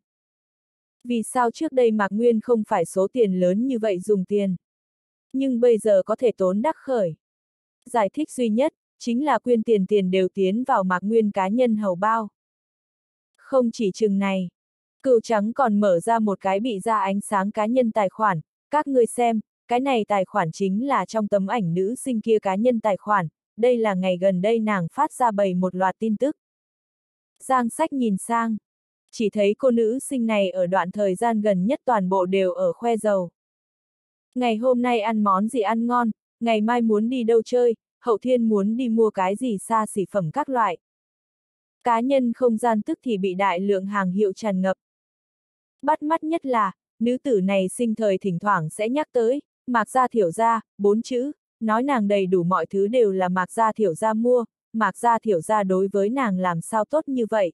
Vì sao trước đây Mạc Nguyên không phải số tiền lớn như vậy dùng tiền? Nhưng bây giờ có thể tốn đắc khởi. Giải thích duy nhất, chính là quyên tiền tiền đều tiến vào Mạc Nguyên cá nhân hầu bao. Không chỉ chừng này, cựu trắng còn mở ra một cái bị ra ánh sáng cá nhân tài khoản, các ngươi xem, cái này tài khoản chính là trong tấm ảnh nữ sinh kia cá nhân tài khoản, đây là ngày gần đây nàng phát ra bày một loạt tin tức. Giang sách nhìn sang, chỉ thấy cô nữ sinh này ở đoạn thời gian gần nhất toàn bộ đều ở khoe dầu. Ngày hôm nay ăn món gì ăn ngon, ngày mai muốn đi đâu chơi, hậu thiên muốn đi mua cái gì xa xỉ phẩm các loại. Cá nhân không gian tức thì bị đại lượng hàng hiệu tràn ngập. Bắt mắt nhất là, nữ tử này sinh thời thỉnh thoảng sẽ nhắc tới, Mạc Gia Thiểu Gia, bốn chữ, nói nàng đầy đủ mọi thứ đều là Mạc Gia Thiểu Gia mua, Mạc Gia Thiểu Gia đối với nàng làm sao tốt như vậy.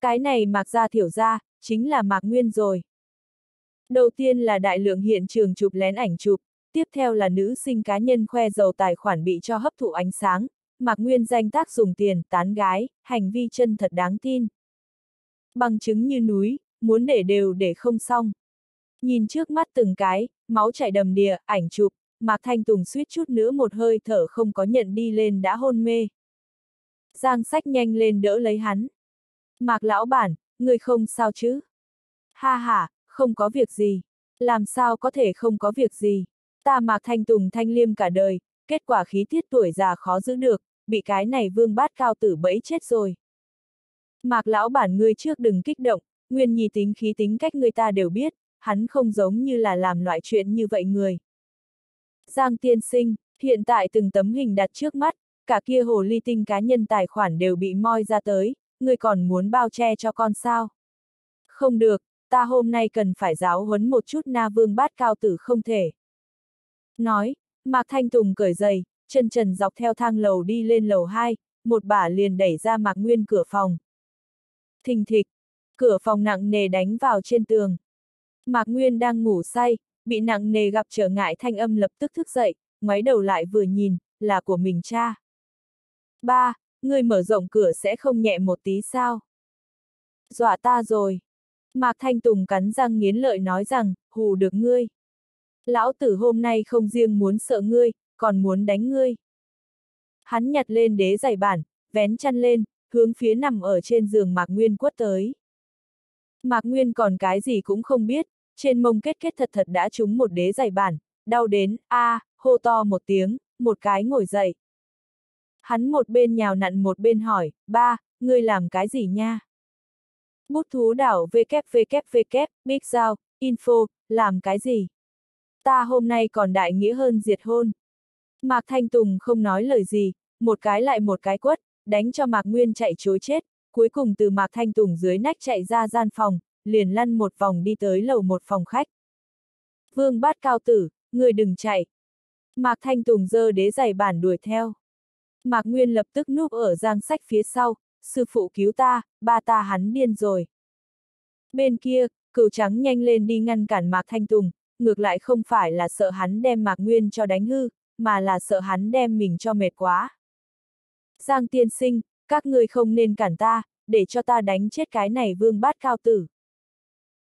Cái này Mạc Gia Thiểu Gia, chính là Mạc Nguyên rồi. Đầu tiên là đại lượng hiện trường chụp lén ảnh chụp, tiếp theo là nữ sinh cá nhân khoe dầu tài khoản bị cho hấp thụ ánh sáng, Mạc Nguyên danh tác dùng tiền, tán gái, hành vi chân thật đáng tin. Bằng chứng như núi, muốn để đều để không xong. Nhìn trước mắt từng cái, máu chảy đầm đìa, ảnh chụp, Mạc Thanh Tùng suýt chút nữa một hơi thở không có nhận đi lên đã hôn mê. Giang sách nhanh lên đỡ lấy hắn. Mạc lão bản, người không sao chứ? Ha ha, không có việc gì. Làm sao có thể không có việc gì? Ta Mạc Thanh Tùng thanh liêm cả đời, kết quả khí tiết tuổi già khó giữ được, bị cái này vương bát cao tử bẫy chết rồi. Mạc lão bản ngươi trước đừng kích động, nguyên nhi tính khí tính cách người ta đều biết, hắn không giống như là làm loại chuyện như vậy người. Giang tiên sinh, hiện tại từng tấm hình đặt trước mắt, cả kia hồ ly tinh cá nhân tài khoản đều bị moi ra tới, người còn muốn bao che cho con sao? Không được, ta hôm nay cần phải giáo huấn một chút na vương bát cao tử không thể. Nói, Mạc Thanh Tùng cởi giày, chân trần dọc theo thang lầu đi lên lầu 2, một bả liền đẩy ra Mạc Nguyên cửa phòng. Thình thịch, cửa phòng nặng nề đánh vào trên tường. Mạc Nguyên đang ngủ say, bị nặng nề gặp trở ngại thanh âm lập tức thức dậy, ngoái đầu lại vừa nhìn, là của mình cha. Ba, người mở rộng cửa sẽ không nhẹ một tí sao? Dọa ta rồi. Mạc Thanh Tùng cắn răng nghiến lợi nói rằng, hù được ngươi. Lão tử hôm nay không riêng muốn sợ ngươi, còn muốn đánh ngươi. Hắn nhặt lên đế giày bản, vén chăn lên, hướng phía nằm ở trên giường Mạc Nguyên quất tới. Mạc Nguyên còn cái gì cũng không biết, trên mông kết kết thật thật đã trúng một đế giày bản, đau đến, a, à, hô to một tiếng, một cái ngồi dậy. Hắn một bên nhào nặn một bên hỏi, ba, ngươi làm cái gì nha? Bút thú đảo www, Big Giao, Info, làm cái gì? Ta hôm nay còn đại nghĩa hơn diệt hôn. Mạc Thanh Tùng không nói lời gì, một cái lại một cái quất, đánh cho Mạc Nguyên chạy chối chết, cuối cùng từ Mạc Thanh Tùng dưới nách chạy ra gian phòng, liền lăn một vòng đi tới lầu một phòng khách. Vương bát cao tử, người đừng chạy. Mạc Thanh Tùng dơ đế giày bản đuổi theo. Mạc Nguyên lập tức núp ở giang sách phía sau, sư phụ cứu ta, ba ta hắn điên rồi. Bên kia, cửu trắng nhanh lên đi ngăn cản Mạc Thanh Tùng, ngược lại không phải là sợ hắn đem Mạc Nguyên cho đánh hư, mà là sợ hắn đem mình cho mệt quá. Giang tiên sinh, các người không nên cản ta, để cho ta đánh chết cái này vương bát cao tử.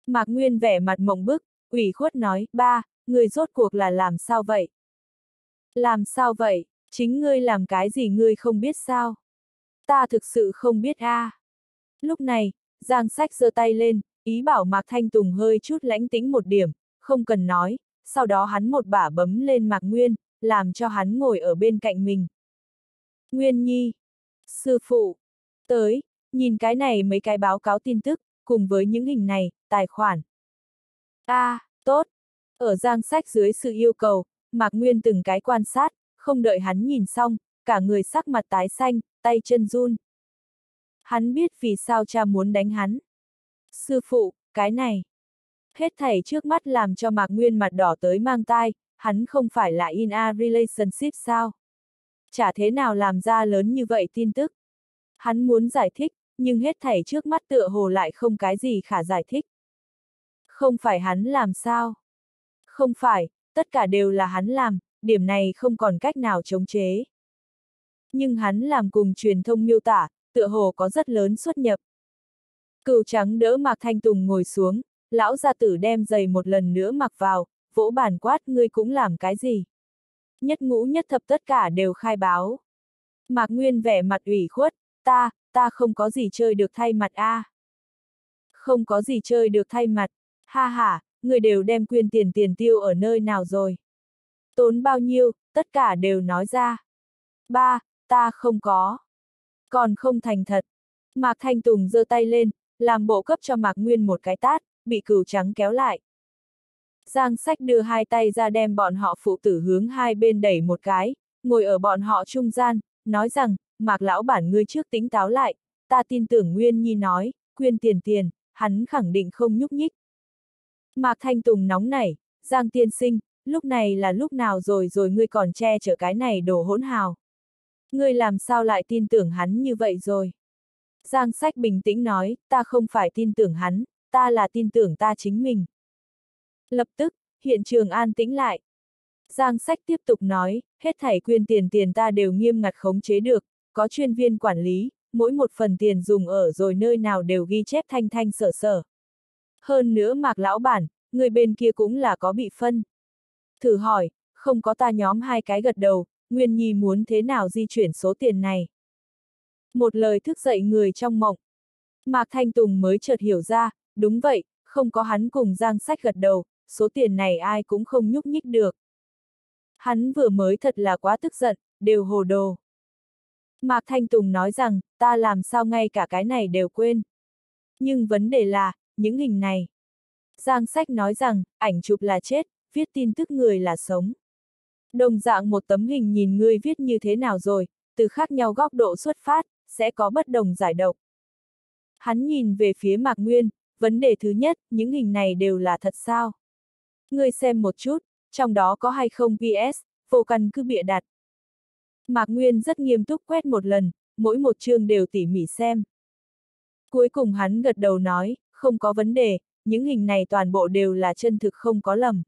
Mạc Nguyên vẻ mặt mộng bức, ủy khuất nói, ba, người rốt cuộc là làm sao vậy? Làm sao vậy? Chính ngươi làm cái gì ngươi không biết sao? Ta thực sự không biết a. À. Lúc này, Giang Sách giơ tay lên, ý bảo Mạc Thanh Tùng hơi chút lãnh tĩnh một điểm, không cần nói, sau đó hắn một bả bấm lên Mạc Nguyên, làm cho hắn ngồi ở bên cạnh mình. Nguyên Nhi, sư phụ, tới, nhìn cái này mấy cái báo cáo tin tức, cùng với những hình này, tài khoản. A, à, tốt. Ở giang sách dưới sự yêu cầu, Mạc Nguyên từng cái quan sát, không đợi hắn nhìn xong, cả người sắc mặt tái xanh, tay chân run. Hắn biết vì sao cha muốn đánh hắn. Sư phụ, cái này. Hết thảy trước mắt làm cho Mạc Nguyên mặt đỏ tới mang tai, hắn không phải là in a relationship sao? Chả thế nào làm ra lớn như vậy tin tức. Hắn muốn giải thích, nhưng hết thảy trước mắt tựa hồ lại không cái gì khả giải thích. Không phải hắn làm sao? Không phải, tất cả đều là hắn làm, điểm này không còn cách nào chống chế. Nhưng hắn làm cùng truyền thông miêu tả, tựa hồ có rất lớn xuất nhập. Cừu trắng đỡ Mạc Thanh Tùng ngồi xuống, lão gia tử đem giày một lần nữa mặc vào, vỗ bàn quát ngươi cũng làm cái gì. Nhất ngũ nhất thập tất cả đều khai báo. Mạc Nguyên vẻ mặt ủy khuất, ta, ta không có gì chơi được thay mặt a. À. Không có gì chơi được thay mặt, ha ha, người đều đem quyên tiền tiền tiêu ở nơi nào rồi. Tốn bao nhiêu, tất cả đều nói ra. Ba, ta không có. Còn không thành thật. Mạc Thanh Tùng giơ tay lên, làm bộ cấp cho Mạc Nguyên một cái tát, bị cừu trắng kéo lại. Giang sách đưa hai tay ra đem bọn họ phụ tử hướng hai bên đẩy một cái, ngồi ở bọn họ trung gian, nói rằng, Mạc lão bản ngươi trước tính táo lại, ta tin tưởng Nguyên Nhi nói, quyên tiền tiền, hắn khẳng định không nhúc nhích. Mạc Thanh Tùng nóng nảy, Giang tiên sinh, lúc này là lúc nào rồi rồi ngươi còn che chở cái này đồ hỗn hào. Ngươi làm sao lại tin tưởng hắn như vậy rồi? Giang sách bình tĩnh nói, ta không phải tin tưởng hắn, ta là tin tưởng ta chính mình. Lập tức, hiện trường an tĩnh lại. Giang sách tiếp tục nói, hết thảy quyên tiền tiền ta đều nghiêm ngặt khống chế được, có chuyên viên quản lý, mỗi một phần tiền dùng ở rồi nơi nào đều ghi chép thanh thanh sở sở. Hơn nữa mạc lão bản, người bên kia cũng là có bị phân. Thử hỏi, không có ta nhóm hai cái gật đầu, Nguyên Nhi muốn thế nào di chuyển số tiền này. Một lời thức dậy người trong mộng. Mạc Thanh Tùng mới chợt hiểu ra, đúng vậy, không có hắn cùng Giang Sách gật đầu, số tiền này ai cũng không nhúc nhích được. Hắn vừa mới thật là quá tức giận, đều hồ đồ. Mạc Thanh Tùng nói rằng, ta làm sao ngay cả cái này đều quên. Nhưng vấn đề là, những hình này. Giang Sách nói rằng, ảnh chụp là chết, viết tin tức người là sống. Đồng dạng một tấm hình nhìn ngươi viết như thế nào rồi, từ khác nhau góc độ xuất phát, sẽ có bất đồng giải độc. Hắn nhìn về phía Mạc Nguyên, vấn đề thứ nhất, những hình này đều là thật sao? Ngươi xem một chút, trong đó có hay không PS, vô căn cứ bịa đặt. Mạc Nguyên rất nghiêm túc quét một lần, mỗi một chương đều tỉ mỉ xem. Cuối cùng hắn gật đầu nói, không có vấn đề, những hình này toàn bộ đều là chân thực không có lầm.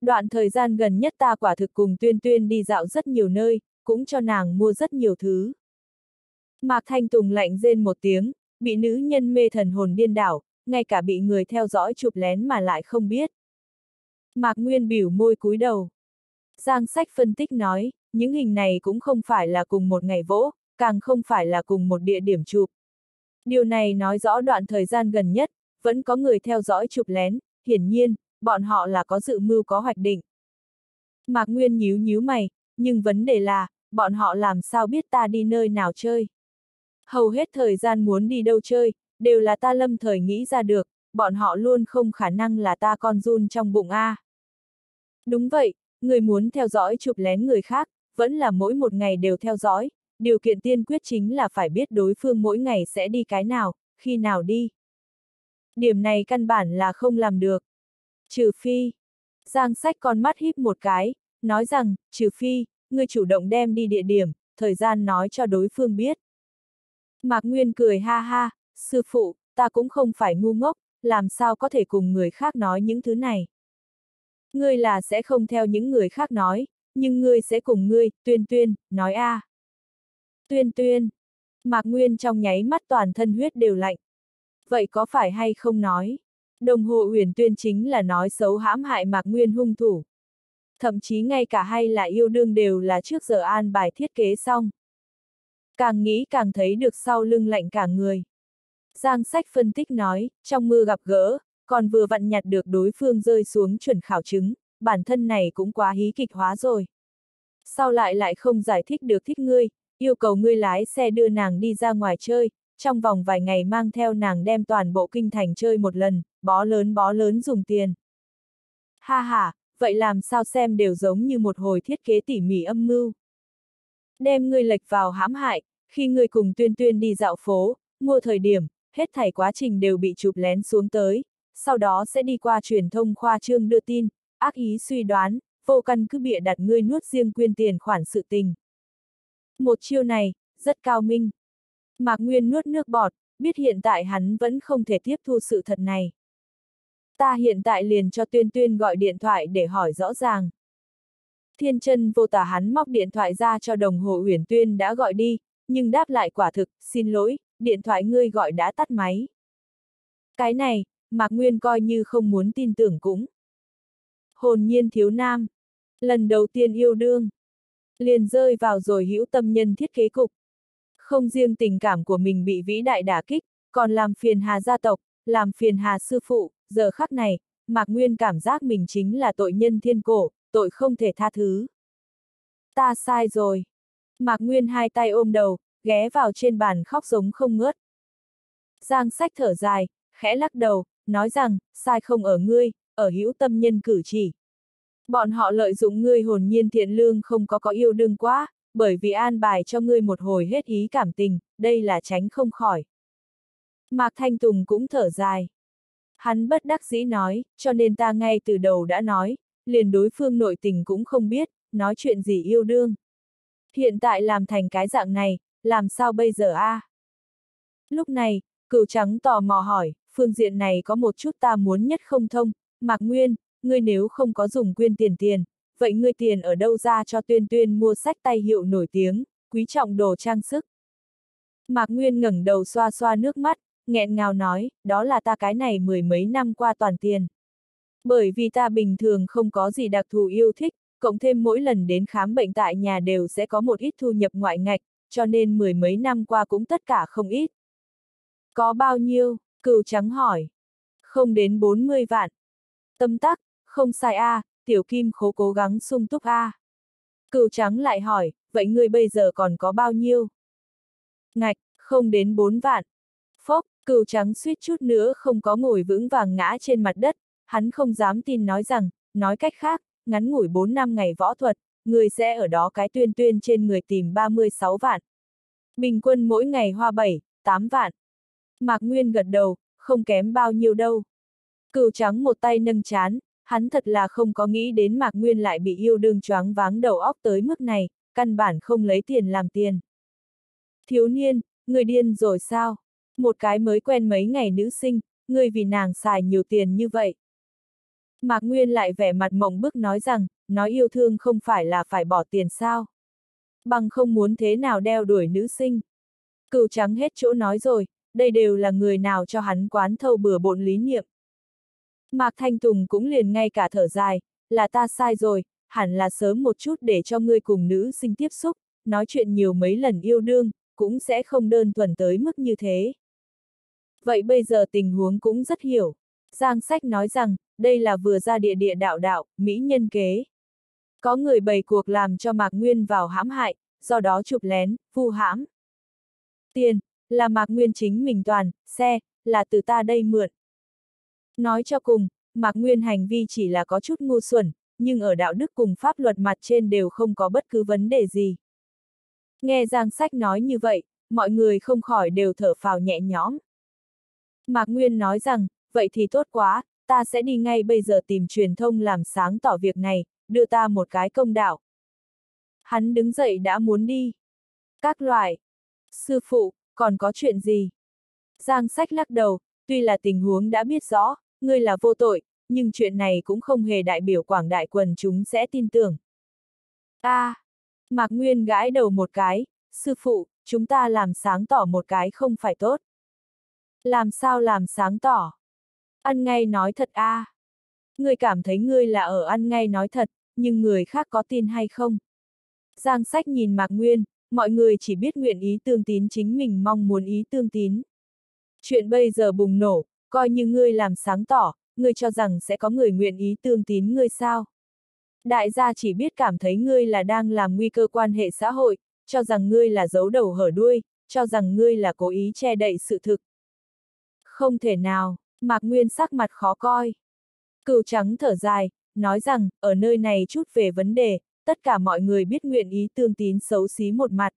Đoạn thời gian gần nhất ta quả thực cùng tuyên tuyên đi dạo rất nhiều nơi, cũng cho nàng mua rất nhiều thứ. Mạc Thanh Tùng lạnh rên một tiếng, bị nữ nhân mê thần hồn điên đảo, ngay cả bị người theo dõi chụp lén mà lại không biết. Mạc Nguyên biểu môi cúi đầu. Giang sách phân tích nói, những hình này cũng không phải là cùng một ngày vỗ, càng không phải là cùng một địa điểm chụp. Điều này nói rõ đoạn thời gian gần nhất, vẫn có người theo dõi chụp lén, hiển nhiên, bọn họ là có dự mưu có hoạch định. Mạc Nguyên nhíu nhíu mày, nhưng vấn đề là, bọn họ làm sao biết ta đi nơi nào chơi. Hầu hết thời gian muốn đi đâu chơi, đều là ta lâm thời nghĩ ra được, bọn họ luôn không khả năng là ta con run trong bụng A. Đúng vậy, người muốn theo dõi chụp lén người khác, vẫn là mỗi một ngày đều theo dõi, điều kiện tiên quyết chính là phải biết đối phương mỗi ngày sẽ đi cái nào, khi nào đi. Điểm này căn bản là không làm được. Trừ phi. Giang sách con mắt híp một cái, nói rằng, trừ phi, người chủ động đem đi địa điểm, thời gian nói cho đối phương biết. Mạc Nguyên cười ha ha, sư phụ, ta cũng không phải ngu ngốc, làm sao có thể cùng người khác nói những thứ này. Ngươi là sẽ không theo những người khác nói, nhưng ngươi sẽ cùng ngươi, tuyên tuyên, nói a. À. Tuyên tuyên. Mạc Nguyên trong nháy mắt toàn thân huyết đều lạnh. Vậy có phải hay không nói? Đồng hồ huyền tuyên chính là nói xấu hãm hại Mạc Nguyên hung thủ. Thậm chí ngay cả hay là yêu đương đều là trước giờ an bài thiết kế xong. Càng nghĩ càng thấy được sau lưng lạnh cả người. Giang sách phân tích nói, trong mưa gặp gỡ, còn vừa vặn nhặt được đối phương rơi xuống chuẩn khảo chứng, bản thân này cũng quá hí kịch hóa rồi. Sao lại lại không giải thích được thích ngươi, yêu cầu ngươi lái xe đưa nàng đi ra ngoài chơi, trong vòng vài ngày mang theo nàng đem toàn bộ kinh thành chơi một lần, bó lớn bó lớn dùng tiền. Ha ha, vậy làm sao xem đều giống như một hồi thiết kế tỉ mỉ âm mưu. Đem ngươi lệch vào hãm hại, khi ngươi cùng tuyên tuyên đi dạo phố, mua thời điểm, hết thảy quá trình đều bị chụp lén xuống tới, sau đó sẽ đi qua truyền thông khoa trương đưa tin, ác ý suy đoán, vô căn cứ bịa đặt ngươi nuốt riêng quyên tiền khoản sự tình. Một chiêu này, rất cao minh. Mạc Nguyên nuốt nước bọt, biết hiện tại hắn vẫn không thể tiếp thu sự thật này. Ta hiện tại liền cho Tuyên Tuyên gọi điện thoại để hỏi rõ ràng. Thiên chân vô tả hắn móc điện thoại ra cho đồng hồ Uyển Tuyên đã gọi đi, nhưng đáp lại quả thực, xin lỗi, điện thoại ngươi gọi đã tắt máy. Cái này, Mạc Nguyên coi như không muốn tin tưởng cũng. Hồn nhiên thiếu nam. Lần đầu tiên yêu đương. Liền rơi vào rồi hữu tâm nhân thiết kế cục. Không riêng tình cảm của mình bị vĩ đại đả kích, còn làm phiền hà gia tộc, làm phiền hà sư phụ, giờ khắc này, Mạc Nguyên cảm giác mình chính là tội nhân thiên cổ, tội không thể tha thứ. Ta sai rồi. Mạc Nguyên hai tay ôm đầu, ghé vào trên bàn khóc giống không ngớt. Giang sách thở dài, khẽ lắc đầu, nói rằng, sai không ở ngươi, ở hữu tâm nhân cử chỉ. Bọn họ lợi dụng ngươi hồn nhiên thiện lương không có có yêu đương quá, bởi vì an bài cho ngươi một hồi hết ý cảm tình, đây là tránh không khỏi. Mạc Thanh Tùng cũng thở dài. Hắn bất đắc dĩ nói, cho nên ta ngay từ đầu đã nói, liền đối phương nội tình cũng không biết, nói chuyện gì yêu đương. Hiện tại làm thành cái dạng này, làm sao bây giờ a? À? Lúc này, cửu trắng tò mò hỏi, phương diện này có một chút ta muốn nhất không thông, Mạc Nguyên, ngươi nếu không có dùng quyên tiền tiền, vậy ngươi tiền ở đâu ra cho tuyên tuyên mua sách tay hiệu nổi tiếng, quý trọng đồ trang sức. Mạc Nguyên ngẩng đầu xoa xoa nước mắt, nghẹn ngào nói, đó là ta cái này mười mấy năm qua toàn tiền. Bởi vì ta bình thường không có gì đặc thù yêu thích, cộng thêm mỗi lần đến khám bệnh tại nhà đều sẽ có một ít thu nhập ngoại ngạch, cho nên mười mấy năm qua cũng tất cả không ít. Có bao nhiêu? Cừu trắng hỏi. Không đến 40 vạn. Tâm tắc, không sai a, à, tiểu kim khố cố gắng sung túc a. À. Cừu trắng lại hỏi, vậy ngươi bây giờ còn có bao nhiêu? Ngạch, không đến 4 vạn. Phốc, cừu trắng suýt chút nữa không có ngồi vững vàng ngã trên mặt đất, hắn không dám tin nói rằng, nói cách khác, ngắn ngủi 4 năm ngày võ thuật, người sẽ ở đó cái tuyên tuyên trên người tìm 36 vạn. Bình quân mỗi ngày hoa 7, 8 vạn. Mạc Nguyên gật đầu, không kém bao nhiêu đâu. Cừu trắng một tay nâng chán, hắn thật là không có nghĩ đến Mạc Nguyên lại bị yêu đương choáng váng đầu óc tới mức này, căn bản không lấy tiền làm tiền. Thiếu niên, người điên rồi sao? Một cái mới quen mấy ngày nữ sinh, người vì nàng xài nhiều tiền như vậy. Mạc Nguyên lại vẻ mặt mộng bức nói rằng, nói yêu thương không phải là phải bỏ tiền sao. Bằng không muốn thế nào đeo đuổi nữ sinh. Cừu trắng hết chỗ nói rồi, đây đều là người nào cho hắn quán thâu bừa bộn lý niệm. Mạc Thanh Tùng cũng liền ngay cả thở dài, là ta sai rồi, hẳn là sớm một chút để cho ngươi cùng nữ sinh tiếp xúc, nói chuyện nhiều mấy lần yêu đương, cũng sẽ không đơn thuần tới mức như thế. Vậy bây giờ tình huống cũng rất hiểu. Giang Sách nói rằng, đây là vừa ra địa địa đạo đạo, mỹ nhân kế. Có người bày cuộc làm cho Mạc Nguyên vào hãm hại, do đó chụp lén, vu hãm. Tiền, là Mạc Nguyên chính mình toàn, xe, là từ ta đây mượn. Nói cho cùng, Mạc Nguyên hành vi chỉ là có chút ngu xuẩn, nhưng ở đạo đức cùng pháp luật mặt trên đều không có bất cứ vấn đề gì. Nghe Giang Sách nói như vậy, mọi người không khỏi đều thở phào nhẹ nhõm. Mạc Nguyên nói rằng, vậy thì tốt quá, ta sẽ đi ngay bây giờ tìm truyền thông làm sáng tỏ việc này, đưa ta một cái công đạo. Hắn đứng dậy đã muốn đi. Các loại. Sư phụ, còn có chuyện gì? Giang sách lắc đầu, tuy là tình huống đã biết rõ, ngươi là vô tội, nhưng chuyện này cũng không hề đại biểu quảng đại quần chúng sẽ tin tưởng. a à, Mạc Nguyên gãi đầu một cái, sư phụ, chúng ta làm sáng tỏ một cái không phải tốt. Làm sao làm sáng tỏ? Ăn ngay nói thật a. À. Ngươi cảm thấy ngươi là ở ăn ngay nói thật, nhưng người khác có tin hay không? Giang sách nhìn Mạc Nguyên, mọi người chỉ biết nguyện ý tương tín chính mình mong muốn ý tương tín. Chuyện bây giờ bùng nổ, coi như ngươi làm sáng tỏ, ngươi cho rằng sẽ có người nguyện ý tương tín ngươi sao? Đại gia chỉ biết cảm thấy ngươi là đang làm nguy cơ quan hệ xã hội, cho rằng ngươi là giấu đầu hở đuôi, cho rằng ngươi là cố ý che đậy sự thực. Không thể nào, Mạc Nguyên sắc mặt khó coi. Cừu trắng thở dài, nói rằng, ở nơi này chút về vấn đề, tất cả mọi người biết nguyện ý tương tín xấu xí một mặt.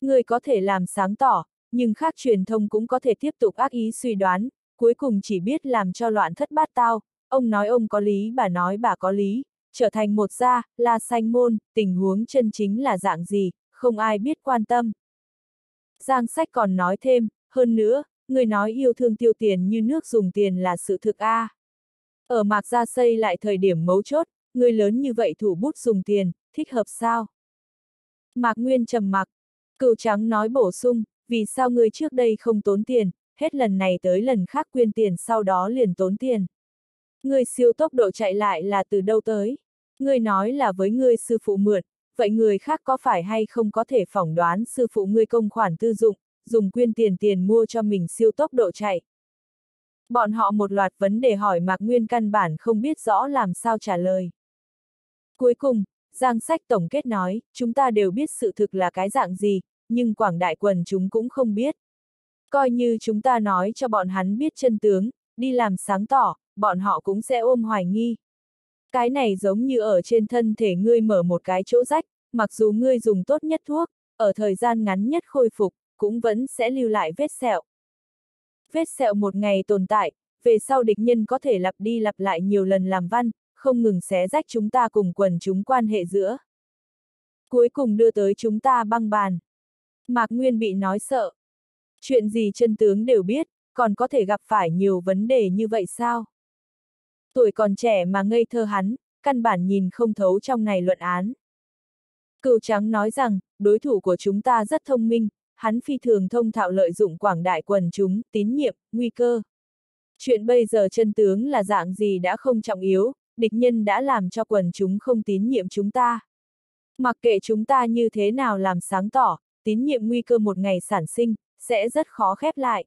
Người có thể làm sáng tỏ, nhưng khác truyền thông cũng có thể tiếp tục ác ý suy đoán, cuối cùng chỉ biết làm cho loạn thất bát tao, ông nói ông có lý bà nói bà có lý, trở thành một gia, la xanh môn, tình huống chân chính là dạng gì, không ai biết quan tâm. Giang sách còn nói thêm, hơn nữa, người nói yêu thương tiêu tiền như nước dùng tiền là sự thực a. À. Ở mạc gia xây lại thời điểm mấu chốt, người lớn như vậy thủ bút dùng tiền, thích hợp sao? Mạc Nguyên trầm mặc, cựu trắng nói bổ sung, vì sao người trước đây không tốn tiền, hết lần này tới lần khác quyên tiền sau đó liền tốn tiền. Người siêu tốc độ chạy lại là từ đâu tới? Người nói là với người sư phụ mượn, vậy người khác có phải hay không có thể phỏng đoán sư phụ người công khoản tư dụng, dùng quyên tiền tiền mua cho mình siêu tốc độ chạy. Bọn họ một loạt vấn đề hỏi Mạc Nguyên căn bản không biết rõ làm sao trả lời. Cuối cùng, Giang Sách tổng kết nói, chúng ta đều biết sự thực là cái dạng gì, nhưng quảng đại quần chúng cũng không biết. Coi như chúng ta nói cho bọn hắn biết chân tướng, đi làm sáng tỏ, bọn họ cũng sẽ ôm hoài nghi. Cái này giống như ở trên thân thể ngươi mở một cái chỗ rách, mặc dù ngươi dùng tốt nhất thuốc, ở thời gian ngắn nhất khôi phục, cũng vẫn sẽ lưu lại vết sẹo. Vết sẹo một ngày tồn tại, về sau địch nhân có thể lặp đi lặp lại nhiều lần làm văn, không ngừng xé rách chúng ta cùng quần chúng quan hệ giữa. Cuối cùng đưa tới chúng ta băng bàn. Mạc Nguyên bị nói sợ. Chuyện gì chân tướng đều biết, còn có thể gặp phải nhiều vấn đề như vậy sao? Tuổi còn trẻ mà ngây thơ hắn, căn bản nhìn không thấu trong này luận án. Cựu trắng nói rằng, đối thủ của chúng ta rất thông minh, hắn phi thường thông thạo lợi dụng quảng đại quần chúng, tín nhiệm, nguy cơ. Chuyện bây giờ chân tướng là dạng gì đã không trọng yếu, địch nhân đã làm cho quần chúng không tín nhiệm chúng ta. Mặc kệ chúng ta như thế nào làm sáng tỏ, tín nhiệm nguy cơ một ngày sản sinh, sẽ rất khó khép lại.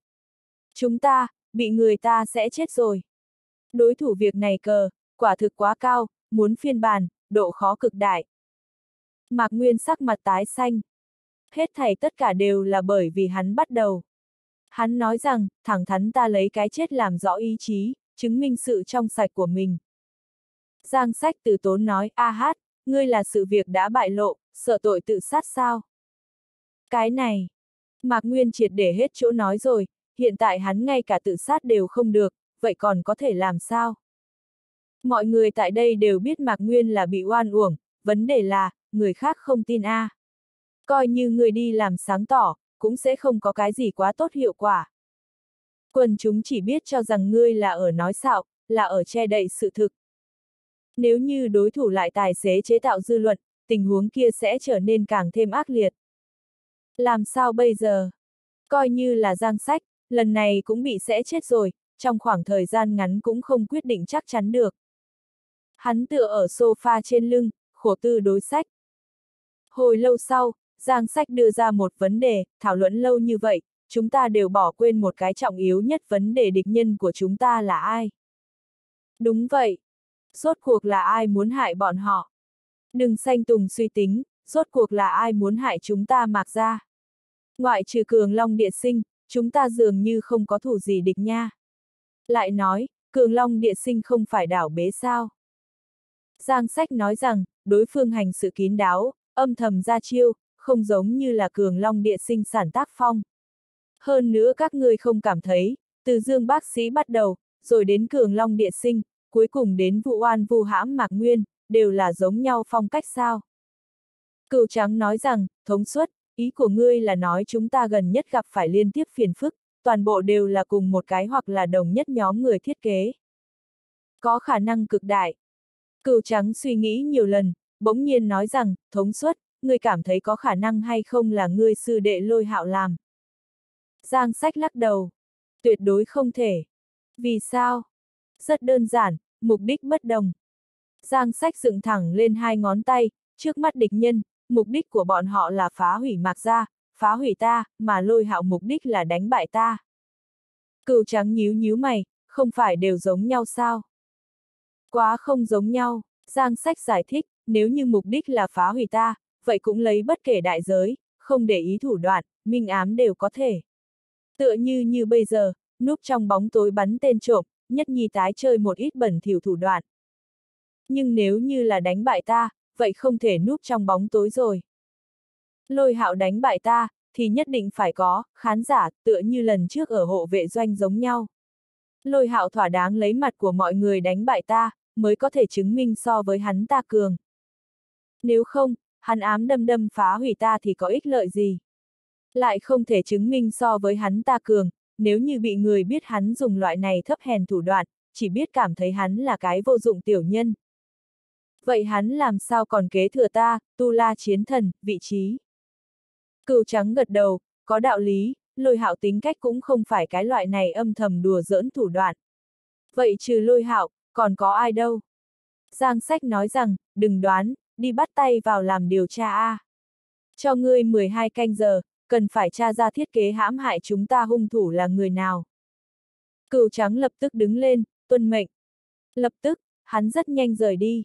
Chúng ta, bị người ta sẽ chết rồi. Đối thủ việc này cờ, quả thực quá cao, muốn phiên bản, độ khó cực đại. Mạc Nguyên sắc mặt tái xanh. Hết thảy tất cả đều là bởi vì hắn bắt đầu. Hắn nói rằng, thẳng thắn ta lấy cái chết làm rõ ý chí, chứng minh sự trong sạch của mình. Giang sách từ tốn nói, a hát, ngươi là sự việc đã bại lộ, sợ tội tự sát sao? Cái này, Mạc Nguyên triệt để hết chỗ nói rồi, hiện tại hắn ngay cả tự sát đều không được, vậy còn có thể làm sao? Mọi người tại đây đều biết Mạc Nguyên là bị oan uổng, vấn đề là, người khác không tin a. À. Coi như người đi làm sáng tỏ, cũng sẽ không có cái gì quá tốt hiệu quả. Quần chúng chỉ biết cho rằng ngươi là ở nói xạo, là ở che đậy sự thực. Nếu như đối thủ lại tài xế chế tạo dư luận, tình huống kia sẽ trở nên càng thêm ác liệt. Làm sao bây giờ? Coi như là giang sách, lần này cũng bị sẽ chết rồi, trong khoảng thời gian ngắn cũng không quyết định chắc chắn được. Hắn tựa ở sofa trên lưng, khổ tư đối sách. Hồi lâu sau, Giang Sách đưa ra một vấn đề, thảo luận lâu như vậy, chúng ta đều bỏ quên một cái trọng yếu nhất vấn đề địch nhân của chúng ta là ai. Đúng vậy. Rốt cuộc là ai muốn hại bọn họ? Đừng xanh tùng suy tính, rốt cuộc là ai muốn hại chúng ta mạc ra? Ngoại trừ cường long địa sinh, chúng ta dường như không có thủ gì địch nha. Lại nói, cường long địa sinh không phải đảo bế sao? Giang sách nói rằng, đối phương hành sự kín đáo, âm thầm ra chiêu, không giống như là cường long địa sinh sản tác phong. Hơn nữa các ngươi không cảm thấy, từ dương bác sĩ bắt đầu, rồi đến cường long địa sinh, cuối cùng đến vụ oan vu hãm mạc nguyên, đều là giống nhau phong cách sao. Cựu trắng nói rằng, thống suất, ý của ngươi là nói chúng ta gần nhất gặp phải liên tiếp phiền phức, toàn bộ đều là cùng một cái hoặc là đồng nhất nhóm người thiết kế. Có khả năng cực đại. Cựu trắng suy nghĩ nhiều lần, bỗng nhiên nói rằng, thống suất, ngươi cảm thấy có khả năng hay không là ngươi sư đệ lôi hạo làm. Giang sách lắc đầu. Tuyệt đối không thể. Vì sao? Rất đơn giản, mục đích bất đồng. Giang sách dựng thẳng lên hai ngón tay, trước mắt địch nhân, mục đích của bọn họ là phá hủy mạc gia, phá hủy ta, mà lôi hạo mục đích là đánh bại ta. Cựu trắng nhíu nhíu mày, không phải đều giống nhau sao? Quá không giống nhau, Giang sách giải thích, nếu như mục đích là phá hủy ta, vậy cũng lấy bất kể đại giới, không để ý thủ đoạn, minh ám đều có thể. Tựa như như bây giờ, núp trong bóng tối bắn tên trộm, nhất nhi tái chơi một ít bẩn thỉu thủ đoạn. Nhưng nếu như là đánh bại ta, vậy không thể núp trong bóng tối rồi. Lôi hạo đánh bại ta, thì nhất định phải có, khán giả, tựa như lần trước ở hộ vệ doanh giống nhau. Lôi hạo thỏa đáng lấy mặt của mọi người đánh bại ta, mới có thể chứng minh so với hắn ta cường. Nếu không, hắn ám đâm đâm phá hủy ta thì có ích lợi gì? Lại không thể chứng minh so với hắn ta cường, nếu như bị người biết hắn dùng loại này thấp hèn thủ đoạn, chỉ biết cảm thấy hắn là cái vô dụng tiểu nhân. Vậy hắn làm sao còn kế thừa ta, tu la chiến thần, vị trí? Cửu trắng gật đầu, có đạo lý, lôi hạo tính cách cũng không phải cái loại này âm thầm đùa giỡn thủ đoạn. Vậy trừ lôi hạo, còn có ai đâu? Giang sách nói rằng, đừng đoán, đi bắt tay vào làm điều tra a. Cho ngươi 12 canh giờ, cần phải tra ra thiết kế hãm hại chúng ta hung thủ là người nào. Cửu trắng lập tức đứng lên, tuân mệnh. Lập tức, hắn rất nhanh rời đi.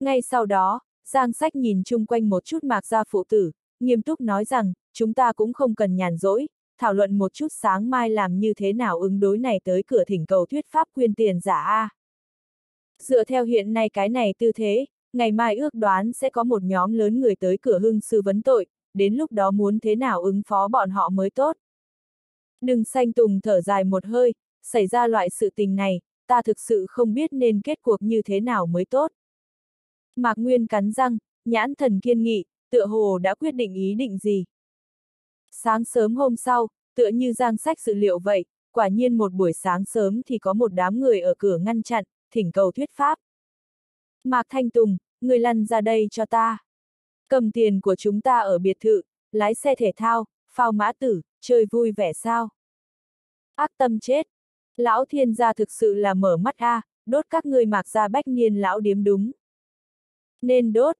Ngay sau đó, Giang Sách nhìn chung quanh một chút mạc gia phụ tử, nghiêm túc nói rằng, chúng ta cũng không cần nhàn rỗi, thảo luận một chút sáng mai làm như thế nào ứng đối này tới cửa thỉnh cầu thuyết pháp quyên tiền giả A. Dựa theo hiện nay cái này tư thế, ngày mai ước đoán sẽ có một nhóm lớn người tới cửa hưng sư vấn tội, đến lúc đó muốn thế nào ứng phó bọn họ mới tốt. Đừng xanh tùng thở dài một hơi, xảy ra loại sự tình này, ta thực sự không biết nên kết cuộc như thế nào mới tốt. Mạc Nguyên cắn răng, nhãn thần kiên nghị, tựa hồ đã quyết định ý định gì. Sáng sớm hôm sau, tựa như giang sách sự liệu vậy, quả nhiên một buổi sáng sớm thì có một đám người ở cửa ngăn chặn, thỉnh cầu thuyết pháp. Mạc Thanh Tùng, người lăn ra đây cho ta. Cầm tiền của chúng ta ở biệt thự, lái xe thể thao, phao mã tử, chơi vui vẻ sao? Ác tâm chết. Lão thiên gia thực sự là mở mắt a, đốt các ngươi mạc ra bách niên lão điếm đúng. Nên đốt.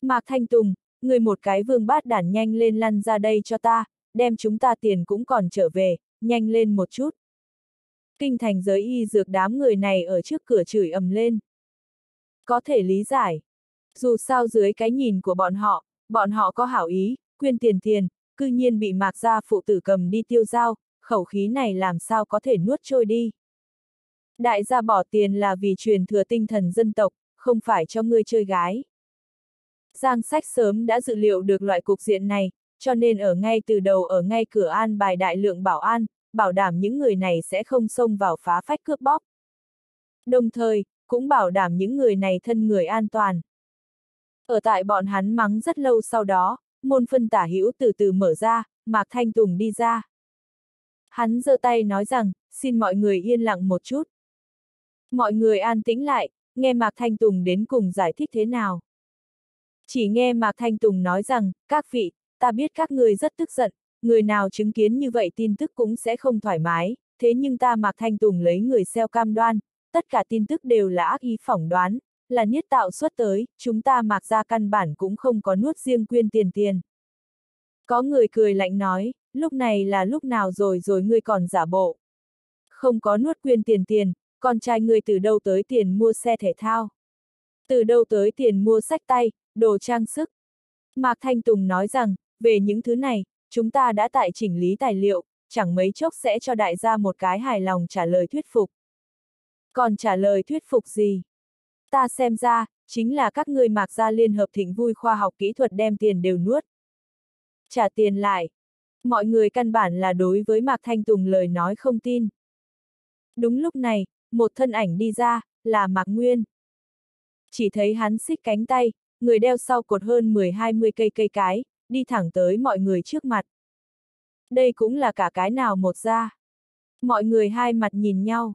Mạc Thanh Tùng, người một cái vương bát đản nhanh lên lăn ra đây cho ta, đem chúng ta tiền cũng còn trở về, nhanh lên một chút. Kinh thành giới y dược đám người này ở trước cửa chửi ầm lên. Có thể lý giải. Dù sao dưới cái nhìn của bọn họ, bọn họ có hảo ý, quyên tiền tiền, cư nhiên bị mạc gia phụ tử cầm đi tiêu giao, khẩu khí này làm sao có thể nuốt trôi đi. Đại gia bỏ tiền là vì truyền thừa tinh thần dân tộc, không phải cho ngươi chơi gái. Giang sách sớm đã dự liệu được loại cục diện này, cho nên ở ngay từ đầu ở ngay cửa an bài đại lượng bảo an, bảo đảm những người này sẽ không xông vào phá phách cướp bóc. Đồng thời, cũng bảo đảm những người này thân người an toàn. Ở tại bọn hắn mắng rất lâu sau đó, môn phân tả hữu từ từ mở ra, Mạc Thanh Tùng đi ra. Hắn giơ tay nói rằng, xin mọi người yên lặng một chút. Mọi người an tĩnh lại, nghe Mạc Thanh Tùng đến cùng giải thích thế nào. Chỉ nghe Mạc Thanh Tùng nói rằng, các vị, ta biết các người rất tức giận, người nào chứng kiến như vậy tin tức cũng sẽ không thoải mái, thế nhưng ta Mạc Thanh Tùng lấy người xeo cam đoan, tất cả tin tức đều là ác ý phỏng đoán, là niết tạo xuất tới, chúng ta Mạc ra căn bản cũng không có nuốt riêng quyên tiền tiền. Có người cười lạnh nói, lúc này là lúc nào rồi rồi ngươi còn giả bộ. Không có nuốt quyên tiền tiền, con trai ngươi từ đâu tới tiền mua xe thể thao. Từ đâu tới tiền mua sách tay, đồ trang sức. Mạc Thanh Tùng nói rằng, về những thứ này, chúng ta đã tại chỉnh lý tài liệu, chẳng mấy chốc sẽ cho đại gia một cái hài lòng trả lời thuyết phục. Còn trả lời thuyết phục gì? Ta xem ra, chính là các ngươi mạc ra liên hợp thịnh vui khoa học kỹ thuật đem tiền đều nuốt. Trả tiền lại. Mọi người căn bản là đối với Mạc Thanh Tùng lời nói không tin. Đúng lúc này, một thân ảnh đi ra, là Mạc Nguyên. Chỉ thấy hắn xích cánh tay, người đeo sau cột hơn 10-20 cây cây cái, đi thẳng tới mọi người trước mặt. Đây cũng là cả cái nào một ra. Mọi người hai mặt nhìn nhau.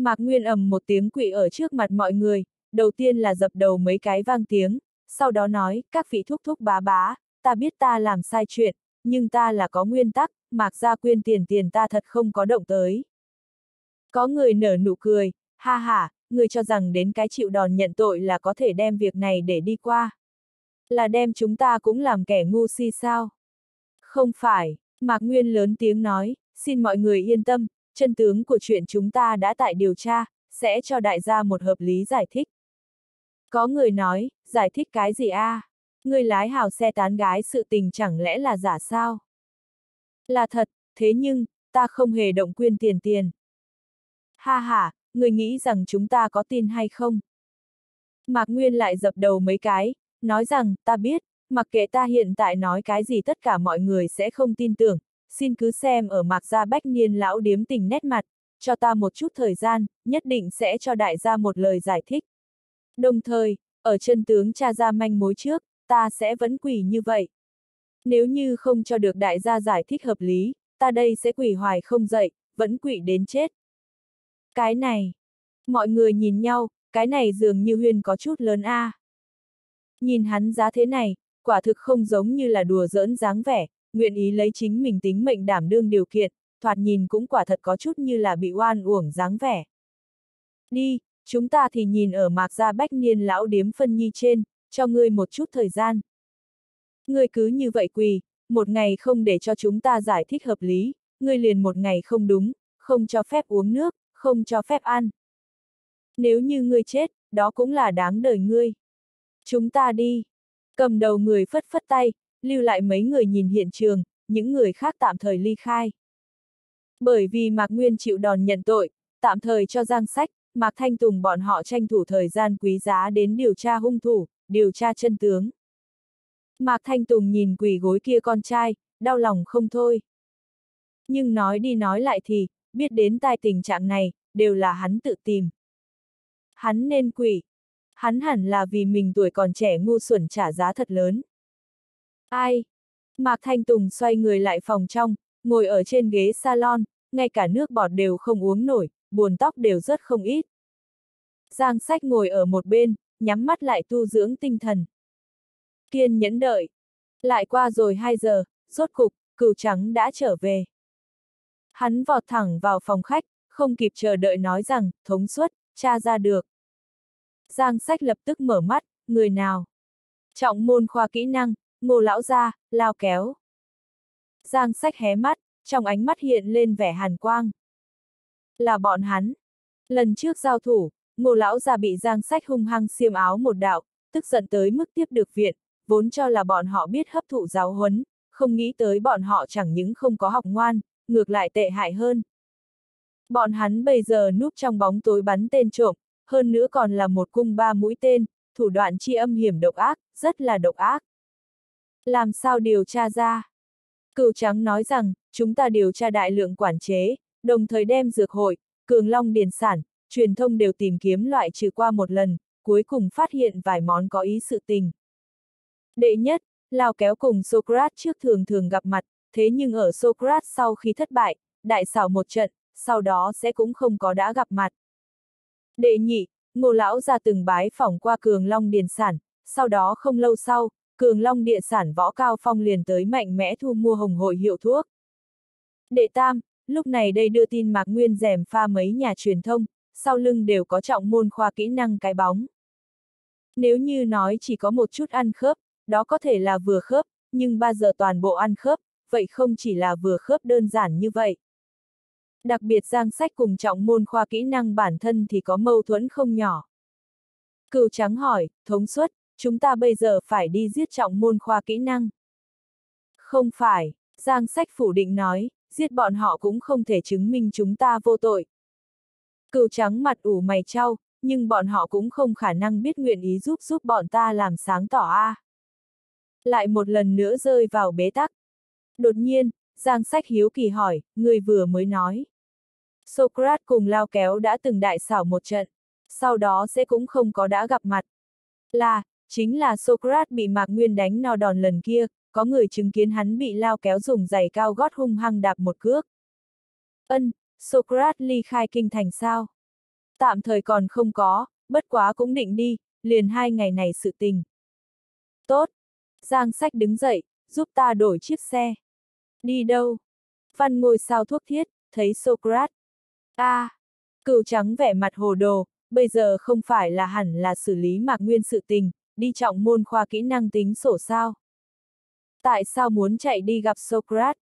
Mạc Nguyên ầm một tiếng quỵ ở trước mặt mọi người, đầu tiên là dập đầu mấy cái vang tiếng, sau đó nói, các vị thúc thúc bá bá, ta biết ta làm sai chuyện, nhưng ta là có nguyên tắc, Mạc gia quyên tiền tiền ta thật không có động tới. Có người nở nụ cười, ha ha, người cho rằng đến cái chịu đòn nhận tội là có thể đem việc này để đi qua. Là đem chúng ta cũng làm kẻ ngu si sao? Không phải, Mạc Nguyên lớn tiếng nói, xin mọi người yên tâm, chân tướng của chuyện chúng ta đã tại điều tra, sẽ cho đại gia một hợp lý giải thích. Có người nói, giải thích cái gì a? À? Người lái hào xe tán gái sự tình chẳng lẽ là giả sao? Là thật, thế nhưng, ta không hề động quyên tiền tiền. Ha ha, người nghĩ rằng chúng ta có tin hay không? Mạc Nguyên lại dập đầu mấy cái, nói rằng, ta biết, mặc kệ ta hiện tại nói cái gì tất cả mọi người sẽ không tin tưởng, xin cứ xem ở Mạc Gia Bách Niên lão điếm tình nét mặt, cho ta một chút thời gian, nhất định sẽ cho đại gia một lời giải thích. Đồng thời, ở chân tướng cha ra manh mối trước, ta sẽ vẫn quỷ như vậy. Nếu như không cho được đại gia giải thích hợp lý, ta đây sẽ quỷ hoài không dậy, vẫn quỷ đến chết. Cái này, mọi người nhìn nhau, cái này dường như huyên có chút lớn a. À. Nhìn hắn giá thế này, quả thực không giống như là đùa giỡn dáng vẻ, nguyện ý lấy chính mình tính mệnh đảm đương điều kiện, thoạt nhìn cũng quả thật có chút như là bị oan uổng dáng vẻ. Đi, chúng ta thì nhìn ở mạc gia bách niên lão điếm phân nhi trên, cho ngươi một chút thời gian. Ngươi cứ như vậy quỳ, một ngày không để cho chúng ta giải thích hợp lý, ngươi liền một ngày không đúng, không cho phép uống nước, không cho phép ăn. Nếu như ngươi chết, đó cũng là đáng đời ngươi. Chúng ta đi. Cầm đầu người phất phất tay, lưu lại mấy người nhìn hiện trường, những người khác tạm thời ly khai. Bởi vì Mạc Nguyên chịu đòn nhận tội, tạm thời cho Giang Sách, Mạc Thanh Tùng bọn họ tranh thủ thời gian quý giá đến điều tra hung thủ, điều tra chân tướng. Mạc Thanh Tùng nhìn quỷ gối kia con trai, đau lòng không thôi. Nhưng nói đi nói lại thì, biết đến tai tình trạng này, đều là hắn tự tìm. Hắn nên quỷ. Hắn hẳn là vì mình tuổi còn trẻ ngu xuẩn trả giá thật lớn. Ai? Mạc Thanh Tùng xoay người lại phòng trong, ngồi ở trên ghế salon, ngay cả nước bọt đều không uống nổi, buồn tóc đều rất không ít. Giang sách ngồi ở một bên, nhắm mắt lại tu dưỡng tinh thần. Kiên nhẫn đợi. Lại qua rồi 2 giờ, rốt cục, cừu trắng đã trở về. Hắn vọt thẳng vào phòng khách, không kịp chờ đợi nói rằng, thống suất, tra ra được. Giang sách lập tức mở mắt, người nào? Trọng môn khoa kỹ năng, ngô lão gia, lao kéo. Giang sách hé mắt, trong ánh mắt hiện lên vẻ hàn quang. Là bọn hắn. Lần trước giao thủ, ngô lão gia bị giang sách hung hăng xiêm áo một đạo, tức giận tới mức tiếp được viện, vốn cho là bọn họ biết hấp thụ giáo huấn, không nghĩ tới bọn họ chẳng những không có học ngoan, ngược lại tệ hại hơn. Bọn hắn bây giờ núp trong bóng tối bắn tên trộm, hơn nữa còn là một cung ba mũi tên, thủ đoạn chi âm hiểm độc ác, rất là độc ác. Làm sao điều tra ra? Cửu trắng nói rằng, chúng ta điều tra đại lượng quản chế, đồng thời đem dược hội, cường long điền sản, truyền thông đều tìm kiếm loại trừ qua một lần, cuối cùng phát hiện vài món có ý sự tình. Đệ nhất, Lao kéo cùng Socrates trước thường thường gặp mặt, thế nhưng ở Socrates sau khi thất bại, đại xảo một trận, sau đó sẽ cũng không có đã gặp mặt. Đệ nhị, ngô lão ra từng bái phỏng qua cường long điền sản, sau đó không lâu sau, cường long địa sản võ cao phong liền tới mạnh mẽ thu mua hồng hội hiệu thuốc. Đệ tam, lúc này đây đưa tin Mạc Nguyên rèm pha mấy nhà truyền thông, sau lưng đều có trọng môn khoa kỹ năng cái bóng. Nếu như nói chỉ có một chút ăn khớp, đó có thể là vừa khớp, nhưng ba giờ toàn bộ ăn khớp, vậy không chỉ là vừa khớp đơn giản như vậy. Đặc biệt giang sách cùng trọng môn khoa kỹ năng bản thân thì có mâu thuẫn không nhỏ. Cừu trắng hỏi, thống suất, chúng ta bây giờ phải đi giết trọng môn khoa kỹ năng. Không phải, giang sách phủ định nói, giết bọn họ cũng không thể chứng minh chúng ta vô tội. Cừu trắng mặt ủ mày trao, nhưng bọn họ cũng không khả năng biết nguyện ý giúp giúp bọn ta làm sáng tỏ a. À. Lại một lần nữa rơi vào bế tắc. Đột nhiên, Giang Sách hiếu kỳ hỏi, người vừa mới nói. Socrates cùng lao kéo đã từng đại xảo một trận, sau đó sẽ cũng không có đã gặp mặt. Là, chính là Socrates bị Mạc Nguyên đánh no đòn lần kia, có người chứng kiến hắn bị lao kéo dùng giày cao gót hung hăng đạp một cước. Ân, Socrates ly khai kinh thành sao? Tạm thời còn không có, bất quá cũng định đi, liền hai ngày này sự tình. Tốt. Giang sách đứng dậy, giúp ta đổi chiếc xe. Đi đâu? Văn ngồi sao thuốc thiết, thấy Socrates. a à, cừu trắng vẻ mặt hồ đồ, bây giờ không phải là hẳn là xử lý mạc nguyên sự tình, đi trọng môn khoa kỹ năng tính sổ sao. Tại sao muốn chạy đi gặp Socrates?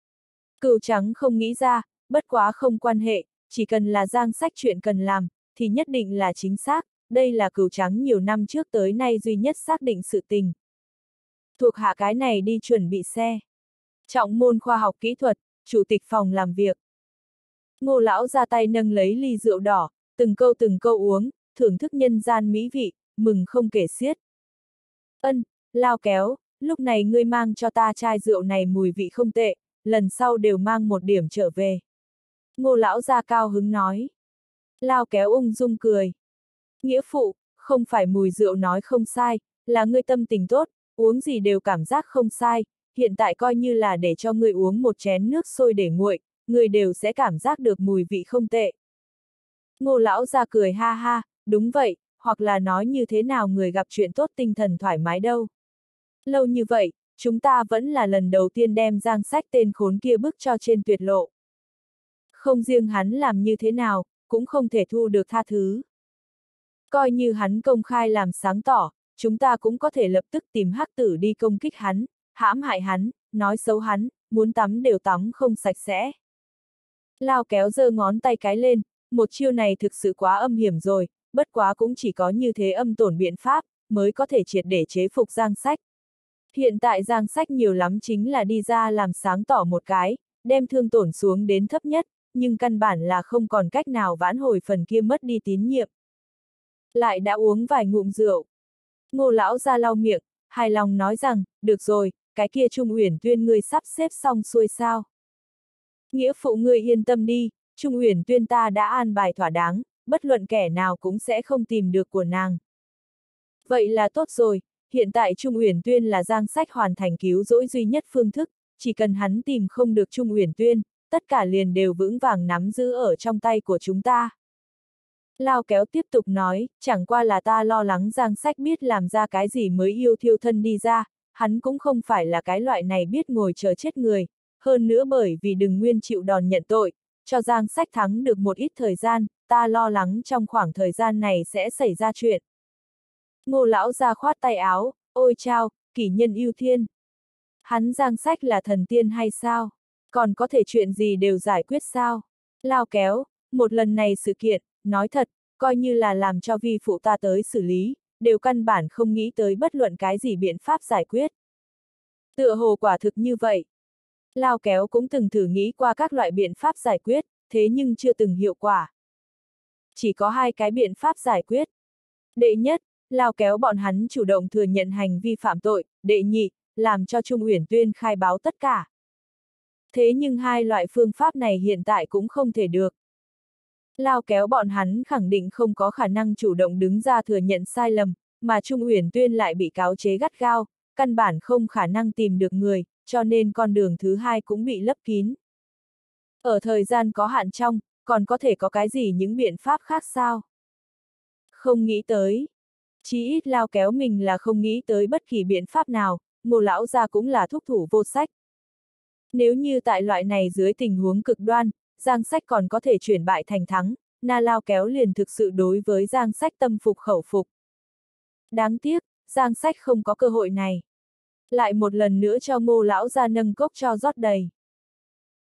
Cừu trắng không nghĩ ra, bất quá không quan hệ, chỉ cần là giang sách chuyện cần làm, thì nhất định là chính xác, đây là cừu trắng nhiều năm trước tới nay duy nhất xác định sự tình. Thuộc hạ cái này đi chuẩn bị xe. Trọng môn khoa học kỹ thuật, chủ tịch phòng làm việc. Ngô lão ra tay nâng lấy ly rượu đỏ, từng câu từng câu uống, thưởng thức nhân gian mỹ vị, mừng không kể xiết. Ân, lao kéo, lúc này ngươi mang cho ta chai rượu này mùi vị không tệ, lần sau đều mang một điểm trở về. Ngô lão ra cao hứng nói. Lao kéo ung dung cười. Nghĩa phụ, không phải mùi rượu nói không sai, là ngươi tâm tình tốt, uống gì đều cảm giác không sai, hiện tại coi như là để cho ngươi uống một chén nước sôi để nguội, người đều sẽ cảm giác được mùi vị không tệ. Ngô lão ra cười ha ha, đúng vậy, hoặc là nói như thế nào người gặp chuyện tốt tinh thần thoải mái đâu. Lâu như vậy, chúng ta vẫn là lần đầu tiên đem giang sách tên khốn kia bức cho trên tuyệt lộ. Không riêng hắn làm như thế nào, cũng không thể thu được tha thứ. Coi như hắn công khai làm sáng tỏ, chúng ta cũng có thể lập tức tìm hắc tử đi công kích hắn, hãm hại hắn, nói xấu hắn, muốn tắm đều tắm không sạch sẽ. Lao kéo giơ ngón tay cái lên, một chiêu này thực sự quá âm hiểm rồi, bất quá cũng chỉ có như thế âm tổn biện pháp, mới có thể triệt để chế phục giang sách. Hiện tại giang sách nhiều lắm chính là đi ra làm sáng tỏ một cái, đem thương tổn xuống đến thấp nhất, nhưng căn bản là không còn cách nào vãn hồi phần kia mất đi tín nhiệm. Lại đã uống vài ngụm rượu. Ngô lão ra lau miệng, hài lòng nói rằng, được rồi, cái kia Trung Uyển Tuyên ngươi sắp xếp xong xuôi sao. Nghĩa phụ ngươi yên tâm đi, Trung Uyển Tuyên ta đã an bài thỏa đáng, bất luận kẻ nào cũng sẽ không tìm được của nàng. Vậy là tốt rồi, hiện tại Trung Uyển Tuyên là giang sách hoàn thành cứu rỗi duy nhất phương thức, chỉ cần hắn tìm không được Trung Uyển Tuyên, tất cả liền đều vững vàng nắm giữ ở trong tay của chúng ta. Lao kéo tiếp tục nói, chẳng qua là ta lo lắng Giang Sách biết làm ra cái gì mới yêu thiêu thân đi ra, hắn cũng không phải là cái loại này biết ngồi chờ chết người, hơn nữa bởi vì đừng nguyên chịu đòn nhận tội, cho Giang Sách thắng được một ít thời gian, ta lo lắng trong khoảng thời gian này sẽ xảy ra chuyện. Ngô lão ra khoát tay áo, ôi chao, kỷ nhân yêu thiên. Hắn Giang Sách là thần tiên hay sao? Còn có thể chuyện gì đều giải quyết sao? Lao kéo, một lần này sự kiện, nói thật, coi như là làm cho vi phụ ta tới xử lý, đều căn bản không nghĩ tới bất luận cái gì biện pháp giải quyết. Tựa hồ quả thực như vậy. Lao kéo cũng từng thử nghĩ qua các loại biện pháp giải quyết, thế nhưng chưa từng hiệu quả. Chỉ có hai cái biện pháp giải quyết. Đệ nhất, Lao kéo bọn hắn chủ động thừa nhận hành vi phạm tội, đệ nhị, làm cho Trung Uyển Tuyên khai báo tất cả. Thế nhưng hai loại phương pháp này hiện tại cũng không thể được. Lao kéo bọn hắn khẳng định không có khả năng chủ động đứng ra thừa nhận sai lầm, mà Trung Uyển Tuyên lại bị cáo chế gắt gao, căn bản không khả năng tìm được người, cho nên con đường thứ hai cũng bị lấp kín. Ở thời gian có hạn trong, còn có thể có cái gì những biện pháp khác sao? Không nghĩ tới. Chí ít lao kéo mình là không nghĩ tới bất kỳ biện pháp nào, ngô lão gia cũng là thúc thủ vô sách. Nếu như tại loại này dưới tình huống cực đoan, Giang Sách còn có thể chuyển bại thành thắng, Na Lao kéo liền thực sự đối với Giang Sách tâm phục khẩu phục. Đáng tiếc, Giang Sách không có cơ hội này. Lại một lần nữa cho ngô lão ra nâng cốc cho rót đầy.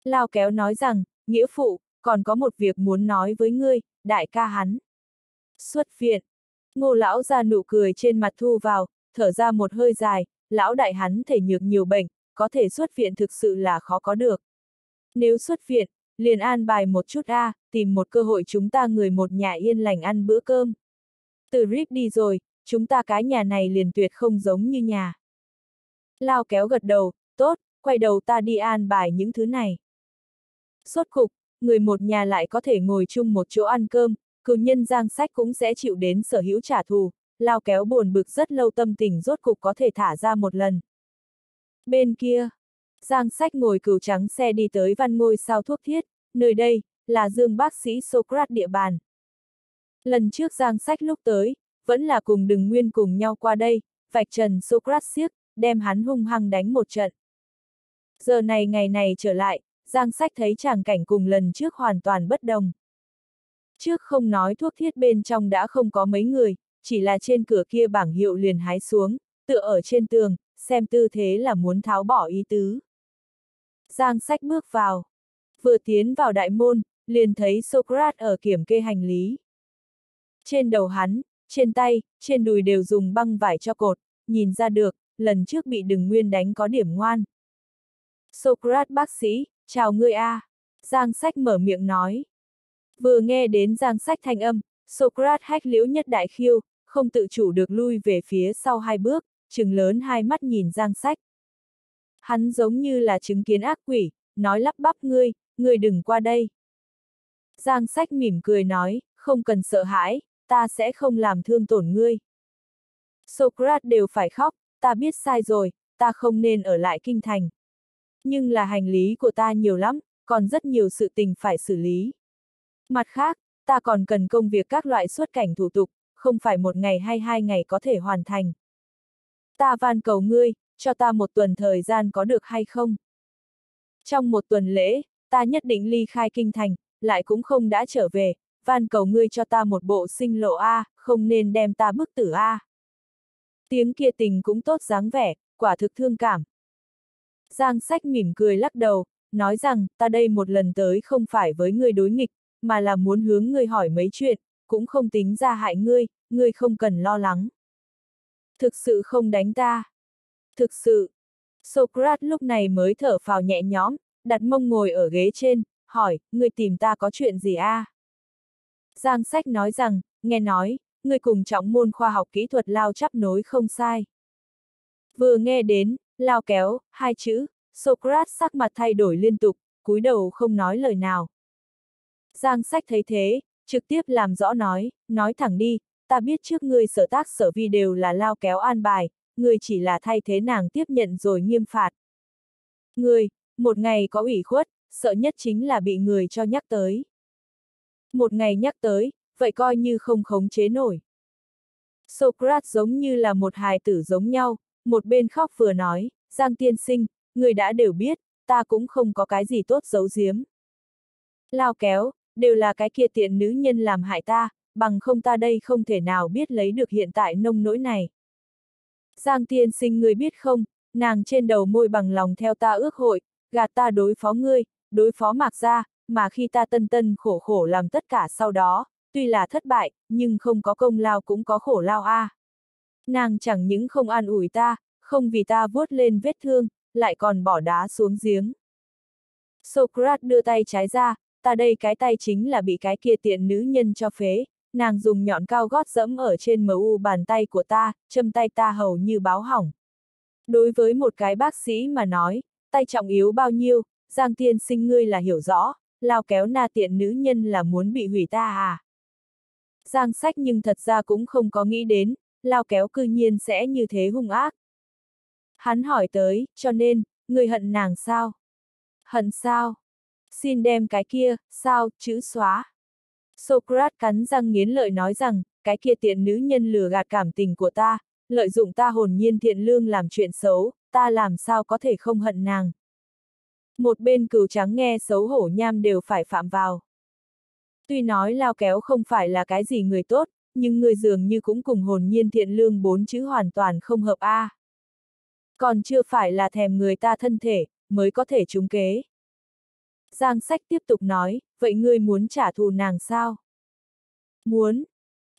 Lao kéo nói rằng, nghĩa phụ, còn có một việc muốn nói với ngươi, đại ca hắn. Xuất viện. Ngô lão ra nụ cười trên mặt thu vào, thở ra một hơi dài, lão đại hắn thể nhược nhiều bệnh, có thể xuất viện thực sự là khó có được. Nếu xuất viện, liền an bài một chút a, à, tìm một cơ hội chúng ta người một nhà yên lành ăn bữa cơm. Từ Rip đi rồi, chúng ta cái nhà này liền tuyệt không giống như nhà. Lao kéo gật đầu, tốt, quay đầu ta đi an bài những thứ này. Sốt cục, người một nhà lại có thể ngồi chung một chỗ ăn cơm, cử nhân giang sách cũng sẽ chịu đến sở hữu trả thù, lao kéo buồn bực rất lâu tâm tình rốt cục có thể thả ra một lần. Bên kia, Giang Sách ngồi cừu trắng xe đi tới văn ngôi sao thuốc thiết, nơi đây, là dương bác sĩ Socrates địa bàn. Lần trước Giang Sách lúc tới, vẫn là cùng đừng nguyên cùng nhau qua đây, vạch trần Socrates siếc, đem hắn hung hăng đánh một trận. Giờ này ngày này trở lại, Giang Sách thấy tràng cảnh cùng lần trước hoàn toàn bất đồng. Trước không nói thuốc thiết bên trong đã không có mấy người, chỉ là trên cửa kia bảng hiệu liền hái xuống, tựa ở trên tường, xem tư thế là muốn tháo bỏ ý tứ. Giang sách bước vào. Vừa tiến vào đại môn, liền thấy Socrates ở kiểm kê hành lý. Trên đầu hắn, trên tay, trên đùi đều dùng băng vải cho cột, nhìn ra được, lần trước bị đừng nguyên đánh có điểm ngoan. Socrates bác sĩ, chào ngươi a. Giang sách mở miệng nói. Vừa nghe đến giang sách thanh âm, Socrates hách liễu nhất đại khiêu, không tự chủ được lui về phía sau hai bước, trừng lớn hai mắt nhìn giang sách. Hắn giống như là chứng kiến ác quỷ, nói lắp bắp ngươi, ngươi đừng qua đây. Giang sách mỉm cười nói, không cần sợ hãi, ta sẽ không làm thương tổn ngươi. Socrates đều phải khóc, ta biết sai rồi, ta không nên ở lại kinh thành. Nhưng là hành lý của ta nhiều lắm, còn rất nhiều sự tình phải xử lý. Mặt khác, ta còn cần công việc các loại xuất cảnh thủ tục, không phải một ngày hay hai ngày có thể hoàn thành. Ta van cầu ngươi, cho ta một tuần thời gian có được hay không? Trong một tuần lễ, ta nhất định ly khai kinh thành, lại cũng không đã trở về, van cầu ngươi cho ta một bộ sinh lộ A, không nên đem ta bức tử A. Tiếng kia tình cũng tốt dáng vẻ, quả thực thương cảm. Giang sách mỉm cười lắc đầu, nói rằng, ta đây một lần tới không phải với ngươi đối nghịch, mà là muốn hướng ngươi hỏi mấy chuyện, cũng không tính ra hại ngươi, ngươi không cần lo lắng. Thực sự không đánh ta. Thực sự. Socrates lúc này mới thở phào nhẹ nhõm, đặt mông ngồi ở ghế trên, hỏi, ngươi tìm ta có chuyện gì a? À? Giang sách nói rằng, nghe nói, ngươi cùng trọng môn khoa học kỹ thuật lao chắp nối không sai. Vừa nghe đến, lao kéo, hai chữ, Socrates sắc mặt thay đổi liên tục, cúi đầu không nói lời nào. Giang sách thấy thế, trực tiếp làm rõ nói, nói thẳng đi, ta biết trước ngươi sở tác sở vi đều là lao kéo an bài, ngươi chỉ là thay thế nàng tiếp nhận rồi nghiêm phạt. Ngươi, một ngày có ủy khuất, sợ nhất chính là bị người cho nhắc tới. Một ngày nhắc tới, vậy coi như không khống chế nổi. Socrates giống như là một hài tử giống nhau, một bên khóc vừa nói, Giang tiên sinh, người đã đều biết, ta cũng không có cái gì tốt giấu giếm. Lao kéo, đều là cái kia tiện nữ nhân làm hại ta, bằng không ta đây không thể nào biết lấy được hiện tại nông nỗi này. Giang tiên sinh người biết không, nàng trên đầu môi bằng lòng theo ta ước hội, gạt ta đối phó ngươi, đối phó mạc ra, mà khi ta tân tân khổ khổ làm tất cả sau đó, tuy là thất bại, nhưng không có công lao cũng có khổ lao a. À. Nàng chẳng những không an ủi ta, không vì ta vuốt lên vết thương, lại còn bỏ đá xuống giếng. Socrates đưa tay trái ra, ta đây cái tay chính là bị cái kia tiện nữ nhân cho phế, nàng dùng nhọn cao gót dẫm ở trên mu bàn tay của ta, châm tay ta hầu như báo hỏng. Đối với một cái bác sĩ mà nói, tay trọng yếu bao nhiêu, Giang tiên sinh ngươi là hiểu rõ, lao kéo na tiện nữ nhân là muốn bị hủy ta à. Giang sách nhưng thật ra cũng không có nghĩ đến, lao kéo cư nhiên sẽ như thế hung ác. Hắn hỏi tới, cho nên, người hận nàng sao? Hận sao? Xin đem cái kia, sao, chữ xóa. Socrates cắn răng nghiến lợi nói rằng, cái kia tiện nữ nhân lừa gạt cảm tình của ta, lợi dụng ta hồn nhiên thiện lương làm chuyện xấu, ta làm sao có thể không hận nàng. Một bên cừu trắng nghe xấu hổ nham đều phải phạm vào. Tuy nói lao kéo không phải là cái gì người tốt, nhưng người dường như cũng cùng hồn nhiên thiện lương bốn chữ hoàn toàn không hợp a. À. Còn chưa phải là thèm người ta thân thể, mới có thể trúng kế. Giang sách tiếp tục nói, vậy ngươi muốn trả thù nàng sao? Muốn.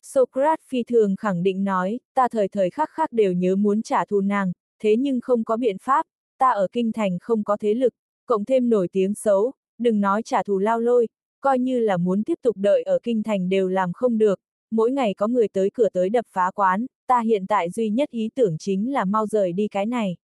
Socrates phi thường khẳng định nói, ta thời thời khắc khắc đều nhớ muốn trả thù nàng, thế nhưng không có biện pháp, ta ở kinh thành không có thế lực, cộng thêm nổi tiếng xấu, đừng nói trả thù lao lôi, coi như là muốn tiếp tục đợi ở kinh thành đều làm không được, mỗi ngày có người tới cửa tới đập phá quán, ta hiện tại duy nhất ý tưởng chính là mau rời đi cái này.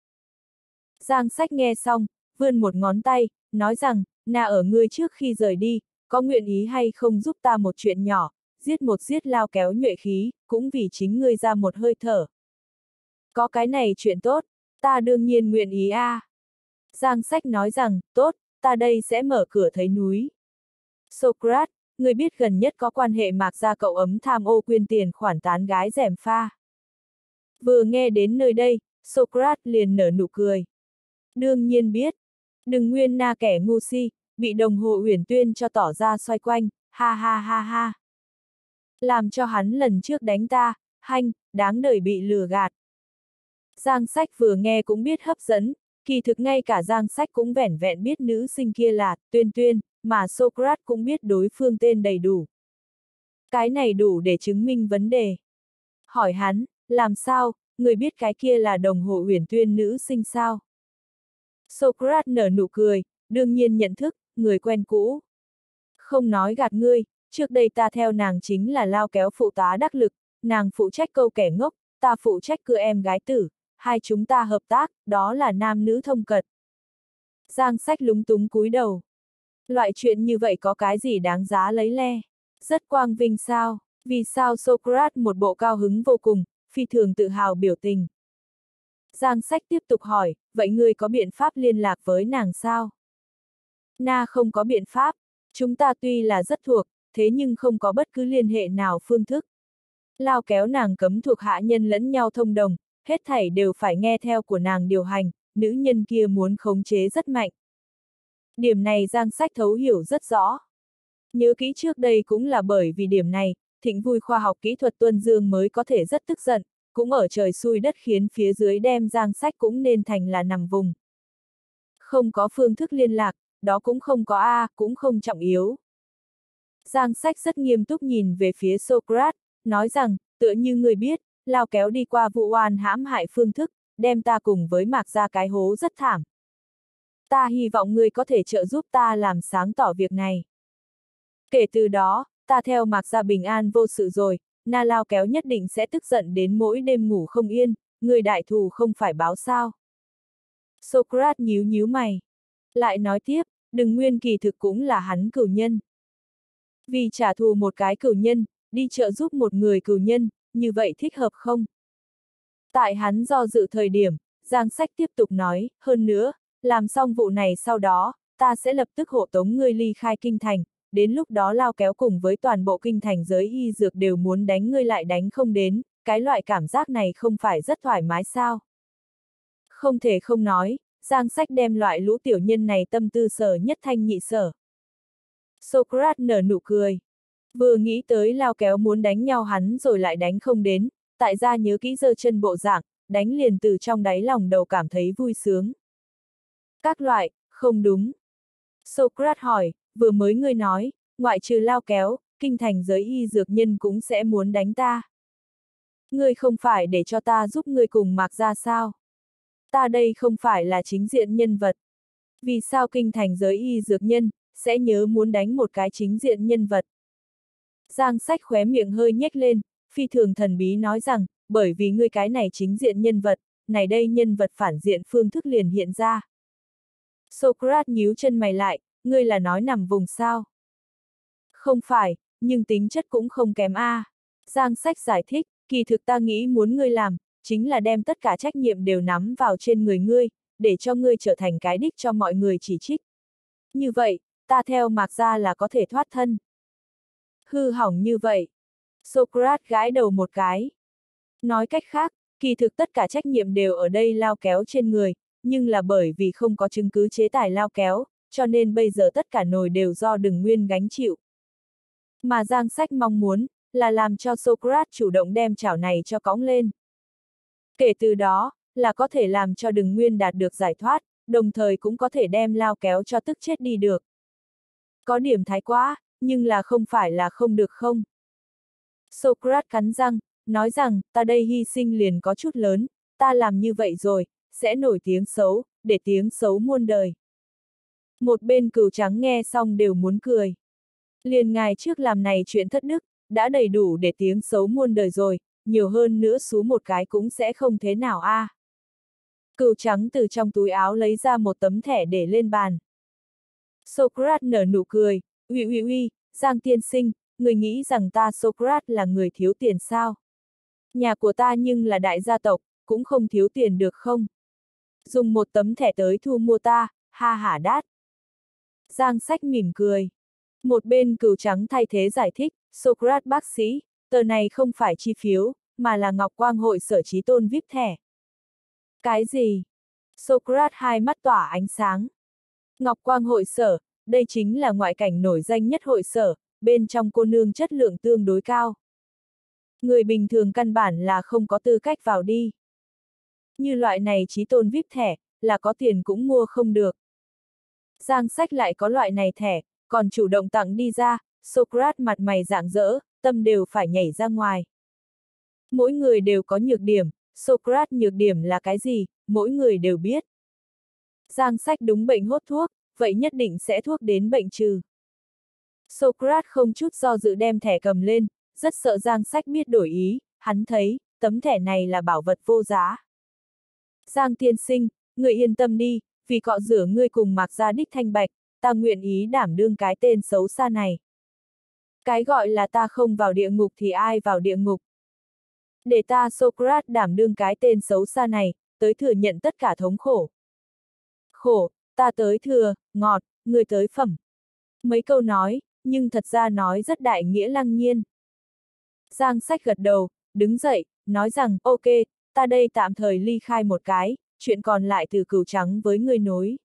Giang sách nghe xong, vươn một ngón tay, nói rằng, na ở ngươi trước khi rời đi, có nguyện ý hay không giúp ta một chuyện nhỏ, giết một giết lao kéo nhuệ khí, cũng vì chính ngươi ra một hơi thở. Có cái này chuyện tốt, ta đương nhiên nguyện ý a. À. Giang sách nói rằng, tốt, ta đây sẽ mở cửa thấy núi. Socrates, người biết gần nhất có quan hệ mạc ra cậu ấm tham ô quyên tiền khoản tán gái rèm pha. Vừa nghe đến nơi đây, Socrates liền nở nụ cười. Đương nhiên biết. Đừng nguyên na kẻ ngu si, bị đồng hồ uyển tuyên cho tỏ ra xoay quanh, ha ha ha ha. Làm cho hắn lần trước đánh ta, hanh, đáng đời bị lừa gạt. Giang sách vừa nghe cũng biết hấp dẫn, kỳ thực ngay cả Giang sách cũng vẻn vẹn biết nữ sinh kia là tuyên tuyên, mà Socrates cũng biết đối phương tên đầy đủ. Cái này đủ để chứng minh vấn đề. Hỏi hắn, làm sao, người biết cái kia là đồng hồ huyền tuyên nữ sinh sao? Socrates nở nụ cười, đương nhiên nhận thức, người quen cũ. Không nói gạt ngươi, trước đây ta theo nàng chính là lao kéo phụ tá đắc lực, nàng phụ trách câu kẻ ngốc, ta phụ trách cưa em gái tử, hai chúng ta hợp tác, đó là nam nữ thông cật. Giang sách lúng túng cúi đầu. Loại chuyện như vậy có cái gì đáng giá lấy le? Rất quang vinh sao? Vì sao Socrates một bộ cao hứng vô cùng, phi thường tự hào biểu tình. Giang sách tiếp tục hỏi, vậy ngươi có biện pháp liên lạc với nàng sao? Na không có biện pháp, chúng ta tuy là rất thuộc, thế nhưng không có bất cứ liên hệ nào phương thức. Lao kéo nàng cấm thuộc hạ nhân lẫn nhau thông đồng, hết thảy đều phải nghe theo của nàng điều hành, nữ nhân kia muốn khống chế rất mạnh. Điểm này Giang Sách thấu hiểu rất rõ. Nhớ kỹ trước đây cũng là bởi vì điểm này, thịnh vui khoa học kỹ thuật tuân dương mới có thể rất tức giận, cũng ở trời xui đất khiến phía dưới đem Giang Sách cũng nên thành là nằm vùng. Không có phương thức liên lạc, đó cũng không có A, cũng không trọng yếu. Giang Sách rất nghiêm túc nhìn về phía Socrates, nói rằng, tựa như người biết, lao kéo đi qua vụ oan hãm hại phương thức, đem ta cùng với mạc ra cái hố rất thảm. Ta hy vọng ngươi có thể trợ giúp ta làm sáng tỏ việc này. Kể từ đó, ta theo mạc ra bình an vô sự rồi, na lao kéo nhất định sẽ tức giận đến mỗi đêm ngủ không yên, người đại thù không phải báo sao. Socrates nhíu nhíu mày. Lại nói tiếp, đừng nguyên kỳ thực cũng là hắn cửu nhân. Vì trả thù một cái cửu nhân, đi trợ giúp một người cửu nhân, như vậy thích hợp không? Tại hắn do dự thời điểm, Giang Sách tiếp tục nói, hơn nữa, làm xong vụ này sau đó, ta sẽ lập tức hộ tống ngươi ly khai kinh thành, đến lúc đó lao kéo cùng với toàn bộ kinh thành giới y dược đều muốn đánh ngươi lại đánh không đến, cái loại cảm giác này không phải rất thoải mái sao. Không thể không nói, Giang Sách đem loại lũ tiểu nhân này tâm tư sở nhất thanh nhị sở. Socrates nở nụ cười. Vừa nghĩ tới lao kéo muốn đánh nhau hắn rồi lại đánh không đến, tại ra nhớ kỹ dơ chân bộ dạng, đánh liền từ trong đáy lòng đầu cảm thấy vui sướng. Các loại, không đúng. Socrates hỏi, vừa mới ngươi nói, ngoại trừ lao kéo, kinh thành giới y dược nhân cũng sẽ muốn đánh ta. Ngươi không phải để cho ta giúp ngươi cùng mặc ra sao? Ta đây không phải là chính diện nhân vật. Vì sao kinh thành giới y dược nhân, sẽ nhớ muốn đánh một cái chính diện nhân vật? Giang sách khóe miệng hơi nhếch lên, phi thường thần bí nói rằng, bởi vì ngươi cái này chính diện nhân vật, này đây nhân vật phản diện phương thức liền hiện ra. Socrates nhíu chân mày lại, ngươi là nói nằm vùng sao? Không phải, nhưng tính chất cũng không kém a. À. Giang sách giải thích, kỳ thực ta nghĩ muốn ngươi làm, chính là đem tất cả trách nhiệm đều nắm vào trên người ngươi, để cho ngươi trở thành cái đích cho mọi người chỉ trích. Như vậy, ta theo mạc ra là có thể thoát thân. Hư hỏng như vậy. Socrates gái đầu một cái. Nói cách khác, kỳ thực tất cả trách nhiệm đều ở đây lao kéo trên người, nhưng là bởi vì không có chứng cứ chế tài lao kéo, cho nên bây giờ tất cả nồi đều do đừng nguyên gánh chịu. Mà Giang Sách mong muốn, là làm cho Socrates chủ động đem chảo này cho cõng lên. Kể từ đó, là có thể làm cho đừng nguyên đạt được giải thoát, đồng thời cũng có thể đem lao kéo cho tức chết đi được. Có điểm thái quá, nhưng là không phải là không được không. Socrates cắn răng, nói rằng, ta đây hy sinh liền có chút lớn, ta làm như vậy rồi, sẽ nổi tiếng xấu, để tiếng xấu muôn đời. Một bên cừu trắng nghe xong đều muốn cười. Liền ngài trước làm này chuyện thất đức, đã đầy đủ để tiếng xấu muôn đời rồi, nhiều hơn nữa xú một cái cũng sẽ không thế nào a. À. Cừu trắng từ trong túi áo lấy ra một tấm thẻ để lên bàn. Socrates nở nụ cười, uy uy uy, Giang tiên sinh, người nghĩ rằng ta Socrates là người thiếu tiền sao? Nhà của ta nhưng là đại gia tộc, cũng không thiếu tiền được không? Dùng một tấm thẻ tới thu mua ta, ha hả đát. Giang sách mỉm cười. Một bên cừu trắng thay thế giải thích, Socrates bác sĩ, tờ này không phải chi phiếu, mà là Ngọc Quang hội sở trí tôn VIP thẻ. Cái gì? Socrates hai mắt tỏa ánh sáng. Ngọc Quang hội sở, đây chính là ngoại cảnh nổi danh nhất hội sở, bên trong cô nương chất lượng tương đối cao. Người bình thường căn bản là không có tư cách vào đi. Như loại này trí tôn VIP thẻ, là có tiền cũng mua không được. Giang sách lại có loại này thẻ, còn chủ động tặng đi ra, Socrates mặt mày dạng dỡ, tâm đều phải nhảy ra ngoài. Mỗi người đều có nhược điểm, Socrates nhược điểm là cái gì, mỗi người đều biết. Giang sách đúng bệnh hốt thuốc, vậy nhất định sẽ thuốc đến bệnh trừ. Socrates không chút do dự đem thẻ cầm lên, rất sợ Giang sách biết đổi ý, hắn thấy, tấm thẻ này là bảo vật vô giá. Giang tiên sinh, người yên tâm đi, vì cọ rửa ngươi cùng mặc ra đích thanh bạch, ta nguyện ý đảm đương cái tên xấu xa này. Cái gọi là ta không vào địa ngục thì ai vào địa ngục. Để ta Socrates đảm đương cái tên xấu xa này, tới thừa nhận tất cả thống khổ. Khổ, ta tới thừa, ngọt, người tới phẩm. Mấy câu nói, nhưng thật ra nói rất đại nghĩa lăng nhiên. Giang sách gật đầu, đứng dậy, nói rằng, ok, ta đây tạm thời ly khai một cái, chuyện còn lại từ cửu trắng với người nối.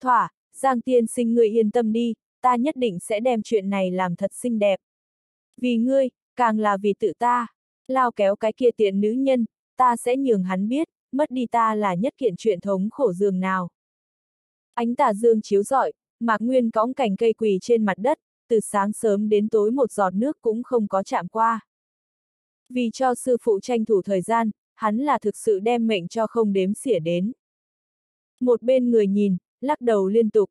Thỏa, Giang tiên sinh ngươi yên tâm đi, ta nhất định sẽ đem chuyện này làm thật xinh đẹp. Vì ngươi, càng là vì tự ta, lao kéo cái kia tiện nữ nhân, ta sẽ nhường hắn biết, mất đi ta là nhất kiện chuyện thống khổ dường nào. Ánh tà dương chiếu rọi, Mạc Nguyên cõng cành cây quỳ trên mặt đất, từ sáng sớm đến tối một giọt nước cũng không có chạm qua. Vì cho sư phụ tranh thủ thời gian, hắn là thực sự đem mệnh cho không đếm xỉa đến. Một bên người nhìn, lắc đầu liên tục.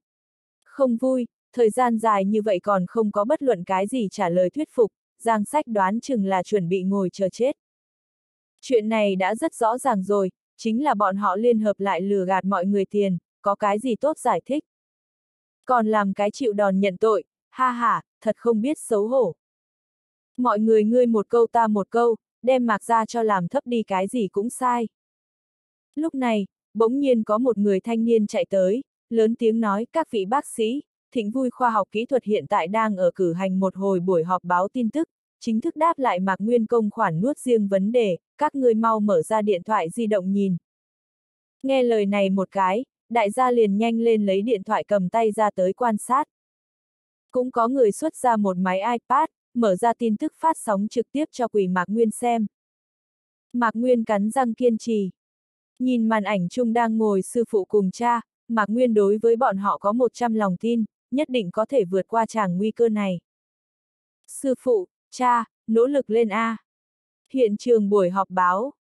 Không vui, thời gian dài như vậy còn không có bất luận cái gì trả lời thuyết phục, Giang Sách đoán chừng là chuẩn bị ngồi chờ chết. Chuyện này đã rất rõ ràng rồi, chính là bọn họ liên hợp lại lừa gạt mọi người tiền, có cái gì tốt giải thích. Còn làm cái chịu đòn nhận tội, ha ha, thật không biết xấu hổ. Mọi người ngươi một câu ta một câu, đem mạc ra cho làm thấp đi cái gì cũng sai. Lúc này, bỗng nhiên có một người thanh niên chạy tới, lớn tiếng nói các vị bác sĩ, Thịnh Vui Khoa học Kỹ thuật hiện tại đang ở cử hành một hồi buổi họp báo tin tức, chính thức đáp lại Mạc Nguyên công khoản nuốt riêng vấn đề, các người mau mở ra điện thoại di động nhìn. Nghe lời này một cái, đại gia liền nhanh lên lấy điện thoại cầm tay ra tới quan sát. Cũng có người xuất ra một máy iPad, mở ra tin tức phát sóng trực tiếp cho quỷ Mạc Nguyên xem. Mạc Nguyên cắn răng kiên trì. Nhìn màn ảnh chung đang ngồi sư phụ cùng cha, Mạc Nguyên đối với bọn họ có 100 lòng tin, nhất định có thể vượt qua tràng nguy cơ này. Sư phụ, cha, nỗ lực lên A. Hiện trường buổi họp báo.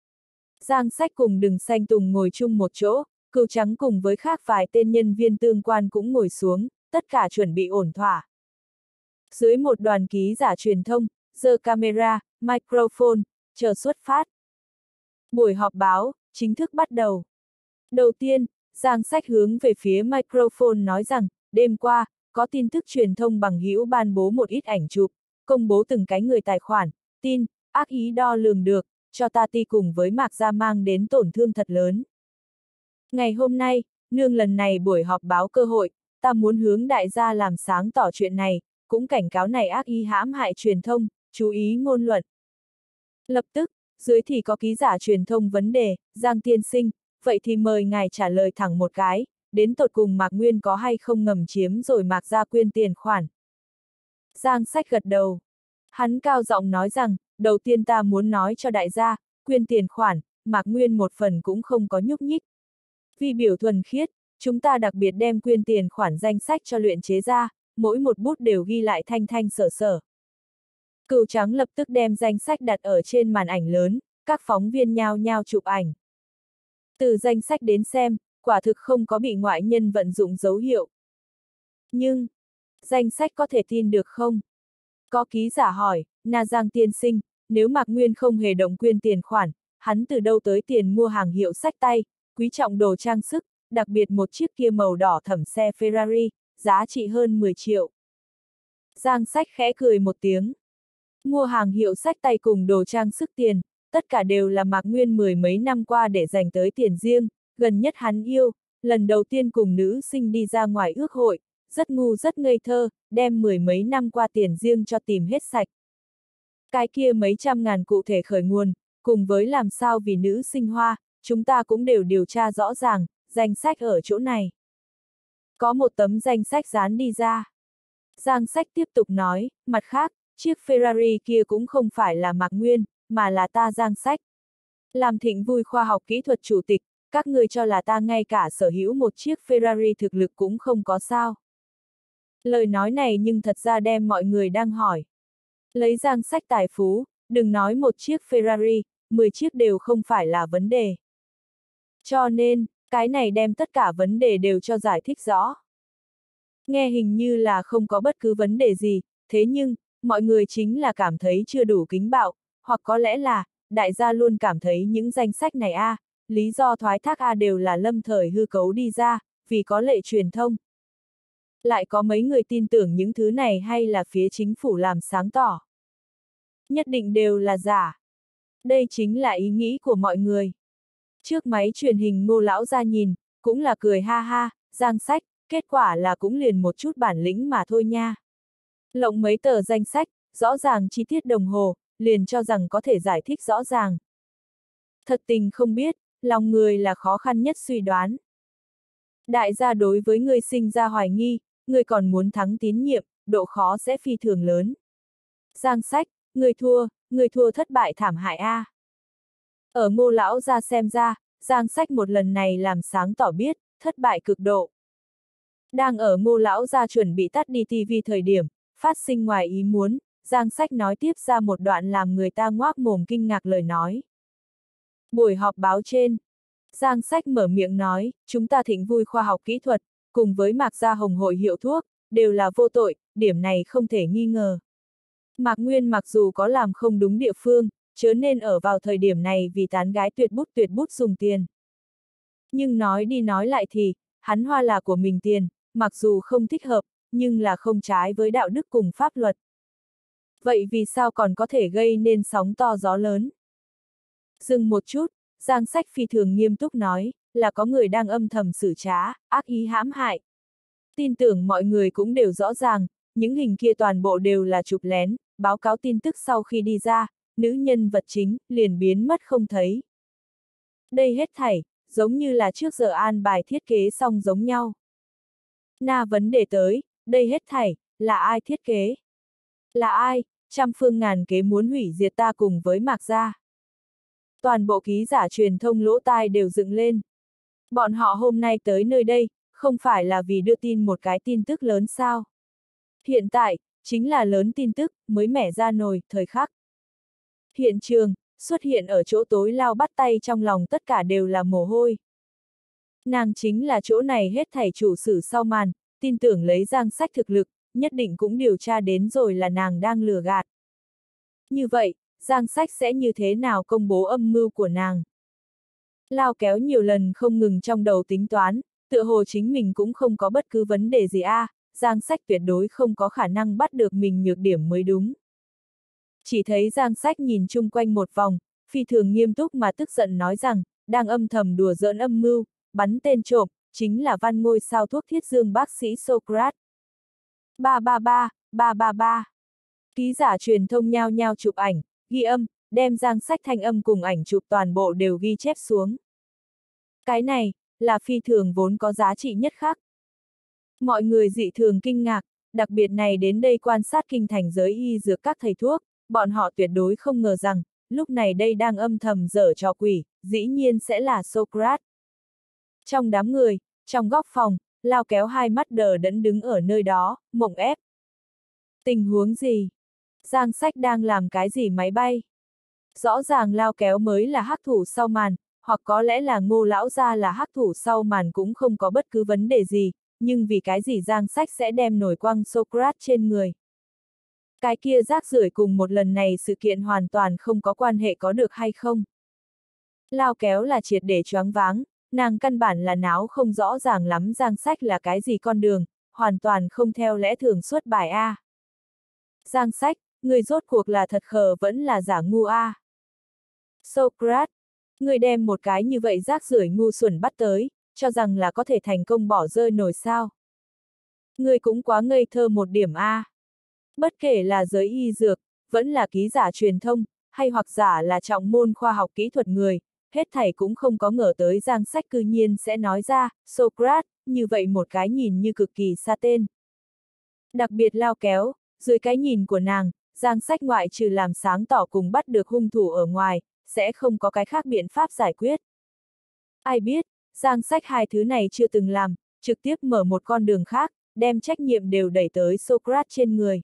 Giang sách cùng đừng xanh tùng ngồi chung một chỗ, cừu trắng cùng với khác vài tên nhân viên tương quan cũng ngồi xuống, tất cả chuẩn bị ổn thỏa. Dưới một đoàn ký giả truyền thông, giơ camera, microphone, chờ xuất phát. Buổi họp báo, chính thức bắt đầu. Đầu tiên, Giang Sách hướng về phía microphone nói rằng, đêm qua, có tin tức truyền thông bằng hữu ban bố một ít ảnh chụp, công bố từng cái người tài khoản, tin, ác ý đo lường được, cho ta ti cùng với Mạc Gia mang đến tổn thương thật lớn. Ngày hôm nay, nương lần này buổi họp báo cơ hội, ta muốn hướng đại gia làm sáng tỏ chuyện này, cũng cảnh cáo này ác ý hãm hại truyền thông, chú ý ngôn luận. Lập tức, dưới thì có ký giả truyền thông vấn đề, Giang Tiên Sinh, vậy thì mời ngài trả lời thẳng một cái, đến tột cùng Mạc Nguyên có hay không ngầm chiếm rồi Mạc ra quyên tiền khoản. Giang sách gật đầu. Hắn cao giọng nói rằng, đầu tiên ta muốn nói cho đại gia, quyên tiền khoản, Mạc Nguyên một phần cũng không có nhúc nhích. Vì biểu thuần khiết, chúng ta đặc biệt đem quyên tiền khoản danh sách cho luyện chế ra, mỗi một bút đều ghi lại thanh thanh sở sở. cựu trắng lập tức đem danh sách đặt ở trên màn ảnh lớn, các phóng viên nhao nhao chụp ảnh. Từ danh sách đến xem, quả thực không có bị ngoại nhân vận dụng dấu hiệu. Nhưng, danh sách có thể tin được không? Có ký giả hỏi, Na Giang tiên sinh, nếu Mạc Nguyên không hề động quyên tiền khoản, hắn từ đâu tới tiền mua hàng hiệu sách tay, quý trọng đồ trang sức, đặc biệt một chiếc kia màu đỏ thẩm xe Ferrari, giá trị hơn 10 triệu. Giang sách khẽ cười một tiếng. Mua hàng hiệu sách tay cùng đồ trang sức tiền, tất cả đều là Mạc Nguyên mười mấy năm qua để dành tới tiền riêng, gần nhất hắn yêu, lần đầu tiên cùng nữ sinh đi ra ngoài ước hội, rất ngu rất ngây thơ, đem mười mấy năm qua tiền riêng cho tìm hết sạch. Cái kia mấy trăm ngàn cụ thể khởi nguồn, cùng với làm sao vì nữ sinh hoa, chúng ta cũng đều điều tra rõ ràng, danh sách ở chỗ này. Có một tấm danh sách dán đi ra. Giang sách tiếp tục nói, mặt khác, chiếc Ferrari kia cũng không phải là Mạc Nguyên, mà là ta Giang sách. Làm thịnh vui khoa học kỹ thuật chủ tịch, các người cho là ta ngay cả sở hữu một chiếc Ferrari thực lực cũng không có sao. Lời nói này nhưng thật ra đem mọi người đang hỏi. Lấy giang sách tài phú, đừng nói một chiếc Ferrari, 10 chiếc đều không phải là vấn đề. Cho nên, cái này đem tất cả vấn đề đều cho giải thích rõ. Nghe hình như là không có bất cứ vấn đề gì, thế nhưng, mọi người chính là cảm thấy chưa đủ kính bạo, hoặc có lẽ là, đại gia luôn cảm thấy những danh sách này a à, lý do thoái thác A đều là lâm thời hư cấu đi ra, vì có lệ truyền thông. Lại có mấy người tin tưởng những thứ này hay là phía chính phủ làm sáng tỏ. Nhất định đều là giả. Đây chính là ý nghĩ của mọi người. Trước máy truyền hình ngô lão ra nhìn, cũng là cười ha ha, giang sách, kết quả là cũng liền một chút bản lĩnh mà thôi nha. Lộng mấy tờ danh sách, rõ ràng chi tiết đồng hồ, liền cho rằng có thể giải thích rõ ràng. Thật tình không biết, lòng người là khó khăn nhất suy đoán. Đại gia đối với người sinh ra hoài nghi, người còn muốn thắng tín nhiệm, độ khó sẽ phi thường lớn. Giang sách, người thua, người thua thất bại thảm hại A. Ở ngô lão ra xem ra, Giang sách một lần này làm sáng tỏ biết, thất bại cực độ. Đang ở ngô lão ra chuẩn bị tắt đi TV thời điểm, phát sinh ngoài ý muốn, Giang sách nói tiếp ra một đoạn làm người ta ngoác mồm kinh ngạc lời nói. Buổi họp báo trên, Giang Sách mở miệng nói, chúng ta thịnh vui khoa học kỹ thuật, cùng với Mạc Gia Hồng hội hiệu thuốc, đều là vô tội, điểm này không thể nghi ngờ. Mạc Nguyên mặc dù có làm không đúng địa phương, chớ nên ở vào thời điểm này vì tán gái tuyệt bút tuyệt bút dùng tiền. Nhưng nói đi nói lại thì, hắn hoa là của mình tiền, mặc dù không thích hợp, nhưng là không trái với đạo đức cùng pháp luật. Vậy vì sao còn có thể gây nên sóng to gió lớn? Dừng một chút, Giang Sách phi thường nghiêm túc nói, là có người đang âm thầm xử trá, ác ý hãm hại. Tin tưởng mọi người cũng đều rõ ràng, những hình kia toàn bộ đều là chụp lén, báo cáo tin tức sau khi đi ra, nữ nhân vật chính, liền biến mất không thấy. Đây hết thảy, giống như là trước giờ an bài thiết kế xong giống nhau. Na vấn đề tới, đây hết thảy, là ai thiết kế? Là ai, trăm phương ngàn kế muốn hủy diệt ta cùng với mạc gia? Toàn bộ ký giả truyền thông lỗ tai đều dựng lên. Bọn họ hôm nay tới nơi đây, không phải là vì đưa tin một cái tin tức lớn sao? Hiện tại, chính là lớn tin tức, mới mẻ ra nồi, thời khắc. Hiện trường, xuất hiện ở chỗ tối lao bắt tay trong lòng tất cả đều là mồ hôi. Nàng chính là chỗ này hết thảy chủ sử sau màn, tin tưởng lấy giang sách thực lực, nhất định cũng điều tra đến rồi là nàng đang lừa gạt. Như vậy, giang sách sẽ như thế nào công bố âm mưu của nàng? Lao kéo nhiều lần không ngừng trong đầu tính toán, tựa hồ chính mình cũng không có bất cứ vấn đề gì a, à, giang sách tuyệt đối không có khả năng bắt được mình nhược điểm mới đúng. Chỉ thấy giang sách nhìn chung quanh một vòng, phi thường nghiêm túc mà tức giận nói rằng, đang âm thầm đùa giỡn âm mưu, bắn tên trộm, chính là văn ngôi sao thuốc thiết dương bác sĩ Socrates. 333, 333. Ký giả truyền thông nhao nhao chụp ảnh, ghi âm, đem giang sách thanh âm cùng ảnh chụp toàn bộ đều ghi chép xuống. Cái này, là phi thường vốn có giá trị nhất khác. Mọi người dị thường kinh ngạc, đặc biệt này đến đây quan sát kinh thành giới y dược các thầy thuốc, bọn họ tuyệt đối không ngờ rằng, lúc này đây đang âm thầm dở trò quỷ, dĩ nhiên sẽ là Socrates. Trong đám người, trong góc phòng, lao kéo hai mắt đờ đẫn đứng ở nơi đó, mộng ép. Tình huống gì? Giang sách đang làm cái gì máy bay? Rõ ràng lao kéo mới là hắc thủ sau màn, hoặc có lẽ là ngô lão gia là hắc thủ sau màn cũng không có bất cứ vấn đề gì, nhưng vì cái gì giang sách sẽ đem nổi quăng Socrates trên người. Cái kia rác rưởi cùng một lần này sự kiện hoàn toàn không có quan hệ có được hay không. Lao kéo là triệt để choáng váng, nàng căn bản là náo không rõ ràng lắm giang sách là cái gì con đường, hoàn toàn không theo lẽ thường suốt bài A. Giang sách, người rốt cuộc là thật khờ vẫn là giả ngu A. Socrates, người đem một cái như vậy rác rưởi ngu xuẩn bắt tới, cho rằng là có thể thành công bỏ rơi nổi sao. Người cũng quá ngây thơ một điểm A. Bất kể là giới y dược, vẫn là ký giả truyền thông, hay hoặc giả là trọng môn khoa học kỹ thuật người, hết thảy cũng không có ngờ tới giang sách cư nhiên sẽ nói ra, Socrates, như vậy một cái nhìn như cực kỳ xa tên. Đặc biệt lao kéo, dưới cái nhìn của nàng, giang sách ngoại trừ làm sáng tỏ cùng bắt được hung thủ ở ngoài, sẽ không có cái khác biện pháp giải quyết. Ai biết, giang sách hai thứ này chưa từng làm, trực tiếp mở một con đường khác, đem trách nhiệm đều đẩy tới Socrates trên người.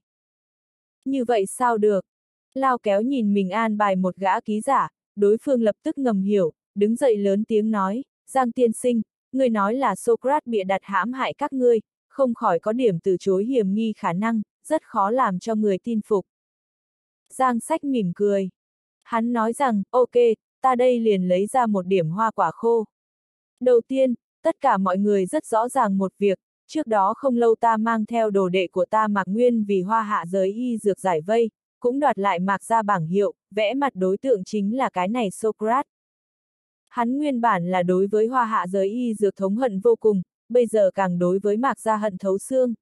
Như vậy sao được? Lao kéo nhìn mình an bài một gã ký giả, đối phương lập tức ngầm hiểu, đứng dậy lớn tiếng nói, Giang tiên sinh, người nói là Socrates bịa đặt hãm hại các ngươi, không khỏi có điểm từ chối hiểm nghi khả năng, rất khó làm cho người tin phục. Giang sách mỉm cười. Hắn nói rằng, ok, ta đây liền lấy ra một điểm hoa quả khô. Đầu tiên, tất cả mọi người rất rõ ràng một việc, trước đó không lâu ta mang theo đồ đệ của ta Mạc Nguyên vì hoa hạ giới y dược giải vây, cũng đoạt lại Mạc ra bảng hiệu, vẽ mặt đối tượng chính là cái này Socrates. Hắn nguyên bản là đối với hoa hạ giới y dược thống hận vô cùng, bây giờ càng đối với Mạc ra hận thấu xương.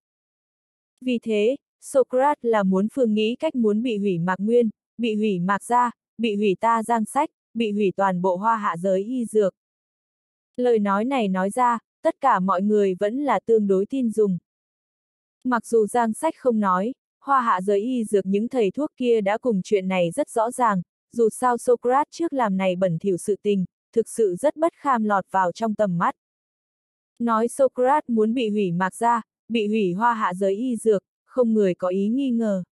Vì thế, Socrates là muốn phương nghĩ cách muốn bị hủy Mạc Nguyên, bị hủy Mạc ra bị hủy ta giang sách, bị hủy toàn bộ hoa hạ giới y dược. Lời nói này nói ra, tất cả mọi người vẫn là tương đối tin dùng. Mặc dù Giang Sách không nói, hoa hạ giới y dược những thầy thuốc kia đã cùng chuyện này rất rõ ràng, dù sao Socrates trước làm này bẩn thỉu sự tình, thực sự rất bất kham lọt vào trong tầm mắt. Nói Socrates muốn bị hủy mạc ra, bị hủy hoa hạ giới y dược, không người có ý nghi ngờ.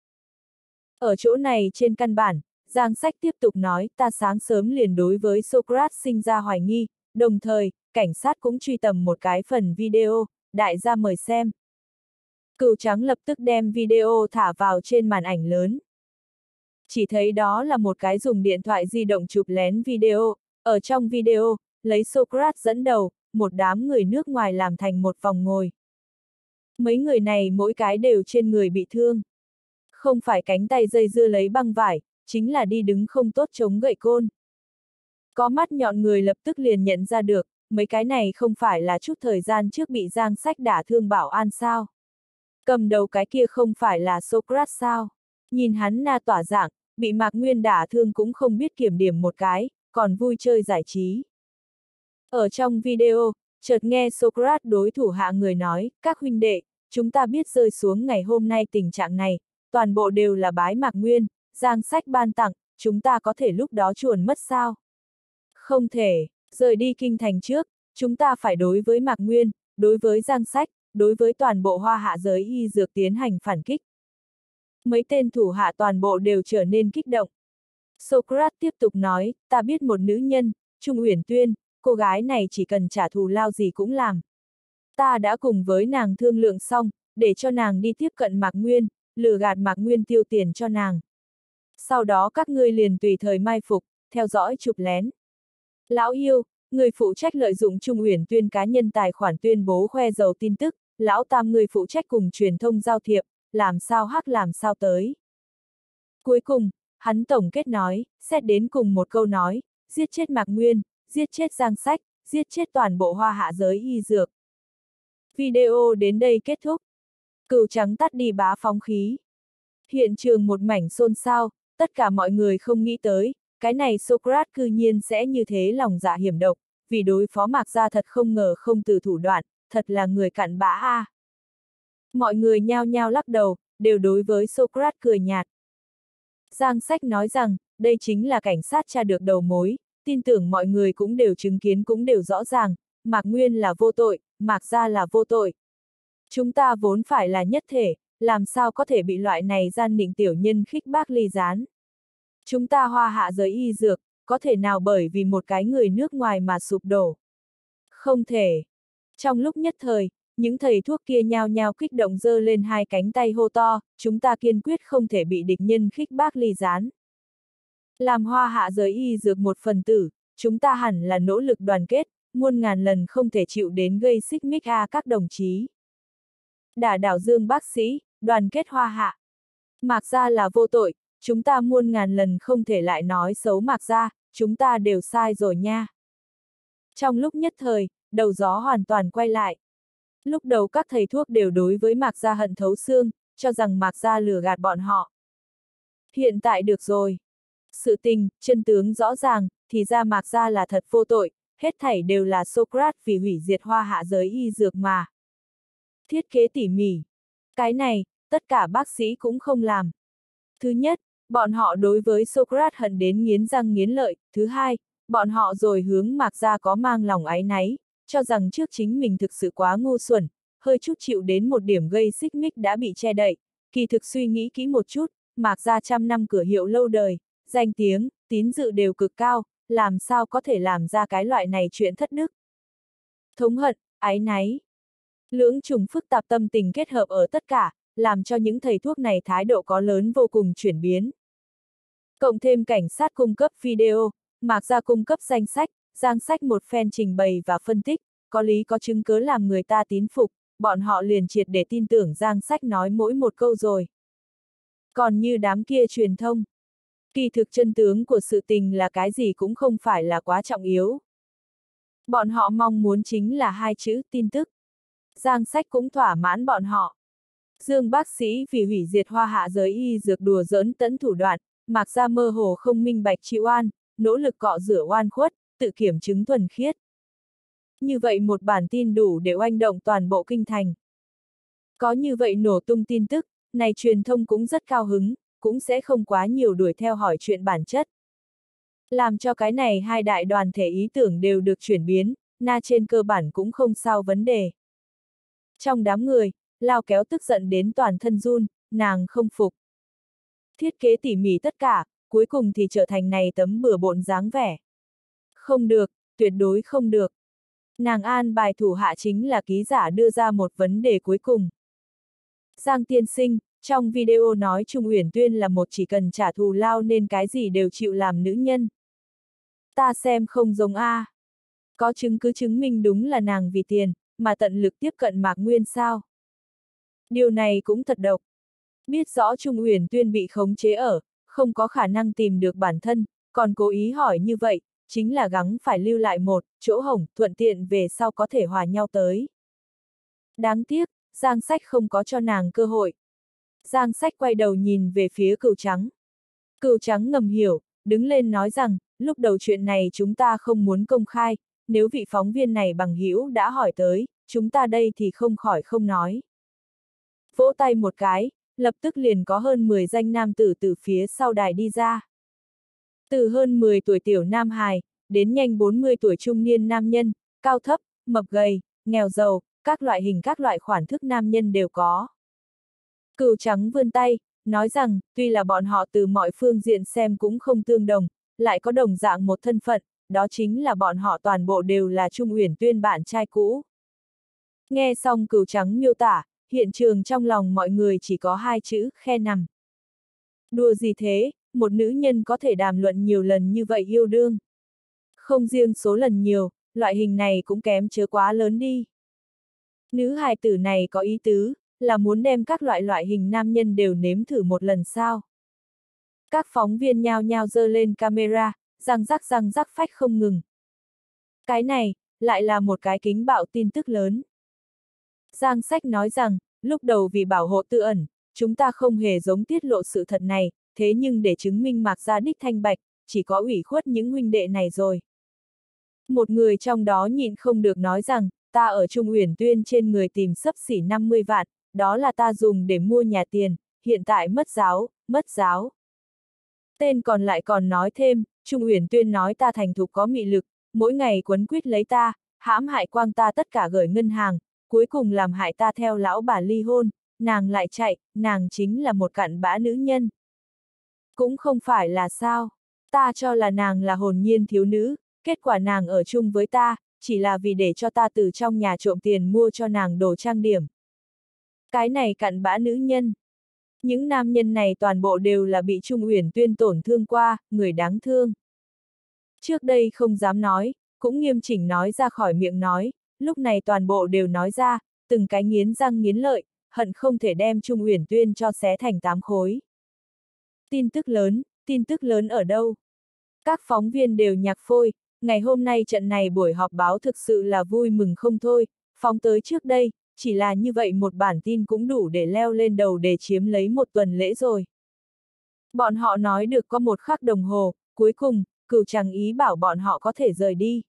Ở chỗ này trên căn bản, Giang Sách tiếp tục nói ta sáng sớm liền đối với Socrates sinh ra hoài nghi, đồng thời, cảnh sát cũng truy tầm một cái phần video, đại gia mời xem. Cựu trắng lập tức đem video thả vào trên màn ảnh lớn. Chỉ thấy đó là một cái dùng điện thoại di động chụp lén video, ở trong video, lấy Socrates dẫn đầu, một đám người nước ngoài làm thành một vòng ngồi. Mấy người này mỗi cái đều trên người bị thương. Không phải cánh tay dây dưa lấy băng vải, chính là đi đứng không tốt chống gậy côn. Có mắt nhọn người lập tức liền nhận ra được, mấy cái này không phải là chút thời gian trước bị Giang Sách đả thương bảo an sao? Cầm đầu cái kia không phải là Socrates sao? Nhìn hắn na tỏa dạng, bị Mạc Nguyên đả thương cũng không biết kiểm điểm một cái, còn vui chơi giải trí. Ở trong video, chợt nghe Socrates đối thủ hạ người nói, các huynh đệ, chúng ta biết rơi xuống ngày hôm nay tình trạng này, toàn bộ đều là bái Mạc Nguyên, Giang Sách ban tặng, chúng ta có thể lúc đó chuồn mất sao? Không thể, rời đi kinh thành trước, chúng ta phải đối với Mạc Nguyên, đối với Giang Sách, đối với toàn bộ hoa hạ giới y dược tiến hành phản kích. Mấy tên thủ hạ toàn bộ đều trở nên kích động. Socrates tiếp tục nói, ta biết một nữ nhân, Trung Uyển Tuyên, cô gái này chỉ cần trả thù lao gì cũng làm. Ta đã cùng với nàng thương lượng xong, để cho nàng đi tiếp cận Mạc Nguyên, lừa gạt Mạc Nguyên tiêu tiền cho nàng. Sau đó các ngươi liền tùy thời mai phục, theo dõi chụp lén. Lão yêu, người phụ trách lợi dụng Trung Uyển Tuyên cá nhân tài khoản tuyên bố khoe giàu tin tức, lão tam người phụ trách cùng truyền thông giao thiệp, làm sao hắc làm sao tới. Cuối cùng, hắn tổng kết nói, xét đến cùng một câu nói, giết chết Mạc Nguyên, giết chết Giang Sách, giết chết toàn bộ hoa hạ giới y dược. Video đến đây kết thúc. Cửu trắng tắt đi bá phóng khí. Hiện trường một mảnh xôn xao, tất cả mọi người không nghĩ tới, cái này Socrates cư nhiên sẽ như thế lòng dạ hiểm độc, vì đối phó Mạc Gia thật không ngờ không từ thủ đoạn, thật là người cặn bã a. À. Mọi người nhao nhao lắc đầu, đều đối với Socrates cười nhạt. Giang Sách nói rằng, đây chính là cảnh sát tra được đầu mối, tin tưởng mọi người cũng đều chứng kiến cũng đều rõ ràng, Mạc Nguyên là vô tội, Mạc Gia là vô tội. Chúng ta vốn phải là nhất thể, làm sao có thể bị loại này gian nịnh tiểu nhân khích bác ly gián. Chúng ta hoa hạ giới y dược, có thể nào bởi vì một cái người nước ngoài mà sụp đổ. Không thể. Trong lúc nhất thời, những thầy thuốc kia nhao nhao kích động dơ lên hai cánh tay hô to, chúng ta kiên quyết không thể bị địch nhân khích bác ly gián. Làm hoa hạ giới y dược một phần tử, chúng ta hẳn là nỗ lực đoàn kết, muôn ngàn lần không thể chịu đến gây xích mích a các đồng chí. Đả đảo dương bác sĩ, đoàn kết hoa hạ. Mạc ra là vô tội, chúng ta muôn ngàn lần không thể lại nói xấu mạc ra, chúng ta đều sai rồi nha. Trong lúc nhất thời, đầu gió hoàn toàn quay lại. Lúc đầu các thầy thuốc đều đối với mạc gia hận thấu xương, cho rằng mạc gia lừa gạt bọn họ. Hiện tại được rồi. Sự tình, chân tướng rõ ràng, thì ra mạc gia là thật vô tội, hết thảy đều là Socrates vì hủy diệt hoa hạ giới y dược mà. Thiết kế tỉ mỉ. Cái này, tất cả bác sĩ cũng không làm. Thứ nhất, bọn họ đối với Socrates hận đến nghiến răng nghiến lợi. Thứ hai, bọn họ rồi hướng mạc ra có mang lòng ái náy, cho rằng trước chính mình thực sự quá ngu xuẩn, hơi chút chịu đến một điểm gây xích mích đã bị che đậy. Kỳ thực suy nghĩ kỹ một chút, mạc ra trăm năm cửa hiệu lâu đời, danh tiếng, tín dự đều cực cao, làm sao có thể làm ra cái loại này chuyện thất đức. Thống hận, ái náy. Lưỡng trùng phức tạp tâm tình kết hợp ở tất cả, làm cho những thầy thuốc này thái độ có lớn vô cùng chuyển biến. Cộng thêm cảnh sát cung cấp video, mạc ra cung cấp danh sách, giang sách một phen trình bày và phân tích, có lý có chứng cứ làm người ta tín phục, bọn họ liền triệt để tin tưởng giang sách nói mỗi một câu rồi. Còn như đám kia truyền thông, kỳ thực chân tướng của sự tình là cái gì cũng không phải là quá trọng yếu. Bọn họ mong muốn chính là hai chữ tin tức. Giang sách cũng thỏa mãn bọn họ. Dương bác sĩ vì hủy diệt hoa hạ giới y dược đùa giỡn tấn thủ đoạn, mặc ra mơ hồ không minh bạch chịu oan, nỗ lực cọ rửa oan khuất, tự kiểm chứng thuần khiết. Như vậy một bản tin đủ để oanh động toàn bộ kinh thành. Có như vậy nổ tung tin tức, này truyền thông cũng rất cao hứng, cũng sẽ không quá nhiều đuổi theo hỏi chuyện bản chất. Làm cho cái này hai đại đoàn thể ý tưởng đều được chuyển biến, na trên cơ bản cũng không sao vấn đề. Trong đám người, lao kéo tức giận đến toàn thân run, nàng không phục. Thiết kế tỉ mỉ tất cả, cuối cùng thì trở thành này tấm bừa bộn dáng vẻ. Không được, tuyệt đối không được. Nàng an bài thủ hạ chính là ký giả đưa ra một vấn đề cuối cùng. Giang tiên sinh, trong video nói Trung Uyển Tuyên là một chỉ cần trả thù lao nên cái gì đều chịu làm nữ nhân. Ta xem không giống A. Có chứng cứ chứng minh đúng là nàng vì tiền, mà tận lực tiếp cận Mạc Nguyên sao. Điều này cũng thật độc. Biết rõ Trung Uyển Tuyên bị khống chế ở, không có khả năng tìm được bản thân, còn cố ý hỏi như vậy, chính là gắng phải lưu lại một chỗ hổng, thuận tiện về sau có thể hòa nhau tới. Đáng tiếc, Giang Sách không có cho nàng cơ hội. Giang Sách quay đầu nhìn về phía cừu trắng. Cừu trắng ngầm hiểu, đứng lên nói rằng, lúc đầu chuyện này chúng ta không muốn công khai, nếu vị phóng viên này bằng hữu đã hỏi tới, chúng ta đây thì không khỏi không nói. Vỗ tay một cái, lập tức liền có hơn 10 danh nam tử từ phía sau đài đi ra. Từ hơn 10 tuổi tiểu nam hài, đến nhanh 40 tuổi trung niên nam nhân, cao thấp, mập gầy, nghèo giàu, các loại hình các loại khoản thức nam nhân đều có. Cừu trắng vươn tay, nói rằng, tuy là bọn họ từ mọi phương diện xem cũng không tương đồng, lại có đồng dạng một thân phận, đó chính là bọn họ toàn bộ đều là Trung Uyển Tuyên bạn trai cũ. Nghe xong cừu trắng miêu tả, hiện trường trong lòng mọi người chỉ có hai chữ, khe nằm. Đùa gì thế, một nữ nhân có thể đàm luận nhiều lần như vậy yêu đương. Không riêng số lần nhiều, loại hình này cũng kém chớ quá lớn đi. Nữ hài tử này có ý tứ, là muốn đem các loại loại hình nam nhân đều nếm thử một lần sao. Các phóng viên nhao nhao dơ lên camera, răng rắc răng rắc phách không ngừng. Cái này, lại là một cái kính bạo tin tức lớn. Giang Sách nói rằng, lúc đầu vì bảo hộ tự ẩn, chúng ta không hề giống tiết lộ sự thật này, thế nhưng để chứng minh Mạc Gia Đích thanh bạch, chỉ có ủy khuất những huynh đệ này rồi. Một người trong đó nhịn không được nói rằng, ta ở Trung Uyển Tuyên trên người tìm sấp xỉ 50 vạn, đó là ta dùng để mua nhà tiền, hiện tại mất giáo, mất giáo. Tên còn lại còn nói thêm, Trung Uyển Tuyên nói ta thành thục có mị lực, mỗi ngày quấn quýt lấy ta, hãm hại quang ta tất cả gửi ngân hàng, cuối cùng làm hại ta theo lão bà ly hôn, nàng lại chạy, nàng chính là một cặn bã nữ nhân. Cũng không phải là sao, ta cho là nàng là hồn nhiên thiếu nữ, kết quả nàng ở chung với ta, chỉ là vì để cho ta từ trong nhà trộm tiền mua cho nàng đồ trang điểm. Cái này cặn bã nữ nhân. Những nam nhân này toàn bộ đều là bị Trung Uyển Tuyên tổn thương qua, người đáng thương. Trước đây không dám nói, cũng nghiêm chỉnh nói ra khỏi miệng nói, lúc này toàn bộ đều nói ra, từng cái nghiến răng nghiến lợi, hận không thể đem Trung Uyển Tuyên cho xé thành tám khối. Tin tức lớn, tin tức lớn ở đâu? Các phóng viên đều nhạc phôi, ngày hôm nay trận này buổi họp báo thực sự là vui mừng không thôi, phóng tới trước đây, chỉ là như vậy một bản tin cũng đủ để leo lên đầu để chiếm lấy một tuần lễ rồi. Bọn họ nói được có một khắc đồng hồ, cuối cùng, cửu chẳng ý bảo bọn họ có thể rời đi.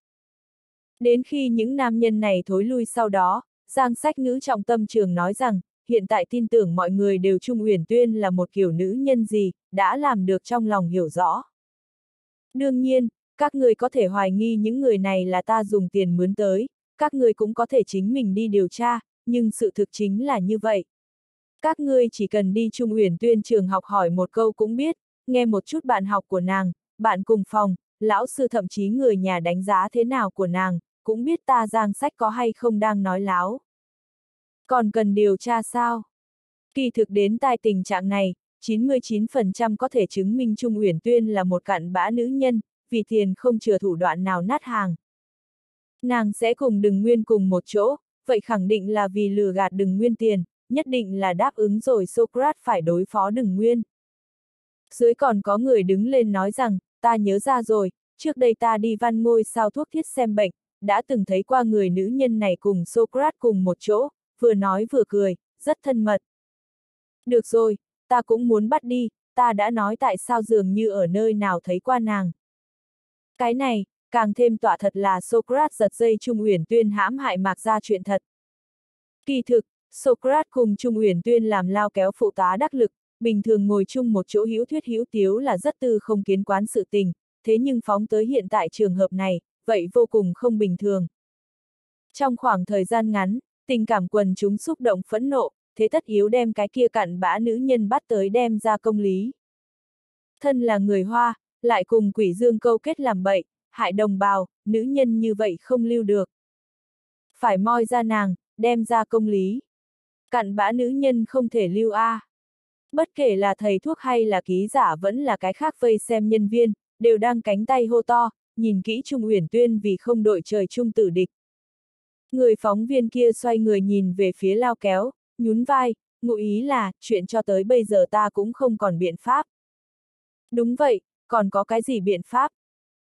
Đến khi những nam nhân này thối lui sau đó, Giang Sách Ngữ trọng tâm trường nói rằng, hiện tại tin tưởng mọi người đều Trung Uyển Tuyên là một kiểu nữ nhân gì, đã làm được trong lòng hiểu rõ. Đương nhiên, các người có thể hoài nghi những người này là ta dùng tiền mướn tới, các người cũng có thể chính mình đi điều tra, nhưng sự thực chính là như vậy. Các ngươi chỉ cần đi Trung Uyển Tuyên trường học hỏi một câu cũng biết, nghe một chút bạn học của nàng, bạn cùng phòng, lão sư thậm chí người nhà đánh giá thế nào của nàng, cũng biết ta giang sách có hay không đang nói láo. Còn cần điều tra sao? Kỳ thực đến tai tình trạng này, 99% có thể chứng minh Trung Uyển Tuyên là một cặn bã nữ nhân, vì tiền không chừa thủ đoạn nào nát hàng. Nàng sẽ cùng đừng nguyên cùng một chỗ, vậy khẳng định là vì lừa gạt đừng nguyên tiền, nhất định là đáp ứng rồi Socrates phải đối phó đừng nguyên. Dưới còn có người đứng lên nói rằng, ta nhớ ra rồi, trước đây ta đi văn ngôi sao thuốc thiết xem bệnh, đã từng thấy qua người nữ nhân này cùng Socrates cùng một chỗ, vừa nói vừa cười, rất thân mật. Được rồi, ta cũng muốn bắt đi, ta đã nói tại sao dường như ở nơi nào thấy qua nàng. Cái này, càng thêm tọa thật là Socrates giật dây Trung Uyển Tuyên hãm hại Mạc ra chuyện thật. Kỳ thực, Socrates cùng Trung Uyển Tuyên làm lao kéo phụ tá đắc lực, bình thường ngồi chung một chỗ hữu thuyết hữu tiếu là rất tư không kiến quán sự tình, thế nhưng phóng tới hiện tại trường hợp này, vậy vô cùng không bình thường. Trong khoảng thời gian ngắn, tình cảm quần chúng xúc động phẫn nộ, thế tất yếu đem cái kia cặn bã nữ nhân bắt tới đem ra công lý. Thân là người Hoa, lại cùng quỷ dương câu kết làm bậy, hại đồng bào, nữ nhân như vậy không lưu được. Phải moi ra nàng, đem ra công lý. Cặn bã nữ nhân không thể lưu A. Bất kể là thầy thuốc hay là ký giả vẫn là cái khác vây xem nhân viên, đều đang cánh tay hô to, nhìn kỹ Trung Uyển Tuyên vì không đội trời chung tử địch. Người phóng viên kia xoay người nhìn về phía lao kéo, nhún vai, ngụ ý là, chuyện cho tới bây giờ ta cũng không còn biện pháp. Đúng vậy, còn có cái gì biện pháp?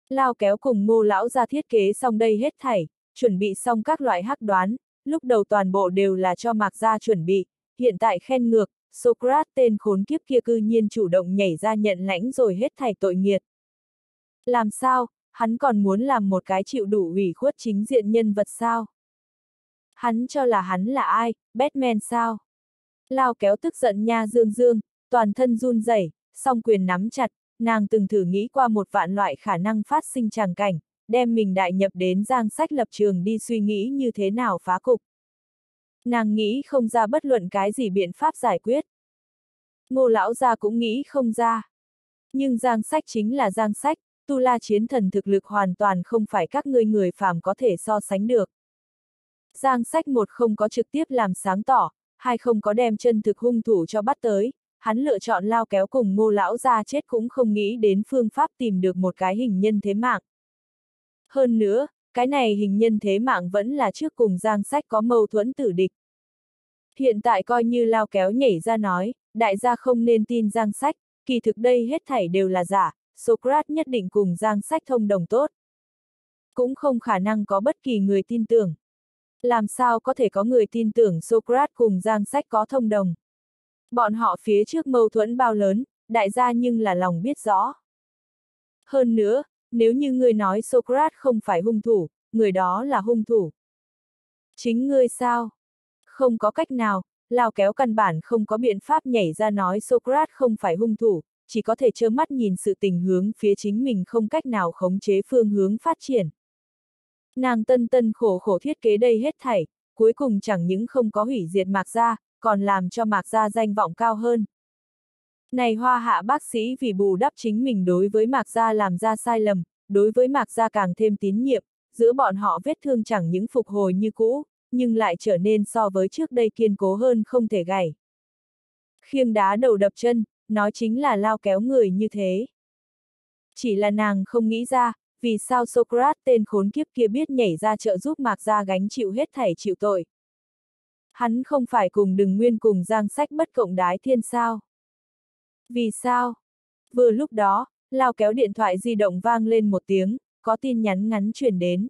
Lao kéo cùng ngô lão ra thiết kế xong đây hết thảy, chuẩn bị xong các loại hắc đoán, lúc đầu toàn bộ đều là cho mạc gia chuẩn bị, hiện tại khen ngược, Socrates tên khốn kiếp kia cư nhiên chủ động nhảy ra nhận lãnh rồi hết thảy tội nghiệt. Làm sao, hắn còn muốn làm một cái chịu đủ ủy khuất chính diện nhân vật sao? Hắn cho là hắn là ai, Batman sao? Lao kéo tức giận nha dương dương, toàn thân run rẩy, song quyền nắm chặt, nàng từng thử nghĩ qua một vạn loại khả năng phát sinh tràng cảnh, đem mình đại nhập đến giang sách lập trường đi suy nghĩ như thế nào phá cục. Nàng nghĩ không ra bất luận cái gì biện pháp giải quyết. Ngô lão gia cũng nghĩ không ra. Nhưng giang sách chính là giang sách, tu la chiến thần thực lực hoàn toàn không phải các ngươi người phàm có thể so sánh được. Giang sách một không có trực tiếp làm sáng tỏ, hai không có đem chân thực hung thủ cho bắt tới, hắn lựa chọn lao kéo cùng ngô lão ra chết cũng không nghĩ đến phương pháp tìm được một cái hình nhân thế mạng. Hơn nữa, cái này hình nhân thế mạng vẫn là trước cùng giang sách có mâu thuẫn tử địch. Hiện tại coi như lao kéo nhảy ra nói, đại gia không nên tin giang sách, kỳ thực đây hết thảy đều là giả, Socrates nhất định cùng giang sách thông đồng tốt. Cũng không khả năng có bất kỳ người tin tưởng. Làm sao có thể có người tin tưởng Socrates cùng giang sách có thông đồng. Bọn họ phía trước mâu thuẫn bao lớn, đại gia nhưng là lòng biết rõ. Hơn nữa, nếu như ngươi nói Socrates không phải hung thủ, người đó là hung thủ. Chính ngươi sao? Không có cách nào, lao kéo căn bản không có biện pháp nhảy ra nói Socrates không phải hung thủ, chỉ có thể trơ mắt nhìn sự tình hướng phía chính mình không cách nào khống chế phương hướng phát triển. Nàng tân tân khổ khổ thiết kế đây hết thảy, cuối cùng chẳng những không có hủy diệt mạc gia, còn làm cho mạc gia danh vọng cao hơn. Này hoa hạ bác sĩ vì bù đắp chính mình đối với mạc gia làm ra sai lầm, đối với mạc gia càng thêm tín nhiệm, giữa bọn họ vết thương chẳng những phục hồi như cũ, nhưng lại trở nên so với trước đây kiên cố hơn không thể gãy. Khiêng đá đầu đập chân, nói chính là lao kéo người như thế. Chỉ là nàng không nghĩ ra, vì sao Socrates tên khốn kiếp kia biết nhảy ra trợ giúp Mạc Gia gánh chịu hết thảy chịu tội. Hắn không phải cùng đừng nguyên cùng giang sách bất cộng đái thiên sao. Vì sao? Vừa lúc đó, lao kéo điện thoại di động vang lên một tiếng, có tin nhắn ngắn truyền đến.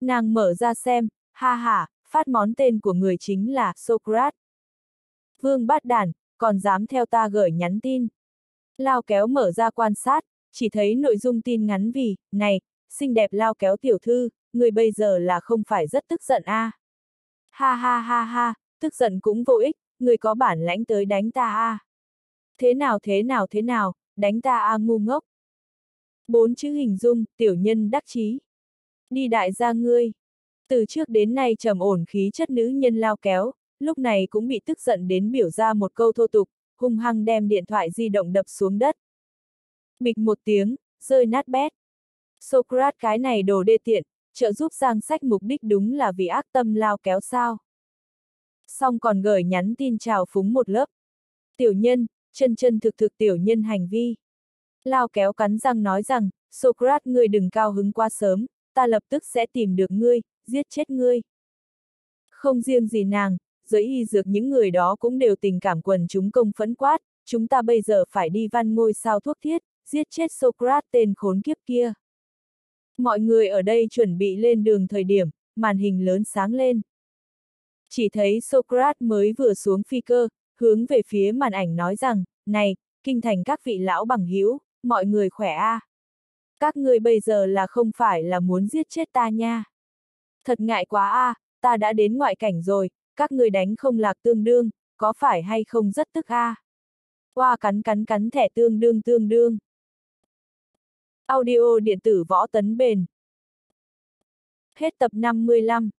Nàng mở ra xem, ha ha, phát món tên của người chính là Socrates. Vương bát đàn, còn dám theo ta gửi nhắn tin. Lao kéo mở ra quan sát, chỉ thấy nội dung tin ngắn vì, này, xinh đẹp lao kéo tiểu thư, người bây giờ là không phải rất tức giận a? À? Ha ha ha ha, tức giận cũng vô ích, người có bản lãnh tới đánh ta a. À? Thế nào thế nào thế nào, đánh ta a à ngu ngốc. Bốn chữ hình dung, tiểu nhân đắc chí. Đi đại gia ngươi. Từ trước đến nay trầm ổn khí chất nữ nhân lao kéo, lúc này cũng bị tức giận đến biểu ra một câu thô tục, hung hăng đem điện thoại di động đập xuống đất. Bịch một tiếng, rơi nát bét. Socrates cái này đồ đê tiện, trợ giúp giang sách mục đích đúng là vì ác tâm lao kéo sao. Xong còn gửi nhắn tin chào phúng một lớp. Tiểu nhân, chân chân thực thực tiểu nhân hành vi. Lao kéo cắn răng nói rằng, Socrates ngươi đừng cao hứng quá sớm, ta lập tức sẽ tìm được ngươi, giết chết ngươi. Không riêng gì nàng, giới y dược những người đó cũng đều tình cảm quần chúng công phẫn quát, chúng ta bây giờ phải đi văn ngôi sao thuốc thiết, giết chết Socrates tên khốn kiếp kia. Mọi người ở đây chuẩn bị lên đường thời điểm, màn hình lớn sáng lên. Chỉ thấy Socrates mới vừa xuống phi cơ, hướng về phía màn ảnh nói rằng, này, kinh thành các vị lão bằng hữu, mọi người khỏe a. À. Các người bây giờ là không phải là muốn giết chết ta nha. Thật ngại quá a, à, ta đã đến ngoại cảnh rồi, các người đánh không lạc tương đương, có phải hay không rất tức a? À? Qua cắn cắn cắn thẻ tương đương tương đương. Audio điện tử võ tấn bền. Hết tập 55